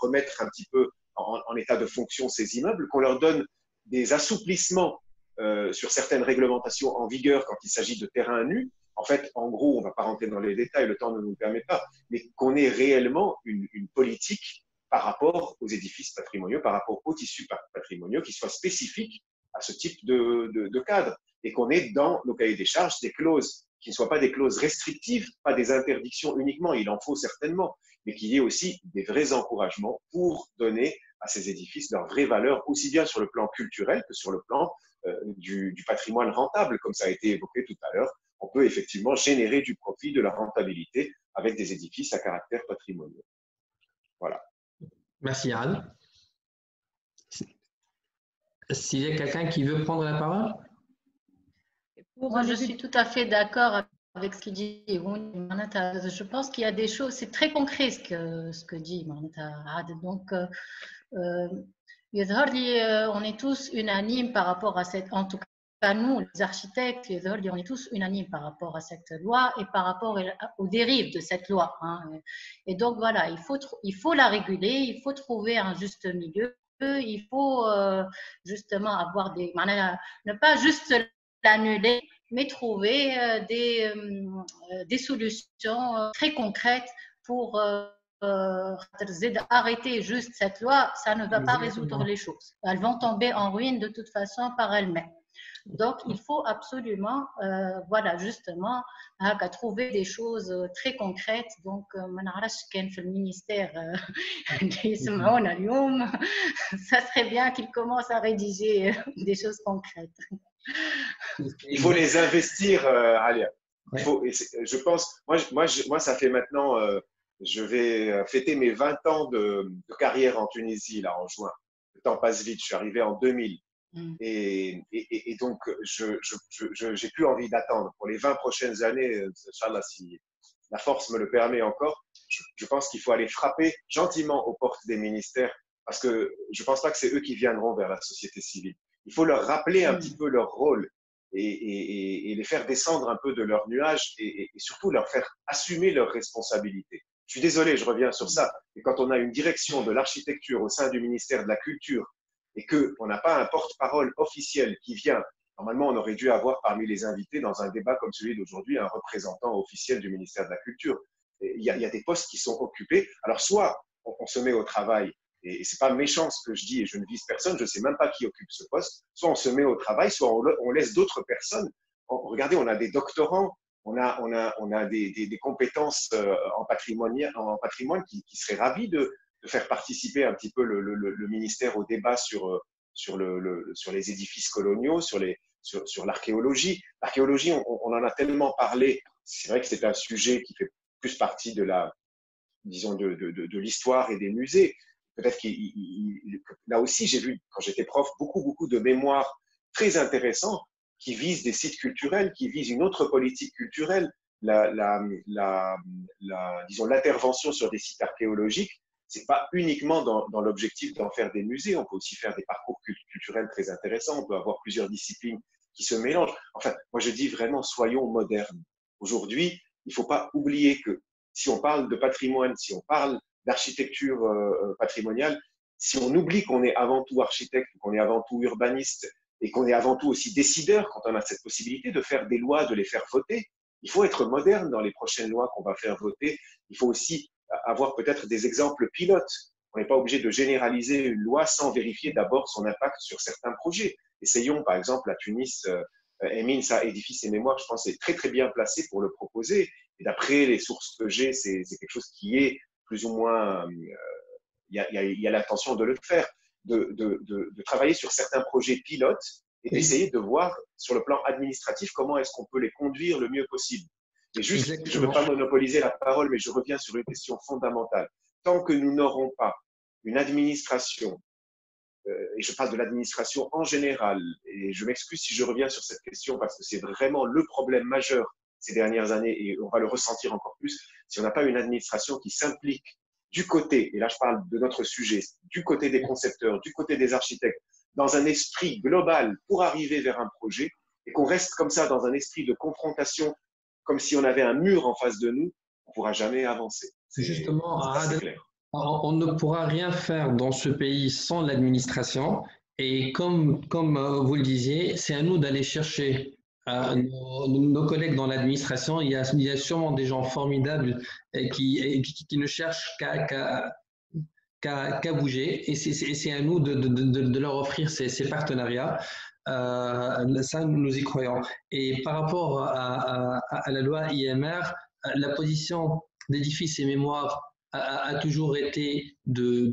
remettre un petit peu en, en, état de fonction ces immeubles, qu'on leur donne des assouplissements euh, sur certaines réglementations en vigueur quand il s'agit de terrains nus. En fait, en gros, on ne va pas rentrer dans les détails, le temps ne nous permet pas, mais qu'on ait réellement une, une politique par rapport aux édifices patrimoniaux, par rapport aux tissus patrimoniaux qui soient spécifiques à ce type de, de, de cadre et qu'on ait dans nos cahiers des charges des clauses qui ne soient pas des clauses restrictives, pas des interdictions uniquement, il en faut certainement, mais qu'il y ait aussi des vrais encouragements pour donner à ces édifices leur vraie valeur, aussi bien sur le plan culturel que sur le plan euh, du, du, patrimoine rentable, comme ça a été évoqué tout à l'heure. On peut effectivement générer du profit, de la rentabilité avec des édifices à caractère patrimonial. Voilà. Merci Anne. S'il y a quelqu'un qui veut prendre la parole Moi, je suis tout à fait d'accord avec ce qu'il dit. Je pense qu'il y a des choses, c'est très concret ce que, ce que dit Donc, euh, euh, on est tous unanimes par rapport à cette, en tout nous, les architectes, on est tous unanimes par rapport à cette loi et par rapport aux dérives de cette loi. Hein. Et donc voilà, il faut, il faut la réguler, il faut trouver un juste milieu il faut euh, justement avoir des, ne pas juste l'annuler, mais trouver euh, des, euh, des solutions très concrètes pour arrêter juste cette loi, ça ne va pas résoudre les choses. Elles vont tomber en ruine de toute façon par elles-mêmes. Donc, il faut absolument, euh, voilà, justement, à trouver des choses très concrètes. Donc, le ministère [laughs] [laughs] ça serait bien qu'il commence à rédiger des choses concrètes. Il faut les investir, euh, Alia. Il faut, je pense, moi, moi, moi, ça fait maintenant, euh, je vais fêter mes 20 ans de, de, carrière en Tunisie, là, en juin. Le temps passe vite, je suis arrivé en 2000. Mm. Et, et, et, donc, je n'ai plus envie d'attendre. Pour les 20 prochaines années, Inch'Allah, si la force me le permet encore, je, je pense qu'il faut aller frapper gentiment aux portes des ministères parce que je ne pense pas que c'est eux qui viendront vers la société civile. Il faut leur rappeler un mm. petit peu leur rôle et, et, les faire descendre un peu de leur nuage et, surtout leur faire assumer leurs responsabilités. Je suis désolé, je reviens sur ça. Et quand on a une direction de l'architecture au sein du ministère de la Culture et qu'on n'a pas un porte-parole officiel qui vient, normalement, on aurait dû avoir parmi les invités dans un débat comme celui d'aujourd'hui un représentant officiel du ministère de la Culture. Il y, a, des postes qui sont occupés. Alors, soit on, se met au travail, et, et c'est pas méchant ce que je dis, et je ne vise personne, je ne sais même pas qui occupe ce poste, soit on se met au travail, soit on, laisse d'autres personnes. regardez, on a des doctorants, on a, on a, on a des, des, compétences euh, en patrimoine, en patrimoine qui, qui seraient ravis de faire participer un petit peu le, ministère au débat sur, euh, sur, le, sur les édifices coloniaux, sur, l'archéologie. L'archéologie, on, en a tellement parlé. C'est vrai que c'est un sujet qui fait plus partie de la, disons, de, l'histoire et des musées. Peut-être qu'il, là aussi, j'ai vu, quand j'étais prof, beaucoup, beaucoup de mémoires très intéressants qui visent des sites culturels, qui visent une autre politique culturelle, la disons, l'intervention sur des sites archéologiques c'est pas uniquement dans, l'objectif d'en faire des musées. On peut aussi faire des parcours culturels très intéressants. On peut avoir plusieurs disciplines qui se mélangent. Enfin, moi, je dis vraiment, soyons modernes. Aujourd'hui, il faut pas oublier que si on parle de patrimoine, si on parle d'architecture euh, patrimoniale, si on oublie qu'on est avant tout architecte, qu'on est avant tout urbaniste et qu'on est avant tout aussi décideur quand on a cette possibilité de faire des lois, de les faire voter, il faut être moderne dans les prochaines lois qu'on va faire voter. Il faut aussi avoir peut-être des exemples pilotes. On n'est pas obligé de généraliser une loi sans vérifier d'abord son impact sur certains projets. Essayons, par exemple, à Tunis, euh, Emin, ça, édifice et mémoire, je pense, est très très bien placé pour le proposer. Et d'après les sources que j'ai, c'est quelque chose qui est plus ou moins euh, il y a, l'intention de le faire, de, de, travailler sur certains projets pilotes et d'essayer de voir sur le plan administratif comment est-ce qu'on peut les conduire le mieux possible. Juste, je ne veux pas monopoliser la parole, mais je reviens sur une question fondamentale. Tant que nous n'aurons pas une administration, euh, et je parle de l'administration en général, et je m'excuse si je reviens sur cette question parce que c'est vraiment le problème majeur ces dernières années et on va le ressentir encore plus si on n'a pas une administration qui s'implique du côté, et là je parle de notre sujet, du côté des concepteurs, du côté des architectes, dans un esprit global pour arriver vers un projet et qu'on reste comme ça dans un esprit de confrontation, comme si on avait un mur en face de nous, on ne pourra jamais avancer. C'est justement, on ne pourra rien faire dans ce pays sans l'administration. Et comme, comme euh, vous le disiez, c'est à nous d'aller chercher nos, collègues dans l'administration, il, il, y a sûrement des gens formidables qui, qui, ne cherchent qu'à bouger. Et c'est à nous de, leur offrir ces, partenariats. Euh, ça, nous y croyons. Et par rapport à, la loi IMR, la position d'édifice et mémoire a, a, toujours été de,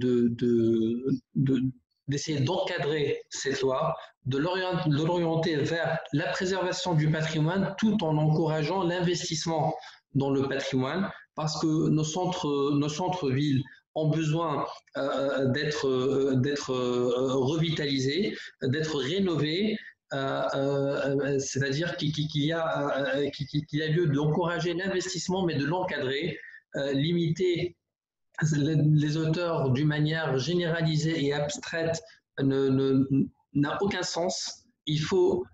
d'essayer d'encadrer cette loi, de l'orienter vers la préservation du patrimoine tout en encourageant l'investissement dans le patrimoine parce que nos centres, nos centres-villes ont besoin euh, d'être euh, d'être euh, revitalisés, d'être rénovés, c'est-à-dire qu'il y, a, lieu d'encourager l'investissement, mais de l'encadrer, limiter les auteurs d'une manière généralisée et abstraite n'a aucun sens. Il faut,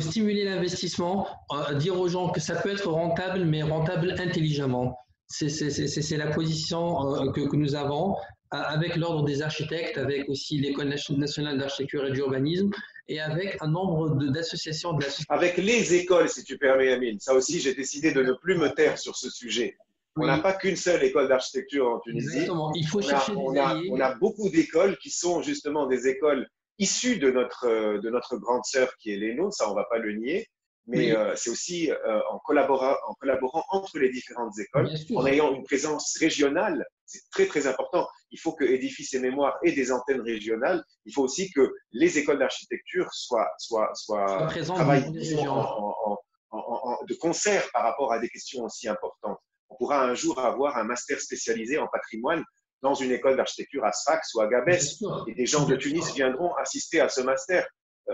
stimuler l'investissement, dire aux gens que ça peut être rentable, mais rentable intelligemment. C'est la position euh, que, que, nous avons avec l'ordre des architectes, avec aussi l'École nationale d'architecture et d'urbanisme, et avec un nombre d'associations de, la société. Avec les écoles, si tu permets, Amine. Ça aussi, j'ai décidé de ne plus me taire sur ce sujet. On n'a pas qu'une seule école d'architecture en Tunisie. Il faut on chercher a, des on, a, beaucoup d'écoles qui sont justement des écoles issues de notre, de notre grande sœur qui est l'ENO, ça on ne va pas le nier, mais euh, c'est aussi euh, en, collaborant, en collaborant entre les différentes écoles, en ayant une présence régionale, c'est très très important. Il faut que Édifice et Mémoire ait des antennes régionales. Il faut aussi que les écoles d'architecture soient, soient, soient, travaillent de concert par rapport à des questions aussi importantes. On pourra un jour avoir un master spécialisé en patrimoine dans une école d'architecture à Sfax ou à Gabès. Et des gens de Tunis viendront assister à ce master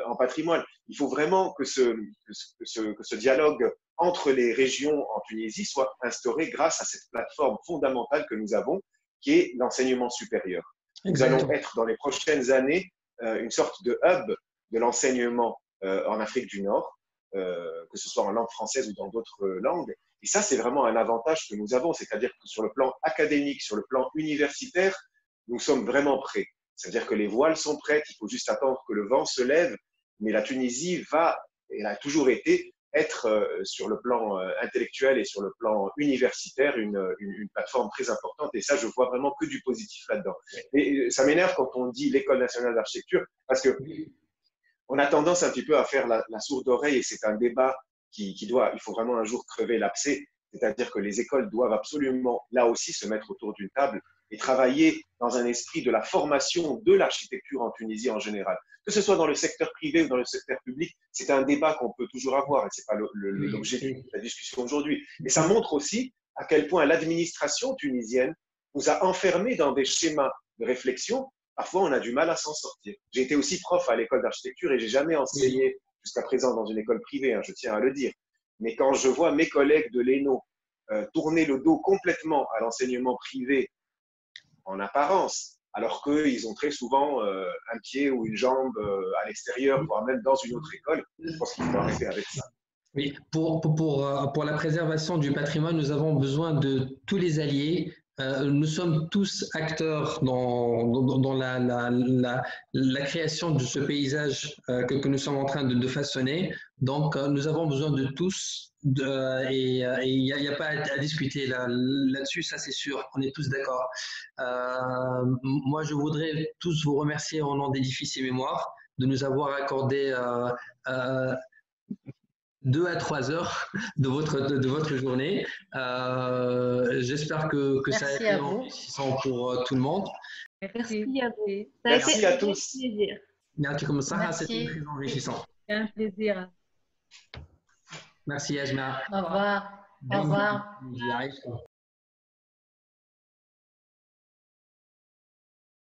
en patrimoine. Il faut vraiment que ce, ce, dialogue entre les régions en Tunisie soit instauré grâce à cette plateforme fondamentale que nous avons, qui est l'enseignement supérieur. Nous allons être dans les prochaines années euh, une sorte de hub de l'enseignement euh, en Afrique du Nord, que ce soit en langue française ou dans d'autres langues. Et ça, c'est vraiment un avantage que nous avons, c'est-à-dire que sur le plan académique, sur le plan universitaire, nous sommes vraiment prêts. C'est-à-dire que les voiles sont prêtes, il faut juste attendre que le vent se lève, mais la Tunisie va, elle a toujours été, être euh, sur le plan euh, intellectuel et sur le plan universitaire une, plateforme très importante. Et ça, je vois vraiment que du positif là-dedans. Et euh, ça m'énerve quand on dit l'école nationale d'architecture, parce que on a tendance un petit peu à faire la, sourde oreille, et c'est un débat qui, doit, il faut vraiment un jour crever l'abcès. C'est-à-dire que les écoles doivent absolument, là aussi, se mettre autour d'une table et travailler dans un esprit de la formation de l'architecture en Tunisie en général. Que ce soit dans le secteur privé ou dans le secteur public, c'est un débat qu'on peut toujours avoir et ce n'est pas l'objet de la discussion aujourd'hui. Mais ça montre aussi à quel point l'administration tunisienne nous a enfermés dans des schémas de réflexion. Parfois, on a du mal à s'en sortir. J'ai été aussi prof à l'école d'architecture et j'ai jamais enseigné jusqu'à présent dans une école privée, hein, je tiens à le dire. Mais quand je vois mes collègues de l'ENO euh, tourner le dos complètement à l'enseignement privé en apparence, alors qu'ils ont très souvent euh, un pied ou une jambe euh, à l'extérieur, voire même dans une autre école, je pense qu'il faut arrêter avec ça. Oui, pour, pour, pour, la préservation du patrimoine, nous avons besoin de tous les alliés, euh, nous sommes tous acteurs dans, la, création de ce paysage euh, que, nous sommes en train de, façonner. Donc, euh, nous avons besoin de tous et il n'y a, a, pas à, discuter là-dessus, ça c'est sûr, on est tous d'accord. moi, je voudrais tous vous remercier au nom d'Édifice et Mémoire de nous avoir accordé deux à trois heures [laughs] de votre, de, votre journée. Euh, j'espère que, que ça a été enrichissant pour euh, tout le monde. Merci, à vous. Ça a Merci été à tous. Plaisir. Merci comme ça, c'était très enrichissant. C'est un plaisir. Merci Ajma. Au revoir. Au revoir.